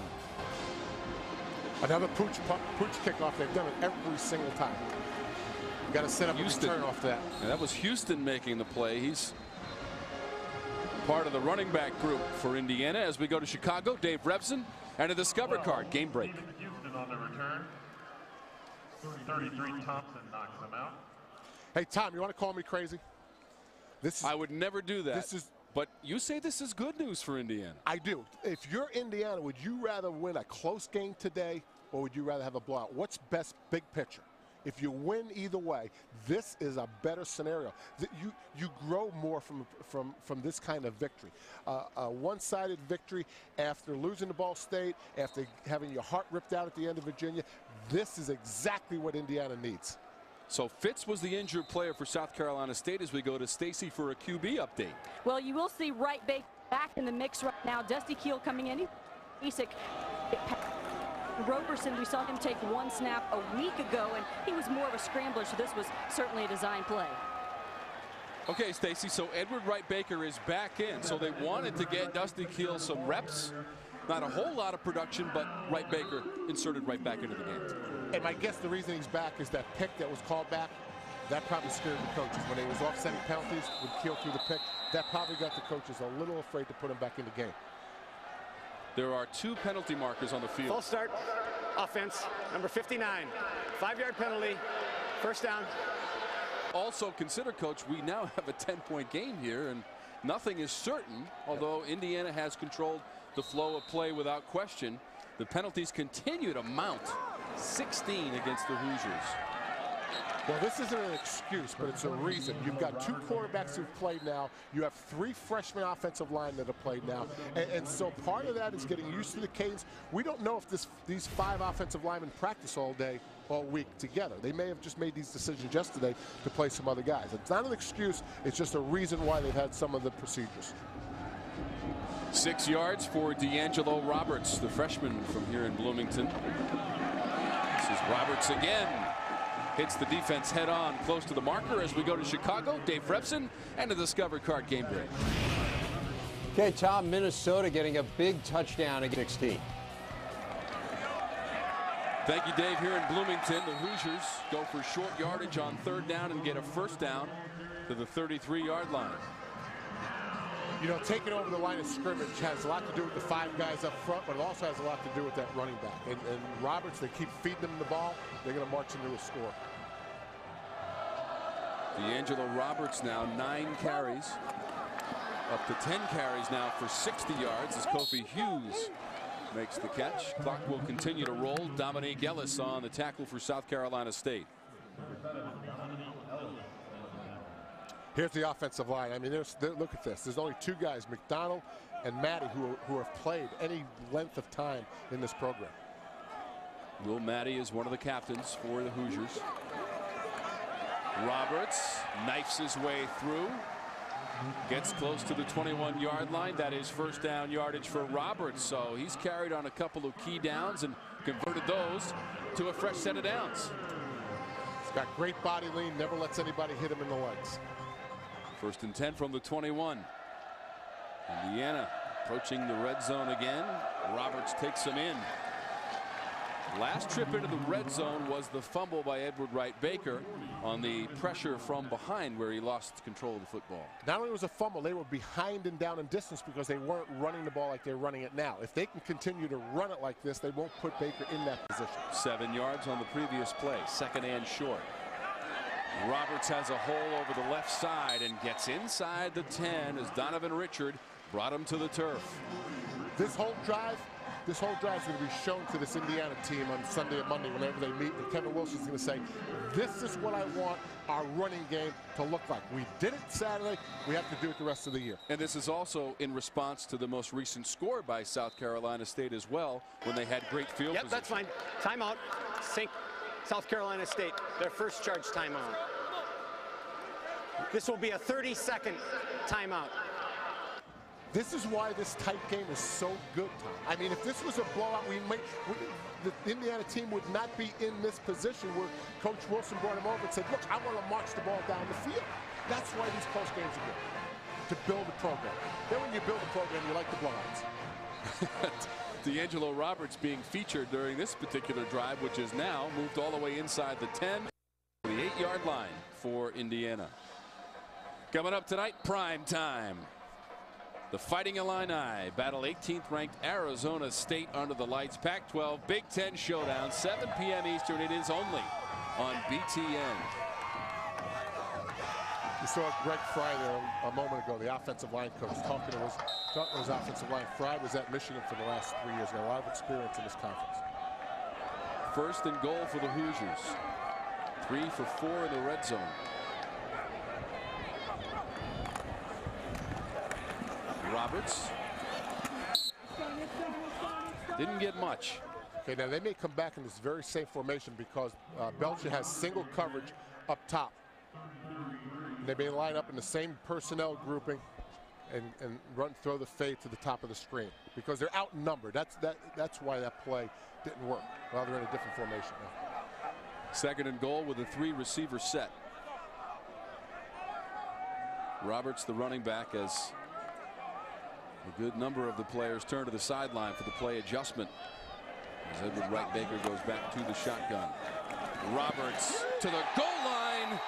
Another pooch, pooch kickoff. They've done it every single time. You got to set up Houston. a return off that. Yeah, that was Houston making the play. He's part of the running back group for Indiana as we go to Chicago. Dave Revsine and a Discover card. Game break. Houston on the return. 33 Thompson knocks him out. Hey Tom, you want to call me crazy? This is, I would never do that. This is but you say this is good news for Indiana. I do. If you're Indiana, would you rather win a close game today or would you rather have a blowout? What's best big picture? If you win either way, this is a better scenario. You you grow more from from from this kind of victory. Uh, a one-sided victory after losing to Ball State, after having your heart ripped out at the end of Virginia. This is exactly what Indiana needs. So Fitz was the injured player for South Carolina State as we go to Stacy for a QB update. Well, you will see Wright back in the mix right now. Dusty Kiel coming in. Basic. Roberson, we saw him take one snap a week ago, and he was more of a scrambler, so this was certainly a design play. Okay, Stacy, so Edward Wright Baker is back in, so they wanted to get Dusty Kiel some reps. Not a whole lot of production, but Wright Baker inserted right back into the game. And my guess the reason he's back is that pick that was called back. That probably scared the coaches when they was offsetting penalties would kill through the pick. That probably got the coaches a little afraid to put him back in the game. There are two penalty markers on the field. Full start offense, number 59. Five-yard penalty, first down. Also consider, Coach, we now have a 10-point game here, and nothing is certain, although Indiana has controlled the flow of play without question. The penalties continue to mount. 16 against the Hoosiers. Well, this isn't an excuse, but it's a reason. You've got two quarterbacks who've played now. You have three freshman offensive line that have played now. And, and, so part of that is getting used to the cadence. We don't know if this, these five offensive linemen practice all day, all week together. They may have just made these decisions yesterday to play some other guys. It's not an excuse. It's just a reason why they've had some of the procedures. Six yards for D'Angelo Roberts, the freshman from here in Bloomington. This is Roberts again. Hits the defense head on close to the marker as we go to Chicago. Dave Revsine and a Discover Card game break. Okay, Tom, Minnesota getting a big touchdown against 16. Thank you, Dave. Here in Bloomington, the Hoosiers go for short yardage on third down and get a first down to the 33-yard line. You know, taking over the line of scrimmage has a lot to do with the five guys up front, but it also has a lot to do with that running back. And, and Roberts, they keep feeding them the ball, they're going to march into a score. D'Angelo Roberts now nine carries. Up to 10 carries now for 60 yards as Kofi Hughes makes the catch. Clock will continue to roll. Dominique Ellis on the tackle for South Carolina State. Here's the offensive line. I mean, there's, there, look at this. There's only two guys, McDonald and Matte, who, who have played any length of time in this program. Will Matte is one of the captains for the Hoosiers. Roberts knifes his way through. Gets close to the 21-yard line. That is first down yardage for Roberts. So he's carried on a couple of key downs and converted those to a fresh set of downs. He's got great body lean, never lets anybody hit him in the legs. First and 10 from the 21. Indiana approaching the red zone again. Roberts takes him in. Last trip into the red zone was the fumble by Edward Wright Baker on the pressure from behind where he lost control of the football. Not only was a fumble, they were behind and down in distance because they weren't running the ball like they're running it now. If they can continue to run it like this, they won't put Baker in that position. Seven yards on the previous play, second and short. Roberts has a hole over the left side and gets inside the 10 as Donovan Richard brought him to the turf. This whole drive, this whole drive is going to be shown to this Indiana team on Sunday and Monday whenever they meet. And Kevin Wilson's going to say, this is what I want our running game to look like. We did it Saturday. We have to do it the rest of the year. And this is also in response to the most recent score by South Carolina State as well when they had great field Yep, position. that's fine. Timeout. Sink. South Carolina State, their first charge timeout. This will be a 30-second timeout. This is why this tight game is so good, Tom. I mean, if this was a blowout, we might, we, the Indiana team would not be in this position where Coach Wilson brought him over and said, look, I want to march the ball down the field. That's why these close games are good, to build a program. Then when you build a program, you like the blowouts. D'Angelo Roberts being featured during this particular drive, which is now moved all the way inside the 10, the eight-yard line for Indiana. Coming up tonight, prime time. The Fighting Illini battle 18th ranked Arizona State under the lights. Pac 12 Big Ten Showdown, 7 p.m. Eastern. It is only on BTN. You saw Greg Frey there a moment ago, the offensive line coach, talking to his, talking to his offensive line. Fry was at Michigan for the last three years, got a lot of experience in this conference. First and goal for the Hoosiers. Three for four in the red zone. Roberts. Didn't get much. Okay, now they may come back in this very same formation because uh, Belcher has single coverage up top. They may line up in the same personnel grouping and, and run throw the fade to the top of the screen because they're outnumbered. That's that that's why that play didn't work. Well, they're in a different formation now. Second and goal with a three receiver set. Roberts, the running back, as a good number of the players turn to the sideline for the play adjustment. As Edward Wright Baker goes back to the shotgun. Roberts to the goal line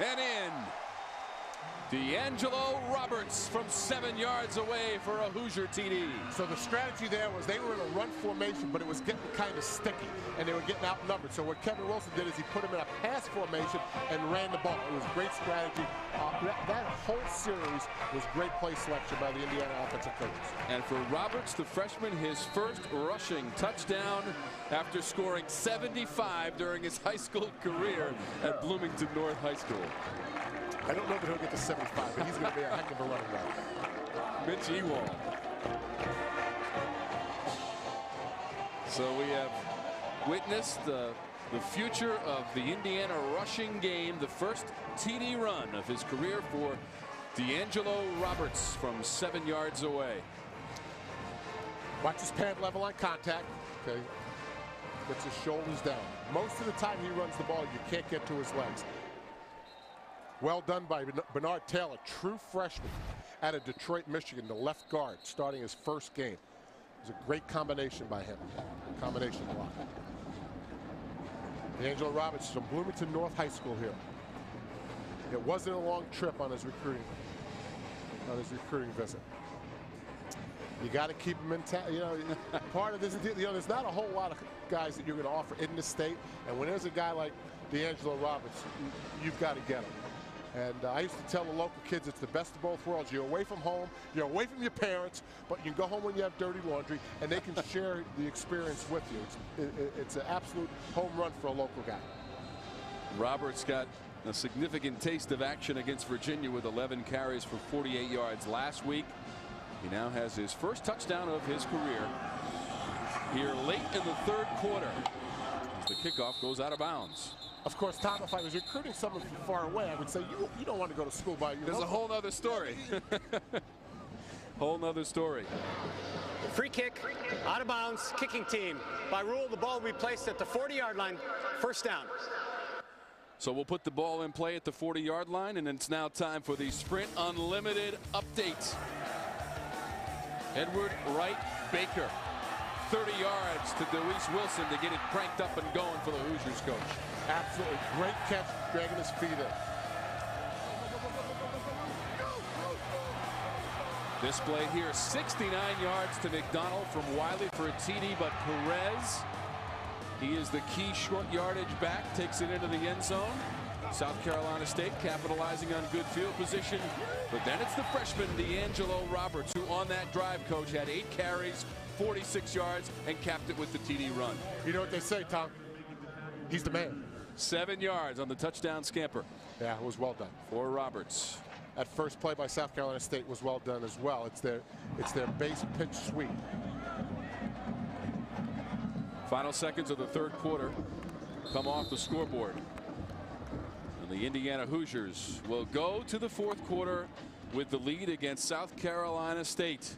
and in. D'Angelo Roberts from seven yards away for a Hoosier TD. So the strategy there was they were in a run formation, but it was getting kind of sticky, and they were getting outnumbered. So what Kevin Wilson did is he put them in a pass formation and ran the ball. It was great strategy. Uh, that, that whole series was great play selection by the Indiana offensive coaches. And for Roberts, the freshman, his first rushing touchdown after scoring 75 during his high school career at Bloomington North High School. I don't know that he'll get to 75, but he's going to be a heck of a running back. Mitch Ewald. So we have witnessed the, the future of the Indiana rushing game, the first TD run of his career for D'Angelo Roberts from seven yards away. Watch his pad level on contact. Okay. Gets his shoulders down. Most of the time he runs the ball, you can't get to his legs. Well done by Bernard Taylor, true freshman out of Detroit, Michigan, the left guard, starting his first game. It was a great combination by him. Combination block. D'Angelo Roberts from Bloomington North High School here. It wasn't a long trip on his recruiting on his recruiting visit. You got to keep them in town. You know, part of this, you know, there's not a whole lot of guys that you're going to offer in the state. And when there's a guy like D'Angelo Roberts, you've got to get him. And uh, I used to tell the local kids it's the best of both worlds. You're away from home, you're away from your parents, but you can go home when you have dirty laundry, and they can share the experience with you. It's, it, it's an absolute home run for a local guy. Roberts got a significant taste of action against Virginia with 11 carries for 48 yards last week. He now has his first touchdown of his career here late in the third quarter as the kickoff goes out of bounds. Of course, Tom, if I was recruiting someone from far away, I would say, you, you don't want to go to school by your There's local. a whole other story. whole nother story. Free kick, out of bounds, kicking team. By rule, the ball will be placed at the 40-yard line, first down. So we'll put the ball in play at the 40-yard line, and it's now time for the Sprint Unlimited update. Edward Wright Baker, 30 yards to Duwyce Wilson to get it cranked up and going for the Hoosiers coach. Absolutely great catch, dragging his feet in. This play here, 69 yards to McDonald from Wiley for a TD, but Perez, he is the key short yardage back, takes it into the end zone. South Carolina State capitalizing on good field position. But then it's the freshman D'Angelo Roberts who on that drive coach had eight carries, 46 yards and capped it with the TD run. You know what they say, Tom? He's the man. Seven yards on the touchdown scamper. Yeah, it was well done. For Roberts. That first play by South Carolina State was well done as well. It's their it's their base pitch sweep. Final seconds of the third quarter come off the scoreboard. And the Indiana Hoosiers will go to the fourth quarter with the lead against South Carolina State.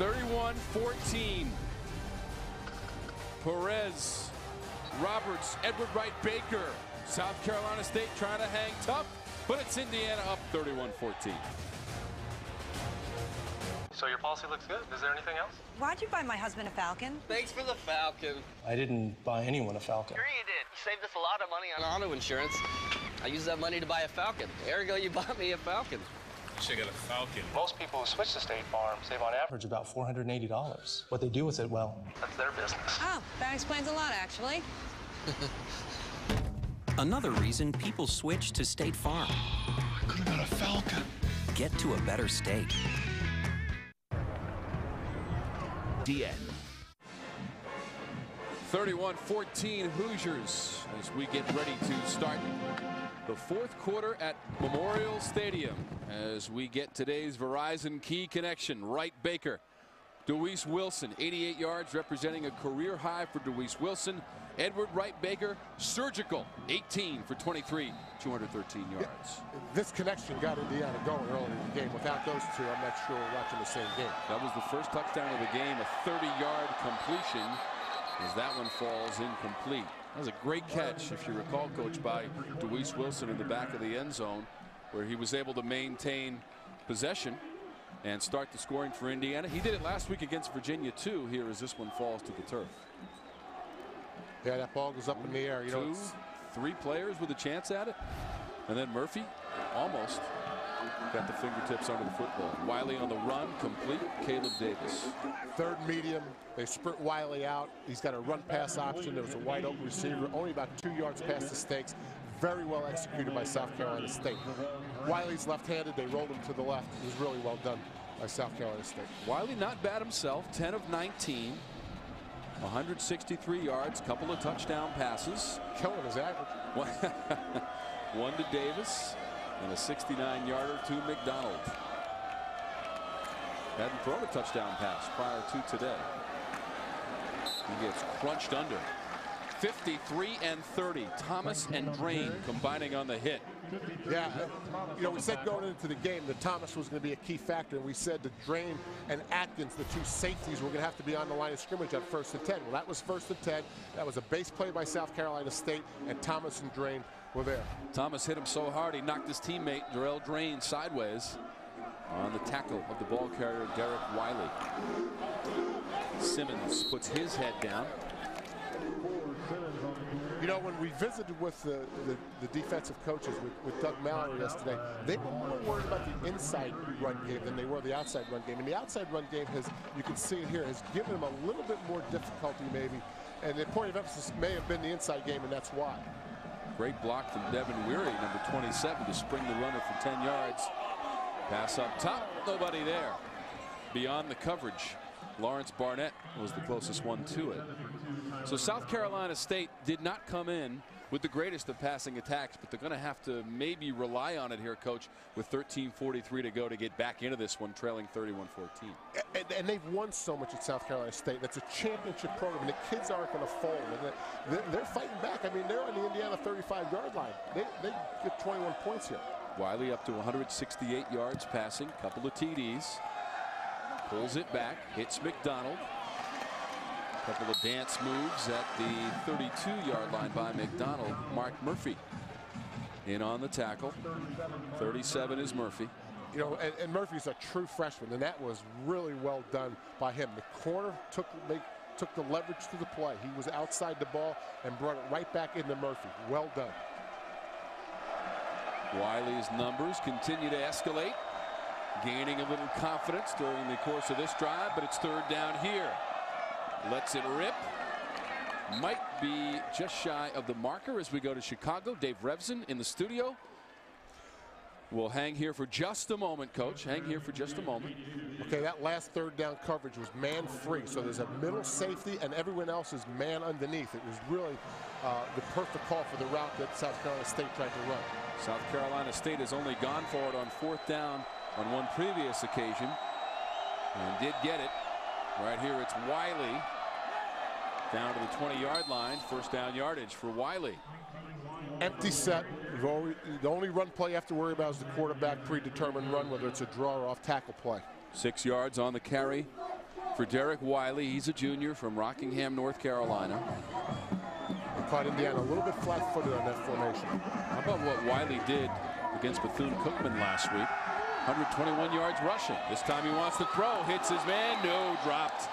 31-14. Perez, Roberts, Edward Wright Baker. South Carolina State trying to hang tough, but it's Indiana up 31-14. So your policy looks good. Is there anything else? Why'd you buy my husband a Falcon? Thanks for the Falcon. I didn't buy anyone a Falcon. Sure you did. You saved us a lot of money on auto insurance. I used that money to buy a Falcon. Ergo, you bought me a Falcon. Should got a Falcon. Most people who switch to State Farm save on average. Average about $480. What they do with it, well, That's their business. Oh, that explains a lot, actually. Another reason people switch to State Farm. I could have got a Falcon. Get to a better state. DN. 31-14 Hoosiers as we get ready to start the fourth quarter at Memorial Stadium as we get today's Verizon Key connection. Wright Baker, Duwyce Wilson, 88 yards representing a career high for Duwyce Wilson. Edward Wright Baker, surgical, 18 for 23, 213 yards. This connection got Indiana going early in the game. Without those two, I'm not sure we're watching the same game. That was the first touchdown of the game, a 30-yard completion as that one falls incomplete. That was a great catch, if you recall, Coach, by Duwyce Wilson in the back of the end zone, where he was able to maintain possession and start the scoring for Indiana. He did it last week against Virginia, too, here as this one falls to the turf. Yeah, that ball goes up in the air. You know, Two, it's- three players with a chance at it. And then Murphy almost got the fingertips under the football. Wiley on the run, complete. Caleb Davis. third medium. They sprint Wiley out. He's got a run pass option. There was a wide open receiver, only about two yards past the stakes. Very well executed by South Carolina State. Wiley's left-handed. They rolled him to the left. It was really well done by South Carolina State. Wiley not bad himself, 10 of 19. 163 yards, couple of touchdown passes. Killing his average. One, one to Davis and a 69 yarder to McDonald. Hadn't thrown a touchdown pass prior to today. He gets crunched under. 53 and 30. Thomas and Drain combining on the hit. Yeah, uh, you know, we said going into the game that Thomas was going to be a key factor, and we said that Drain and Atkins, the two safeties, were going to have to be on the line of scrimmage at first and 10. Well, that was first and 10. That was a base play by South Carolina State, and Thomas and Drain were there. Thomas hit him so hard he knocked his teammate Jarrell Drain sideways on the tackle of the ball carrier Derek Wiley. Simmons puts his head down. You know, when we visited with the, the, the defensive coaches with, with Doug Mallory yesterday, they were more worried about the inside run game than they were the outside run game. And the outside run game has, you can see it here, has given them a little bit more difficulty maybe. And the point of emphasis may have been the inside game, and that's why. Great block from Devin Weary, number 27, to spring the runner for 10 yards. Pass up top, nobody there. Beyond the coverage, Lawrence Barnett was the closest one to it. So South Carolina State did not come in with the greatest of passing attacks, but they're going to have to maybe rely on it here, Coach, with 13:43 to go to get back into this one, trailing 31-14. And, and, they've won so much at South Carolina State. That's a championship program, and the kids aren't going to fold. And they're, they're, fighting back. I mean, they're on the Indiana 35-yard line. They, they get 21 points here. Wiley up to 168 yards passing, couple of TDs. Pulls it back, hits McDonald. Couple of dance moves at the 32-yard line by McDonald. Mark Murphy in on the tackle. 37 is Murphy. You know, and, and Murphy's a true freshman, and that was really well done by him. The corner took make, took the leverage to the play. He was outside the ball and brought it right back into Murphy. Well done. Wiley's numbers continue to escalate, gaining a little confidence during the course of this drive, but it's third down here. Lets it rip. Might be just shy of the marker as we go to Chicago. Dave Revsine in the studio. We'll hang here for just a moment, Coach. Hang here for just a moment. Okay, that last third down coverage was man free. So there's a middle safety, and everyone else is man underneath. It was really uh, the perfect call for the route that South Carolina State tried to run. South Carolina State has only gone for it on fourth down on one previous occasion and did get it. Right here, it's Wiley down to the 20-yard line. First down yardage for Wiley. Empty set. the only run play you have to worry about is the quarterback predetermined run, whether it's a draw or off tackle play. Six yards on the carry for Derek Wiley. He's a junior from Rockingham, North Carolina. Caught Indiana a little bit flat-footed on that formation. How about what Wiley did against Bethune-Cookman last week? 121 yards rushing. This time he wants to throw. Hits his man. No, dropped.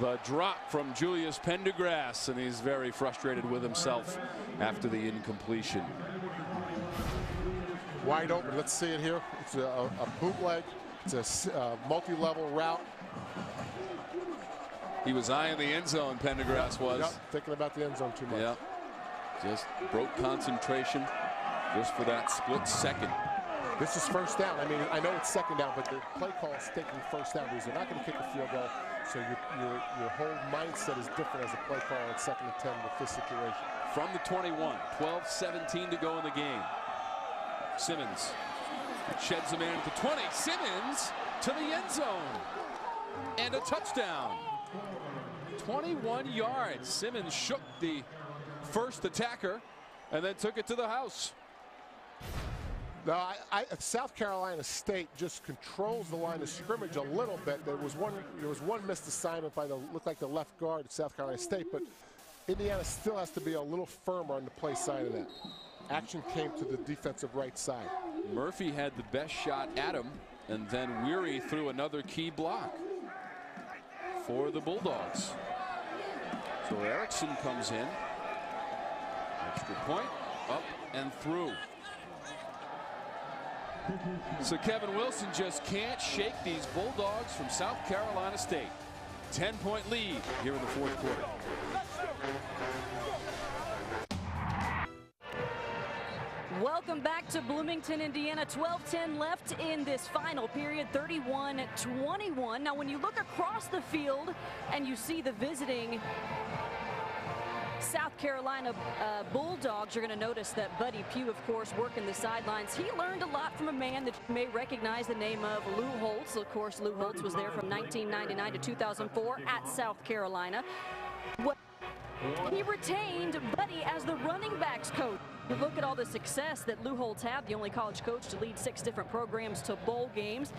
The drop from Julius Pendergrass, and he's very frustrated with himself after the incompletion. Wide open. Let's see it here. It's a, a bootleg. It's a uh, multi-level route. He was eyeing the end zone, Pendergrass was. Yep, thinking about the end zone too much. Yep. Just broke concentration just for that split second. This is first down. I mean, I know it's second down, but the play call is taking first down because they're not going to kick a field goal. So your, your, your whole mindset is different as a play call at second and 10 with this situation. From the 21, 12-17 to go in the game. Simmons sheds a man at the 20. Simmons to the end zone. And a touchdown. 21 yards. Simmons shook the first attacker and then took it to the house. No, I, I, South Carolina State just controls the line of scrimmage a little bit. There was one, there was one missed assignment by the looked like the left guard at South Carolina State, but Indiana still has to be a little firmer on the play side of that. Action came to the defensive right side. Murphy had the best shot at him, and then Weary threw another key block for the Bulldogs. So Erickson comes in. Extra point, up and through. So Kevin Wilson just can't shake these Bulldogs from South Carolina State. 10-point lead here in the fourth quarter. Welcome back to Bloomington, Indiana. 12-10 left in this final period, 31-21. Now, when you look across the field and you see the visiting South Carolina uh, Bulldogs, you're going to notice that Buddy Pough, of course, working the sidelines. He learned a lot from a man that you may recognize the name of Lou Holtz. Of course, Lou Holtz was there from 1999 to 2004 at South Carolina. He retained Buddy as the running backs coach. You look at all the success that Lou Holtz had, the only college coach to lead six different programs to bowl games.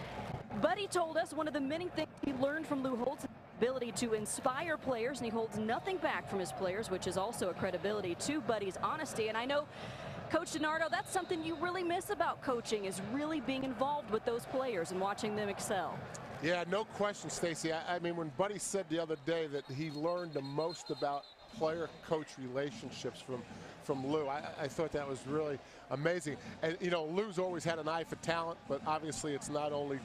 Buddy told us one of the many things he learned from Lou Holtz ability to inspire players, and he holds nothing back from his players, which is also a credibility to Buddy's honesty. And I know Coach DiNardo, that's something you really miss about coaching is really being involved with those players and watching them excel. Yeah, no question, Stacy. I, I mean, when Buddy said the other day that he learned the most about player-coach relationships from from Lou, I, I thought that was really amazing. And you know, Lou's always had an eye for talent, but obviously it's not only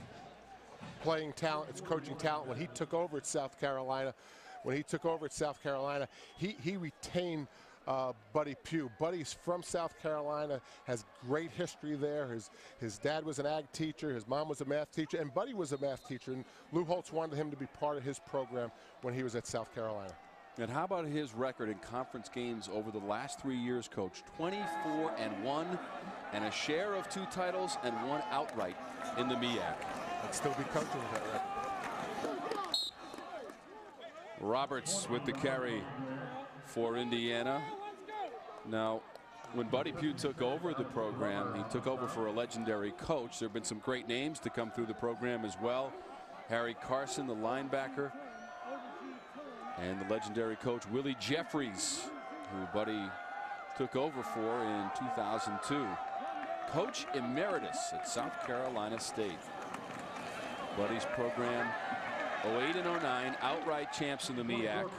playing talent, it's coaching talent. When he took over at South Carolina, when he took over at South Carolina, he, he retained uh, Buddy Pough. Buddy's from South Carolina, has great history there. His, his dad was an ag teacher, his mom was a math teacher, and Buddy was a math teacher. And Lou Holtz wanted him to be part of his program when he was at South Carolina. And how about his record in conference games over the last three years, coach? 24 and 1, and a share of two titles and one outright in the MEAC. I'd still be coaching with that record. Roberts with the carry for Indiana. Now, when Buddy Pough took over the program, he took over for a legendary coach. There have been some great names to come through the program as well. Harry Carson, the linebacker, and the legendary coach Willie Jeffries, who Buddy took over for in 2002. Coach emeritus at South Carolina State. Buddy's program 08 and 09 outright champs in the MEAC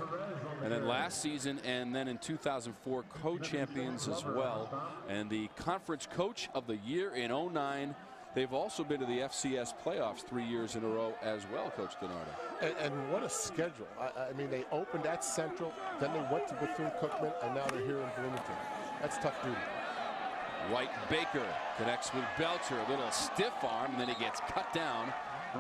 and then last season and then in 2004 co-champions as well and the conference coach of the year in 09 they've also been to the FCS playoffs three years in a row as well coach DiNardo and, and what a schedule. I, I, mean they opened at Central then they went to Bethune-Cookman and now they're here in Bloomington. That's tough duty. Wright Baker connects with Belcher. A little stiff arm and then he gets cut down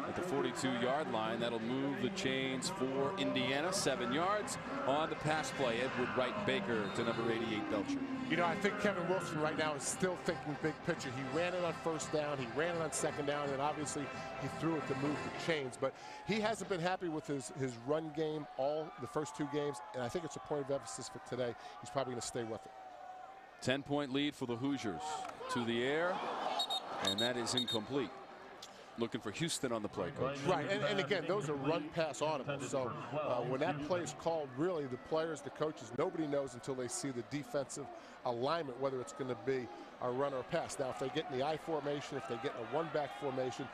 at the 42-yard line. That'll move the chains for Indiana. Seven yards on the pass play. Edward Wright Baker to number 88 Belcher. You know, I think Kevin Wilson right now is still thinking big picture. He ran it on first down. He ran it on second down. And obviously, he threw it to move the chains. But he hasn't been happy with his, his run game all the first two games. And I think it's a point of emphasis for today. He's probably going to stay with it. 10-point lead for the Hoosiers. To the air. And that is incomplete looking for Houston on the play, coach. Right, and, and again, those are run pass audibles. So uh, when that play is called, really the players, the coaches, nobody knows until they see the defensive alignment whether it's going to be a run or a pass. Now, if they get in the I formation, if they get in a one-back formation,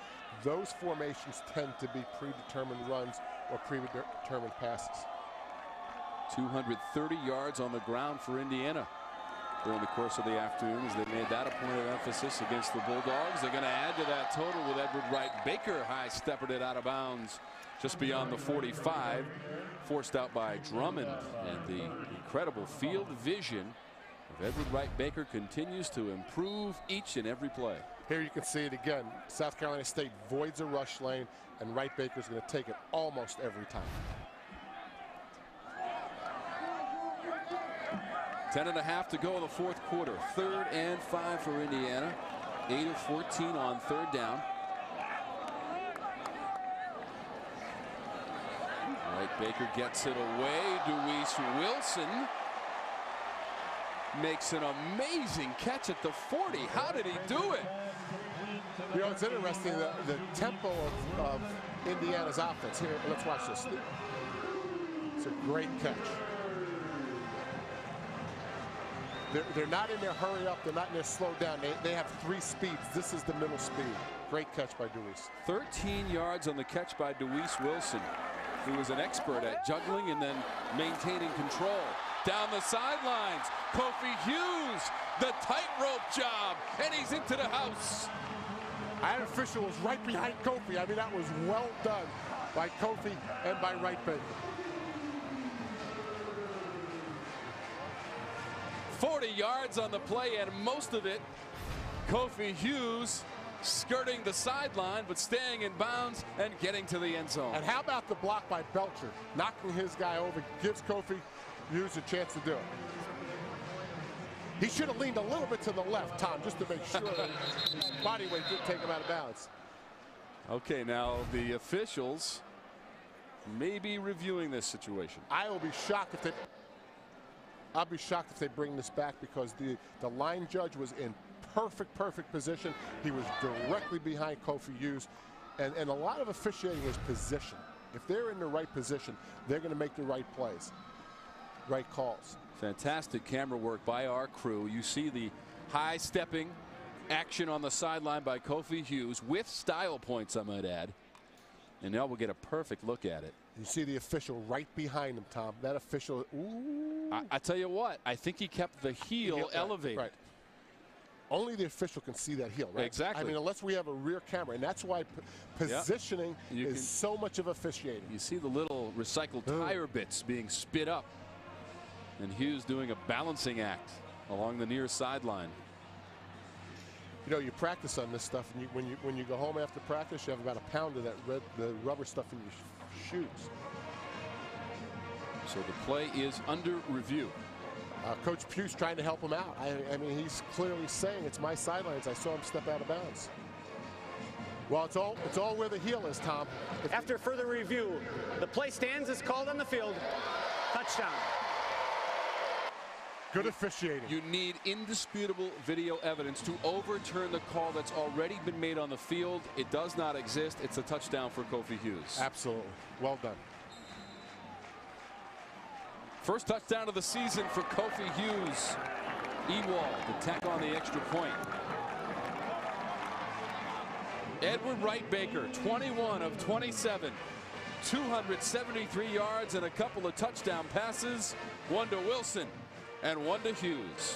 those formations tend to be predetermined runs or predetermined passes. 230 yards on the ground for Indiana during the course of the afternoon as they made that a point of emphasis against the Bulldogs. They're going to add to that total with Edward Wright Baker high stepping it out of bounds just beyond the 45 forced out by Drummond and the incredible field vision of Edward Wright Baker continues to improve each and every play. Here you can see it again. South Carolina State voids a rush lane and Wright Baker's going to take it almost every time. Ten and a half to go in the fourth quarter. Third and five for Indiana. 8 of 14 on third down. Wright Baker gets it away. Duwyce Wilson makes an amazing catch at the 40. How did he do it? You know, it's interesting, the, the tempo of, of Indiana's offense. Here, let's watch this. It's a great catch. They're, they're not in their hurry up. They're not in their slow down. They, they have three speeds. This is the middle speed. Great catch by Duwyce. 13 yards on the catch by Duwyce Wilson, who is an expert at juggling and then maintaining control. Down the sidelines, Kofi Hughes, the tightrope job, and he's into the house. Iron official was right behind Kofi. I mean, that was well done by Kofi and by Wright Baker. 40 yards on the play, and most of it, Kofi Hughes skirting the sideline, but staying in bounds and getting to the end zone. And how about the block by Belcher? Knocking his guy over, gives Kofi Hughes a chance to do it. He should have leaned a little bit to the left, Tom, just to make sure that his body weight didn't take him out of bounds. Okay, now the officials may be reviewing this situation. I will be shocked if they I'll be shocked if they bring this back because the, the line judge was in perfect, perfect position. He was directly behind Kofi Hughes. And, and a lot of officiating is position. If they're in the right position, they're going to make the right plays, right calls. Fantastic camera work by our crew. You see the high stepping action on the sideline by Kofi Hughes with style points, I might add. And now we'll get a perfect look at it. You see the official right behind him, Tom. That official, ooh. I, I tell you what, I think he kept the heel, right, elevated. right. Only the official can see that heel, right? Exactly. I mean, unless we have a rear camera, and that's why positioning You is can- so much of officiating. You see the little recycled tire bits being spit up. And Hughes doing a balancing act along the near sideline. You know, you practice on this stuff, and you, when you when you go home after practice, you have about a pound of that red, the rubber stuff in your sh- shoes. So the play is under review. Uh, Coach Pough's trying to help him out. I, I mean, he's clearly saying it's my sidelines. I saw him step out of bounds. Well, it's all it's all where the heel is, Tom. After further review, the play stands is called on the field. Touchdown. Good officiating. You need indisputable video evidence to overturn the call that's already been made on the field. It does not exist. It's a touchdown for Kofi Hughes. Absolutely. Well done. First touchdown of the season for Kofi Hughes. Ewald to tack on the extra point. Edward Wright Baker, 21 of 27. 273 yards and a couple of touchdown passes. One to Wilson and one to Hughes.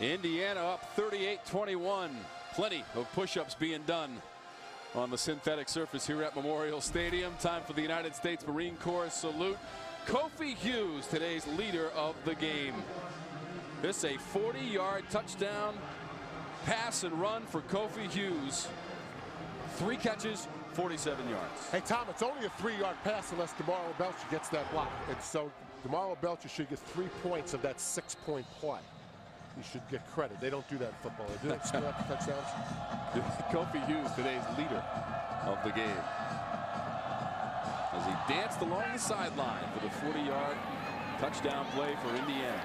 Indiana up 38-21. Plenty of push-ups being done on the synthetic surface here at Memorial Stadium. Time for the United States Marine Corps salute. Kofi Hughes, today's leader of the game. This is a 40-yard touchdown pass and run for Kofi Hughes. Three catches, 47 yards. Hey, Tom, it's only a three-yard pass unless Damarlo Belcher gets that block. And so Damarlo Belcher should get three points of that six-point play. He should get credit. They don't do that in football. They do they score touchdowns. Kofi Hughes, today's leader of the game. As he danced along the sideline for the 40-yard touchdown play for Indiana.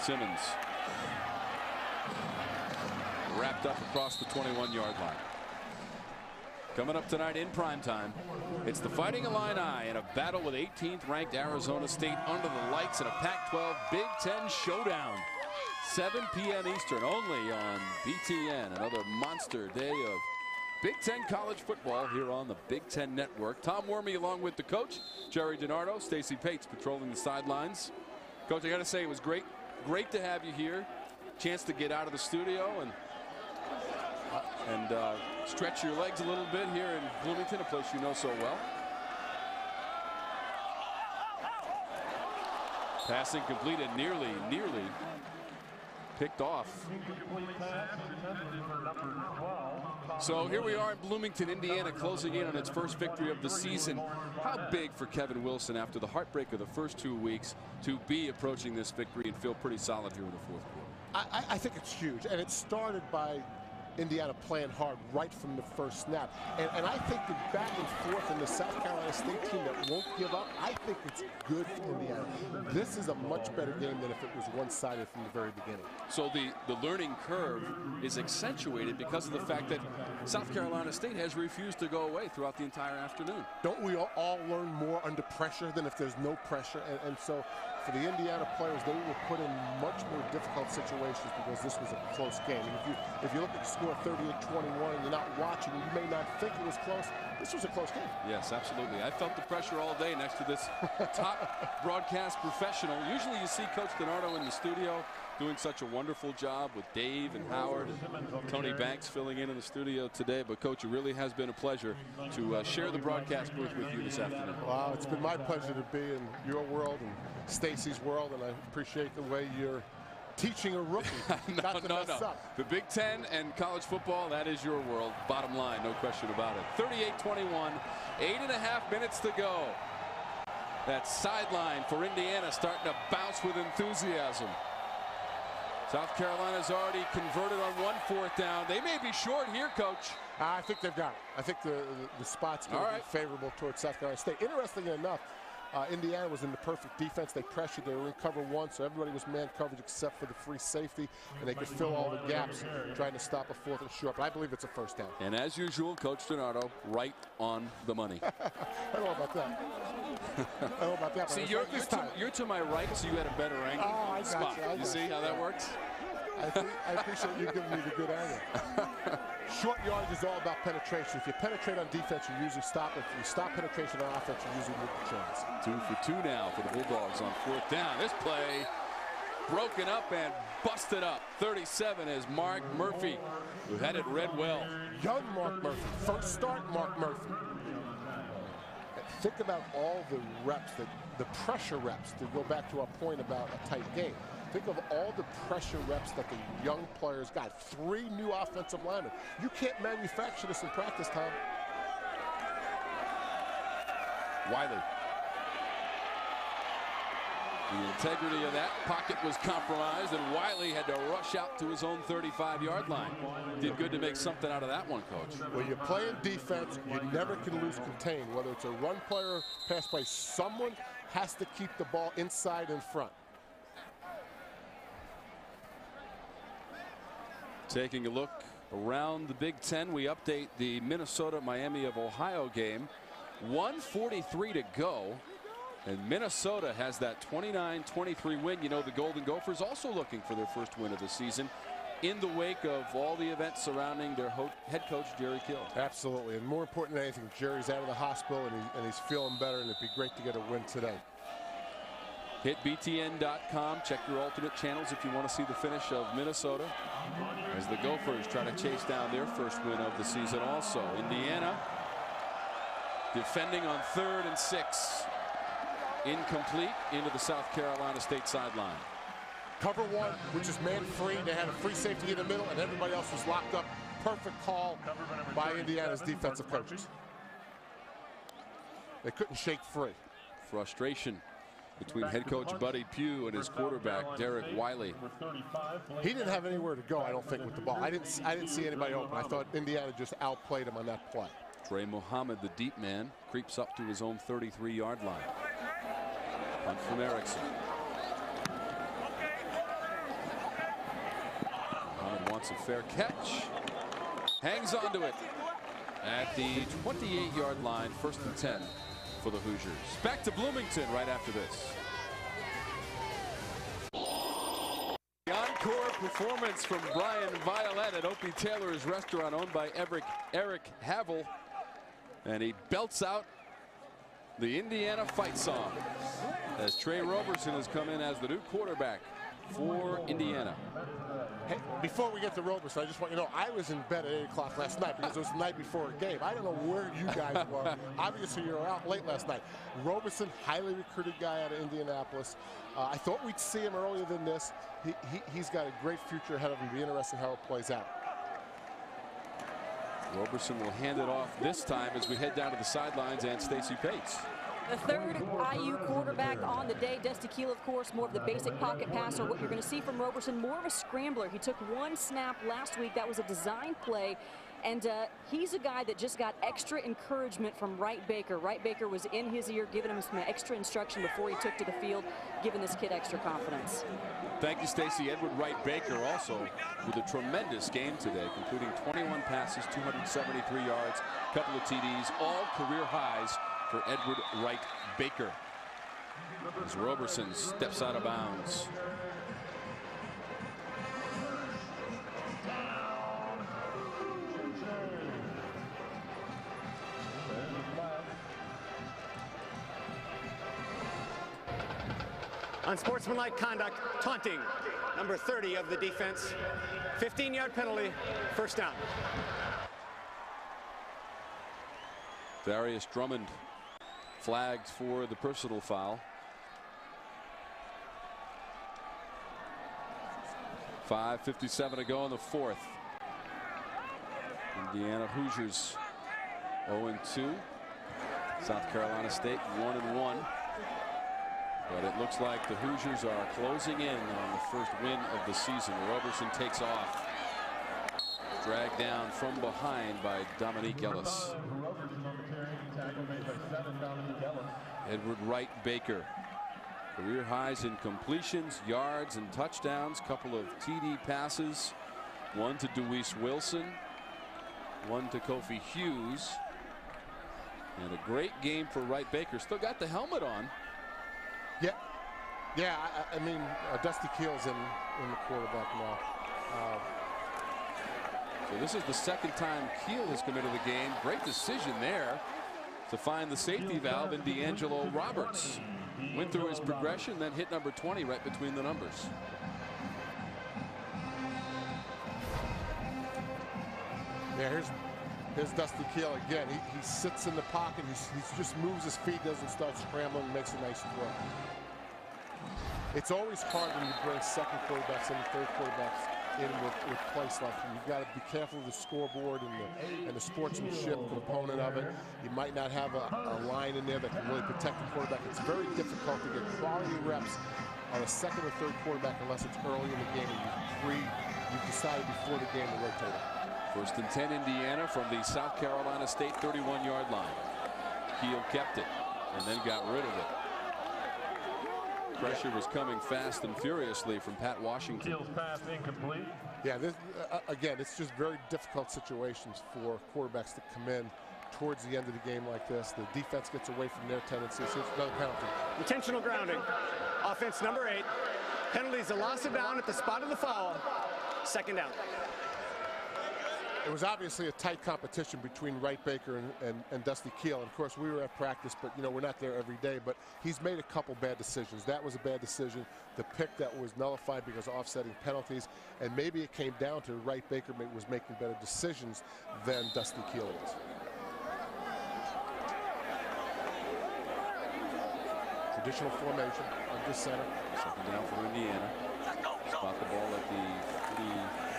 Simmons wrapped up across the 21-yard line. Coming up tonight in primetime, it's the Fighting Illini in a battle with 18th ranked Arizona State under the lights in a Pac-12 Big Ten showdown. 7 p.m. Eastern only on BTN. Another monster day of Big Ten college football here on the Big Ten Network. Tom Werme along with the coach, Gerry DiNardo, Stacy Paetz patrolling the sidelines. Coach, I got to say it was great, great to have you here. Chance to get out of the studio and and uh, stretch your legs a little bit here in Bloomington, a place you know so well. Passing completed nearly, nearly picked off. So here we are in Bloomington, Indiana, closing in on its first victory of the season. How big for Kevin Wilson after the heartbreak of the first two weeks to be approaching this victory and feel pretty solid here in the fourth quarter? I, I think it's huge, and it started by Indiana playing hard right from the first snap. And, and I think the back and forth in the South Carolina State team that won't give up, I think it's good for Indiana. This is a much better game than if it was one-sided from the very beginning. So the, the learning curve is accentuated because of the fact that South Carolina State has refused to go away throughout the entire afternoon. Don't we all, all learn more under pressure than if there's no pressure? And, and so for the Indiana players, they were put in much more difficult situations because this was a close game. And if you if you look at the score 38-21 and you're not watching, you may not think it was close. This was a close game. Yes, absolutely. I felt the pressure all day next to this top broadcast professional. Usually you see Coach DiNardo in the studio doing such a wonderful job with Dave and Howard and Tony Banks filling in in the studio today. But, Coach, it really has been a pleasure to uh, share the broadcast booth with you this afternoon. Wow, it's been my pleasure to be in your world and Stacy's world, and I appreciate the way you're teaching a rookie no, not to no, mess no. up. The Big Ten and college football, that is your world. Bottom line, no question about it. 38-21, eight and a half minutes to go. That sideline for Indiana starting to bounce with enthusiasm. South Carolina's already converted on one fourth down. They may be short here, Coach. I think they've got it. I think the, the, the spot's going All to be favorable towards South Carolina State. Interestingly enough, uh, Indiana was in the perfect defense. They pressured. They were in cover one, so everybody was man coverage except for the free safety, and they could fill all the gaps trying to stop a fourth and short. But I believe it's a first down. And as usual, Coach DiNardo right on the money. I don't know about that. I don't know about that. See, you're, you're, to, you're to my right, so you had a better angle Oh, I got spot. you, I got see you. how that works? I, I, appreciate you giving me the good angle. Short yards is all about penetration. If you penetrate on defense, you usually stop. If you stop penetration on offense, you usually move the chains. Two for two now for the Bulldogs on fourth down. This play broken up and busted up. 37 is Mark Murphy, who had it read well. Young Mark Murphy. First start, Mark Murphy. Think about all the reps, that the pressure reps, to go back to our point about a tight game. Think of all the pressure reps that the young players got. Three new offensive linemen. You can't manufacture this in practice, Tom. Wiley the integrity of that pocket was compromised, and Wiley had to rush out to his own 35-yard line. Did good to make something out of that one, Coach. When you're playing defense, you never can lose contain. Whether it's a run play or pass play, someone has to keep the ball inside and front. Taking a look around the Big Ten, we update the Minnesota-Miami of Ohio game. 143 to go. And Minnesota has that 29-23 win. You know, the Golden Gophers also looking for their first win of the season in the wake of all the events surrounding their head coach, Jerry Kill. Absolutely. And more important than anything, Jerry's out of the hospital and, he, and he's feeling better, and it'd be great to get a win today. Hit BTN.com. Check your alternate channels if you want to see the finish of Minnesota as the Gophers try to chase down their first win of the season also. Indiana defending on third and six incomplete into the South Carolina State sideline. Cover one, which is man free. They had a free safety in the middle, and everybody else was locked up. Perfect call by Indiana's defensive coaches. They couldn't shake free. Frustration between head coach Buddy Pough and his quarterback Derek Wiley. He didn't have anywhere to go, I don't think, with the ball. I didn't, I didn't see anybody open. I thought Indiana just outplayed him on that play. Trey Muhammad, the deep man, creeps up to his own 33-yard line. Punt from Erickson. Muhammad wants a fair catch. Hangs onto it at the 28-yard line, first and 10 for the Hoosiers. Back to Bloomington right after this. The encore performance from Brian Violette at Opie Taylor's restaurant owned by Eric, Eric Havel. And he belts out the Indiana fight song as Tre Roberson has come in as the new quarterback for Indiana. Hey, before we get to Roberson, I just want you to know I was in bed at 8 o'clock last night because it was the night before a game. I don't know where you guys were. Obviously, you were out late last night. Roberson, highly recruited guy out of Indianapolis. Uh, I thought we'd see him earlier than this. He, he, he's got a great future ahead of him. Be interesting how it plays out. Roberson will hand it off this time as we head down to the sidelines and Stacy Paetz. The third IU quarterback on the day, Dusty Kiel, of course, more of the basic pocket passer. What you're going to see from Roberson, more of a scrambler. He took one snap last week. That was a design play. And uh, he's a guy that just got extra encouragement from Wright Baker. Wright Baker was in his ear, giving him some extra instruction before he took to the field, giving this kid extra confidence. Thank you, Stacy. Edward Wright Baker also with a tremendous game today, concluding 21 passes, 273 yards, couple of TDs, all career highs for Edward Wright Baker. As Roberson steps out of bounds. Unsportsmanlike conduct, taunting, number 30 of the defense. 15-yard penalty, first down. Darius Drummond flagged for the personal foul. Five fifty-seven to go in the fourth. Indiana Hoosiers 0 2. South Carolina State 1 and 1. But it looks like the Hoosiers are closing in on the first win of the season. Roberson takes off. Dragged down from behind by Dominique Ellis. Edward Wright Baker. Career highs in completions, yards, and touchdowns. Couple of TD passes. One to Duwyce Wilson. One to Kofi Hughes. And a great game for Wright Baker. Still got the helmet on. Yeah. Yeah, I, I mean, uh, Dusty Kiel's in, in the quarterback now. Uh, so this is the second time Kiel has come into the game. Great decision there to find the safety valve in D'Angelo Roberts. Went through his progression, then hit number 20 right between the numbers. Yeah, here's here's Dusty Kiel again. He, he sits in the pocket. He's, he just moves his feet, doesn't start scrambling, makes a nice throw. It's always hard when you bring second quarterbacks and third quarterbacks in with, with play selection. You've got to be careful of the scoreboard and the, and the sportsmanship component of it. You might not have a, a line in there that can really protect the quarterback. It's very difficult to get quality reps on a second or third quarterback unless it's early in the game and you've, pre, you've decided before the game to rotate it. First and 10 Indiana from the South Carolina State 31 yard line. Kiel kept it and then got rid of it. Pressure was coming fast and furiously from Pat Washington. Kiel's pass incomplete. Yeah, this, uh, again, it's just very difficult situations for quarterbacks to come in towards the end of the game like this. The defense gets away from their tendencies. It's another penalty. Intentional grounding. Offense number eight. Penalties a loss of down at the spot of the foul. Second down. It was obviously a tight competition between Wright Baker and, and, and, Dusty Kiel. And of course, we were at practice, but you know we're not there every day. But he's made a couple bad decisions. That was a bad decision. The pick that was nullified because of offsetting penalties, and maybe it came down to Wright Baker was making better decisions than Dusty Kiel was. Traditional formation under center. Second down for Indiana. Spot the ball at the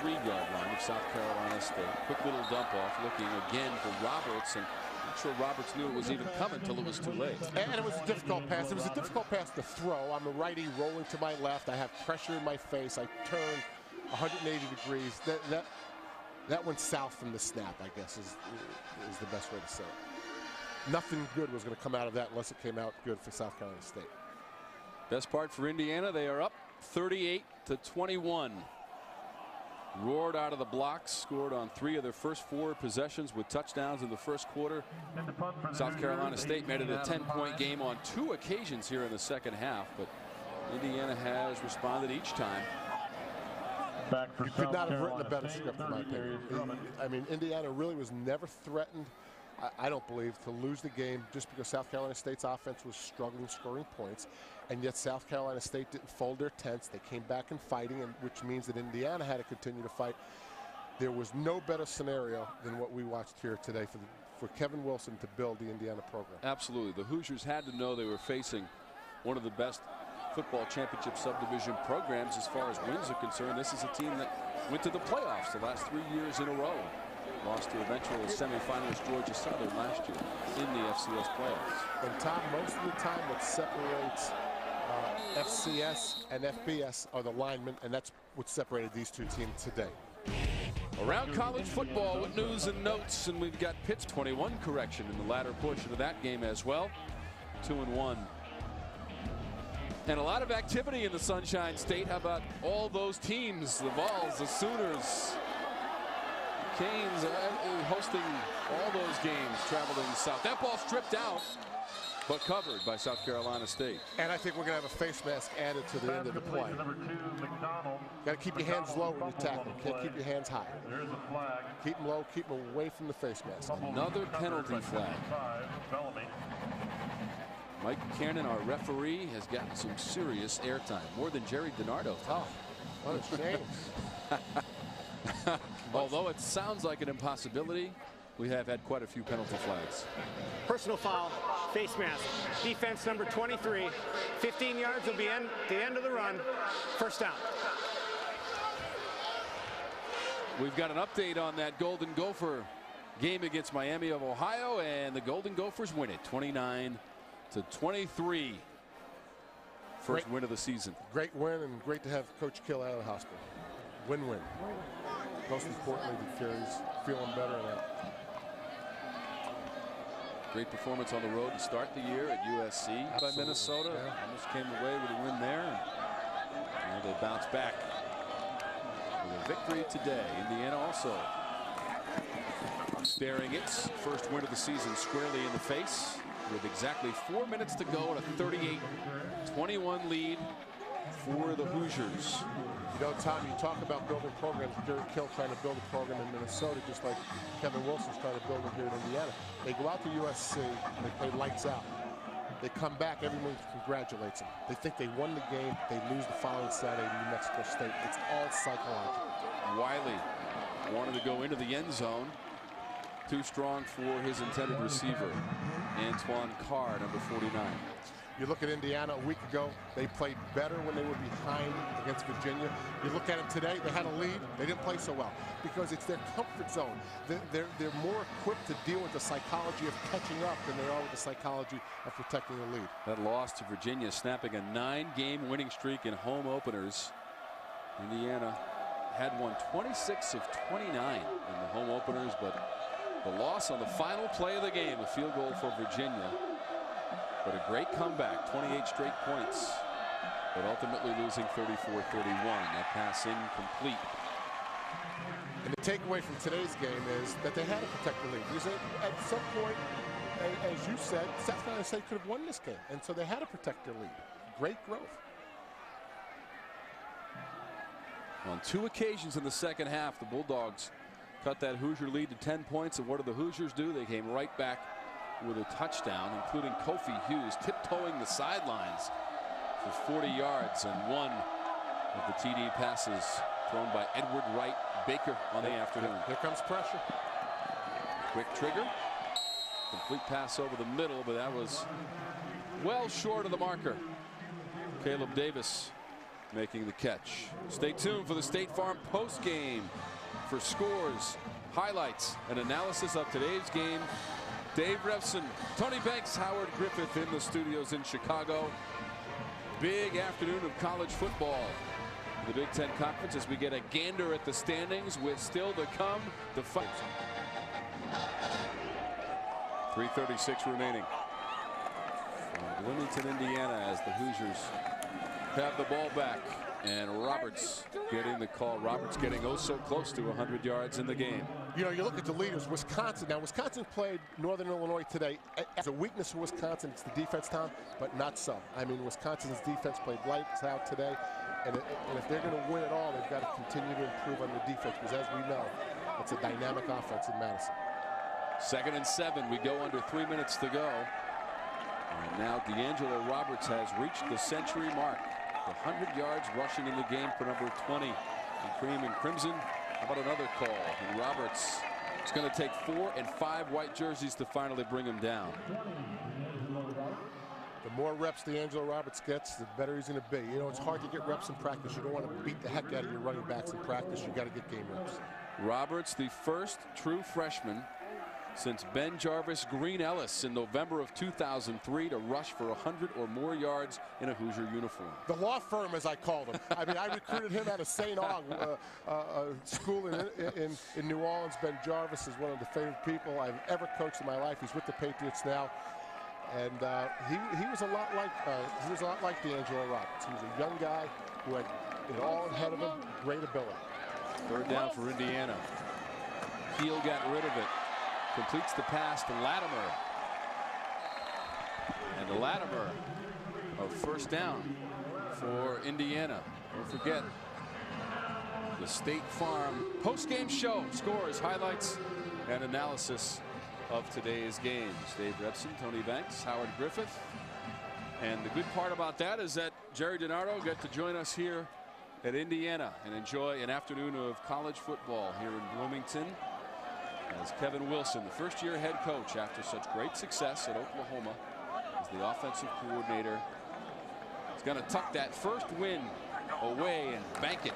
three-yard line of South Carolina State. Quick little dump off, looking again for Roberts, and I'm sure Roberts knew it was even coming until it was too late. And it was a difficult pass. It was a difficult pass to throw. I'm a righty rolling to my left. I have pressure in my face. I turn 180 degrees. That that that went south from the snap. I guess is is the best way to say it. Nothing good was going to come out of that unless it came out good for South Carolina State. Best part for Indiana, they are up 38 to 21 roared out of the blocks, scored on three of their first four possessions with touchdowns in the first quarter. South Carolina State made it a 10-point game on two occasions here in the second half, but Indiana has responded each time. Back for you could not have written a better script, in my opinion. I mean, Indiana really was never threatened. I don't believe, to lose the game just because South Carolina State's offense was struggling scoring points. And yet South Carolina State didn't fold their tents. They came back in fighting, and which means that Indiana had to continue to fight. There was no better scenario than what we watched here today for, the, for Kevin Wilson to build the Indiana program. Absolutely. The Hoosiers had to know they were facing one of the best football championship subdivision programs as far as wins are concerned. This is a team that went to the playoffs the last three years in a row. Lost to eventual semifinalist Georgia Southern last year in the FCS playoffs. And Tom, most of the time what separates uh, FCS and FBS are the linemen, and that's what separated these two teams today. Around college football with news and notes, and we've got Pitt's 21 correction in the latter portion of that game as well. Two and one. And a lot of activity in the Sunshine State. How about all those teams? The Vols, the Sooners, Canes uh, hosting all those games traveling south. That ball stripped out, but covered by South Carolina State. And I think we're going to have a face mask added to the end of the play. Got to keep your hands low when you tackle. Can't keep your hands high. Keep them low. Keep them away from the face mask. Another penalty flag. Mike Kiernan, our referee, has gotten some serious airtime, more than Gerry DiNardo. Oh, what a shame. Although it sounds like an impossibility, we have had quite a few penalty flags. Personal foul, face mask. Defense number 23. 15 yards will be end, the end of the run. First down. We've got an update on that Golden Gopher game against Miami of Ohio, and the Golden Gophers win it 29 to 23. First great, win of the season. Great win, and great to have Coach Kill out of the hospital. Win-win most importantly, the Furies feeling better now. Great performance on the road to start the year at USC Absolutely. by Minnesota. Yeah. Almost came away with a win there. And they bounce back with a victory today. Indiana also staring its first win of the season squarely in the face with exactly four minutes to go and a 38-21 lead for the Hoosiers. You know, Tom, you talk about building programs. Jerry Kill trying to build a program in Minnesota, just like Kevin Wilson's trying to build it here in Indiana. They go out to USC and they play lights out. They come back, everyone congratulates them. They think they won the game. They lose the following Saturday to New Mexico State. It's all psychological. Wiley wanted to go into the end zone. Too strong for his intended receiver, Antoine Carr, number 49. You look at Indiana a week ago, they played better when they were behind against Virginia. You look at them today, they had a lead, they didn't play so well because it's their comfort zone. They're, they're, they're more equipped to deal with the psychology of catching up than they are with the psychology of protecting the lead. That loss to Virginia, snapping a nine-game winning streak in home openers. Indiana had won 26 of 29 in the home openers, but the loss on the final play of the game, a field goal for Virginia. But a great comeback, 28 straight points, but ultimately losing 34-31. That pass incomplete. And the takeaway from today's game is that they had to protect the lead. Because at some point, as you said, South Carolina State could have won this game. And so they had to protect their lead. Great growth. On two occasions in the second half, the Bulldogs cut that Hoosier lead to 10 points. And what did the Hoosiers do? They came right back with a touchdown, including Kofi Hughes tiptoeing the sidelines for 40 yards and one of the TD passes thrown by Edward Wright Baker on the afternoon. Here comes pressure. Quick trigger. Complete pass over the middle, but that was well short of the marker. Caleb Davis making the catch. Stay tuned for the State Farm post game for scores, highlights, and analysis of today's game Dave Revsine, Tony Banks, Howard Griffith in the studios in Chicago. Big afternoon of college football. The Big Ten Conference as we get a gander at the standings with still to come the fight. 336 remaining. From Bloomington, Indiana as the Hoosiers have the ball back. And Roberts getting the call. Roberts getting oh so close to 100 yards in the game. You know, you look at the leaders, Wisconsin. Now, Wisconsin played Northern Illinois today. As a weakness for Wisconsin, it's the defense, Tom, but not so. I mean, Wisconsin's defense played lights out today. And, and if they're going to win at all, they've got to continue to improve on the defense because, as we know, it's a dynamic offense in Madison. Second and seven. We go under three minutes to go. And now D'Angelo Roberts has reached the century mark. 100 yards rushing in the game for number 20 And cream and crimson. How about another call? And Roberts it's going to take four and five white jerseys to finally bring him down. The more reps D'Angelo Roberts gets, the better he's going to be. You know, it's hard to get reps in practice. You don't want to beat the heck out of your running backs in practice. You got to get game reps. Roberts, the first true freshman since BenJarvus Green-Ellis in November of 2003 to rush for 100 or more yards in a Hoosier uniform. The law firm, as I called him. I mean, I recruited him out of St. Aug, uh, uh, school in, in, in New Orleans. Ben Jarvis is one of the favorite people I've ever coached in my life. He's with the Patriots now. And uh, he, he was a lot like uh, he was a lot like D'Angelo Roberts. He was a young guy who had it all ahead of him, great ability. Third down for Indiana. Kiel got rid of it. Completes the pass to Latimer. And the Latimer, a first down for Indiana. Don't forget the State Farm post-game show, scores, highlights, and analysis of today's games. Dave Revsine, Tony Banks, Howard Griffith. And the good part about that is that Gerry DiNardo got to join us here at Indiana and enjoy an afternoon of college football here in Bloomington as Kevin Wilson, the first year head coach after such great success at Oklahoma as the offensive coordinator, is going to tuck that first win away and bank it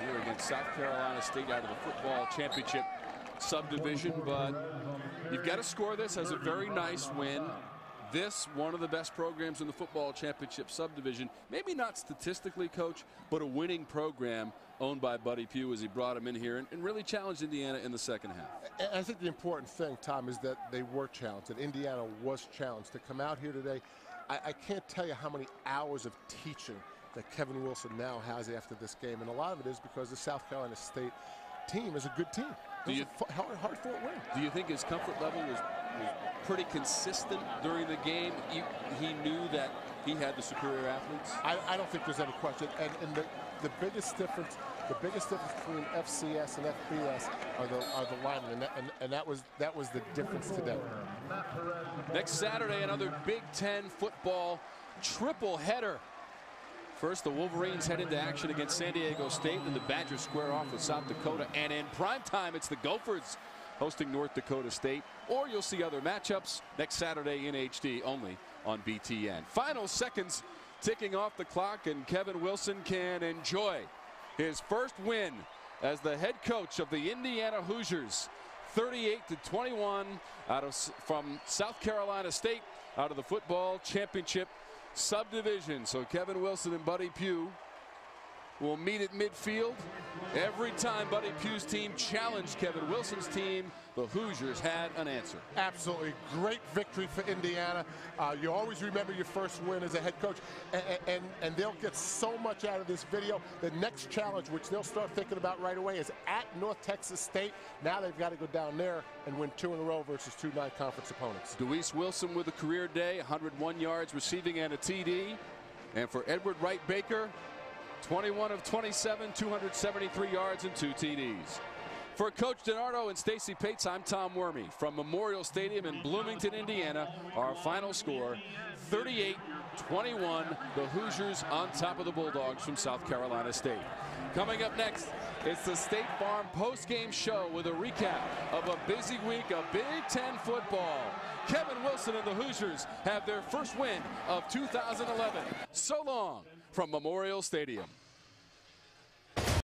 here against South Carolina State out of the football championship subdivision. But you've got to score this as a very nice win this one of the best programs in the football championship subdivision. Maybe not statistically, coach, but a winning program owned by Buddy Pough as he brought him in here and, and really challenged Indiana in the second half. I think the important thing, Tom, is that they were challenged, that Indiana was challenged. To come out here today, I, I can't tell you how many hours of teaching that Kevin Wilson now has after this game. And a lot of it is because the South Carolina State team is a good team. Do you hard, hard fought win. Do you think his comfort level was, was pretty consistent during the game? He, he knew that he had the superior athletes. I, I don't think there's any question. And, and the, the biggest difference, the biggest difference between FCS and FBS are the are the linemen, and that, and, and that was that was the difference today. Next Saturday, another Big Ten football triple header. First, the Wolverines head into action against San Diego State, and the Badgers square off with South Dakota. And in prime time, it's the Gophers hosting North Dakota State. Or you'll see other matchups next Saturday in HD only on BTN. Final seconds ticking off the clock, and Kevin Wilson can enjoy his first win as the head coach of the Indiana Hoosiers. 38 to 21 out of from South Carolina State out of the football championship subdivision. So Kevin Wilson and Buddy Pough will meet at midfield. Every time Buddy Pough's team challenged Kevin Wilson's team, the Hoosiers had an answer. Absolutely great victory for Indiana. Uh, you always remember your first win as a head coach, and, and, and they'll get so much out of this video. The next challenge, which they'll start thinking about right away, is at North Texas State. Now they've got to go down there and win two in a row versus two non-conference opponents. Duwyce Wilson with a career day, 101 yards receiving and a TD. And for Edward Wright Baker, 21 of 27, 273 yards and two TDs. For Coach DiNardo and Stacy Paetz, I'm Tom Werme from Memorial Stadium in Bloomington, Indiana. Our final score 38 21. The Hoosiers on top of the Bulldogs from South Carolina State. Coming up next, it's the State Farm post-game show with a recap of a busy week of Big Ten football. Kevin Wilson and the Hoosiers have their first win of 2011. So long from Memorial Stadium.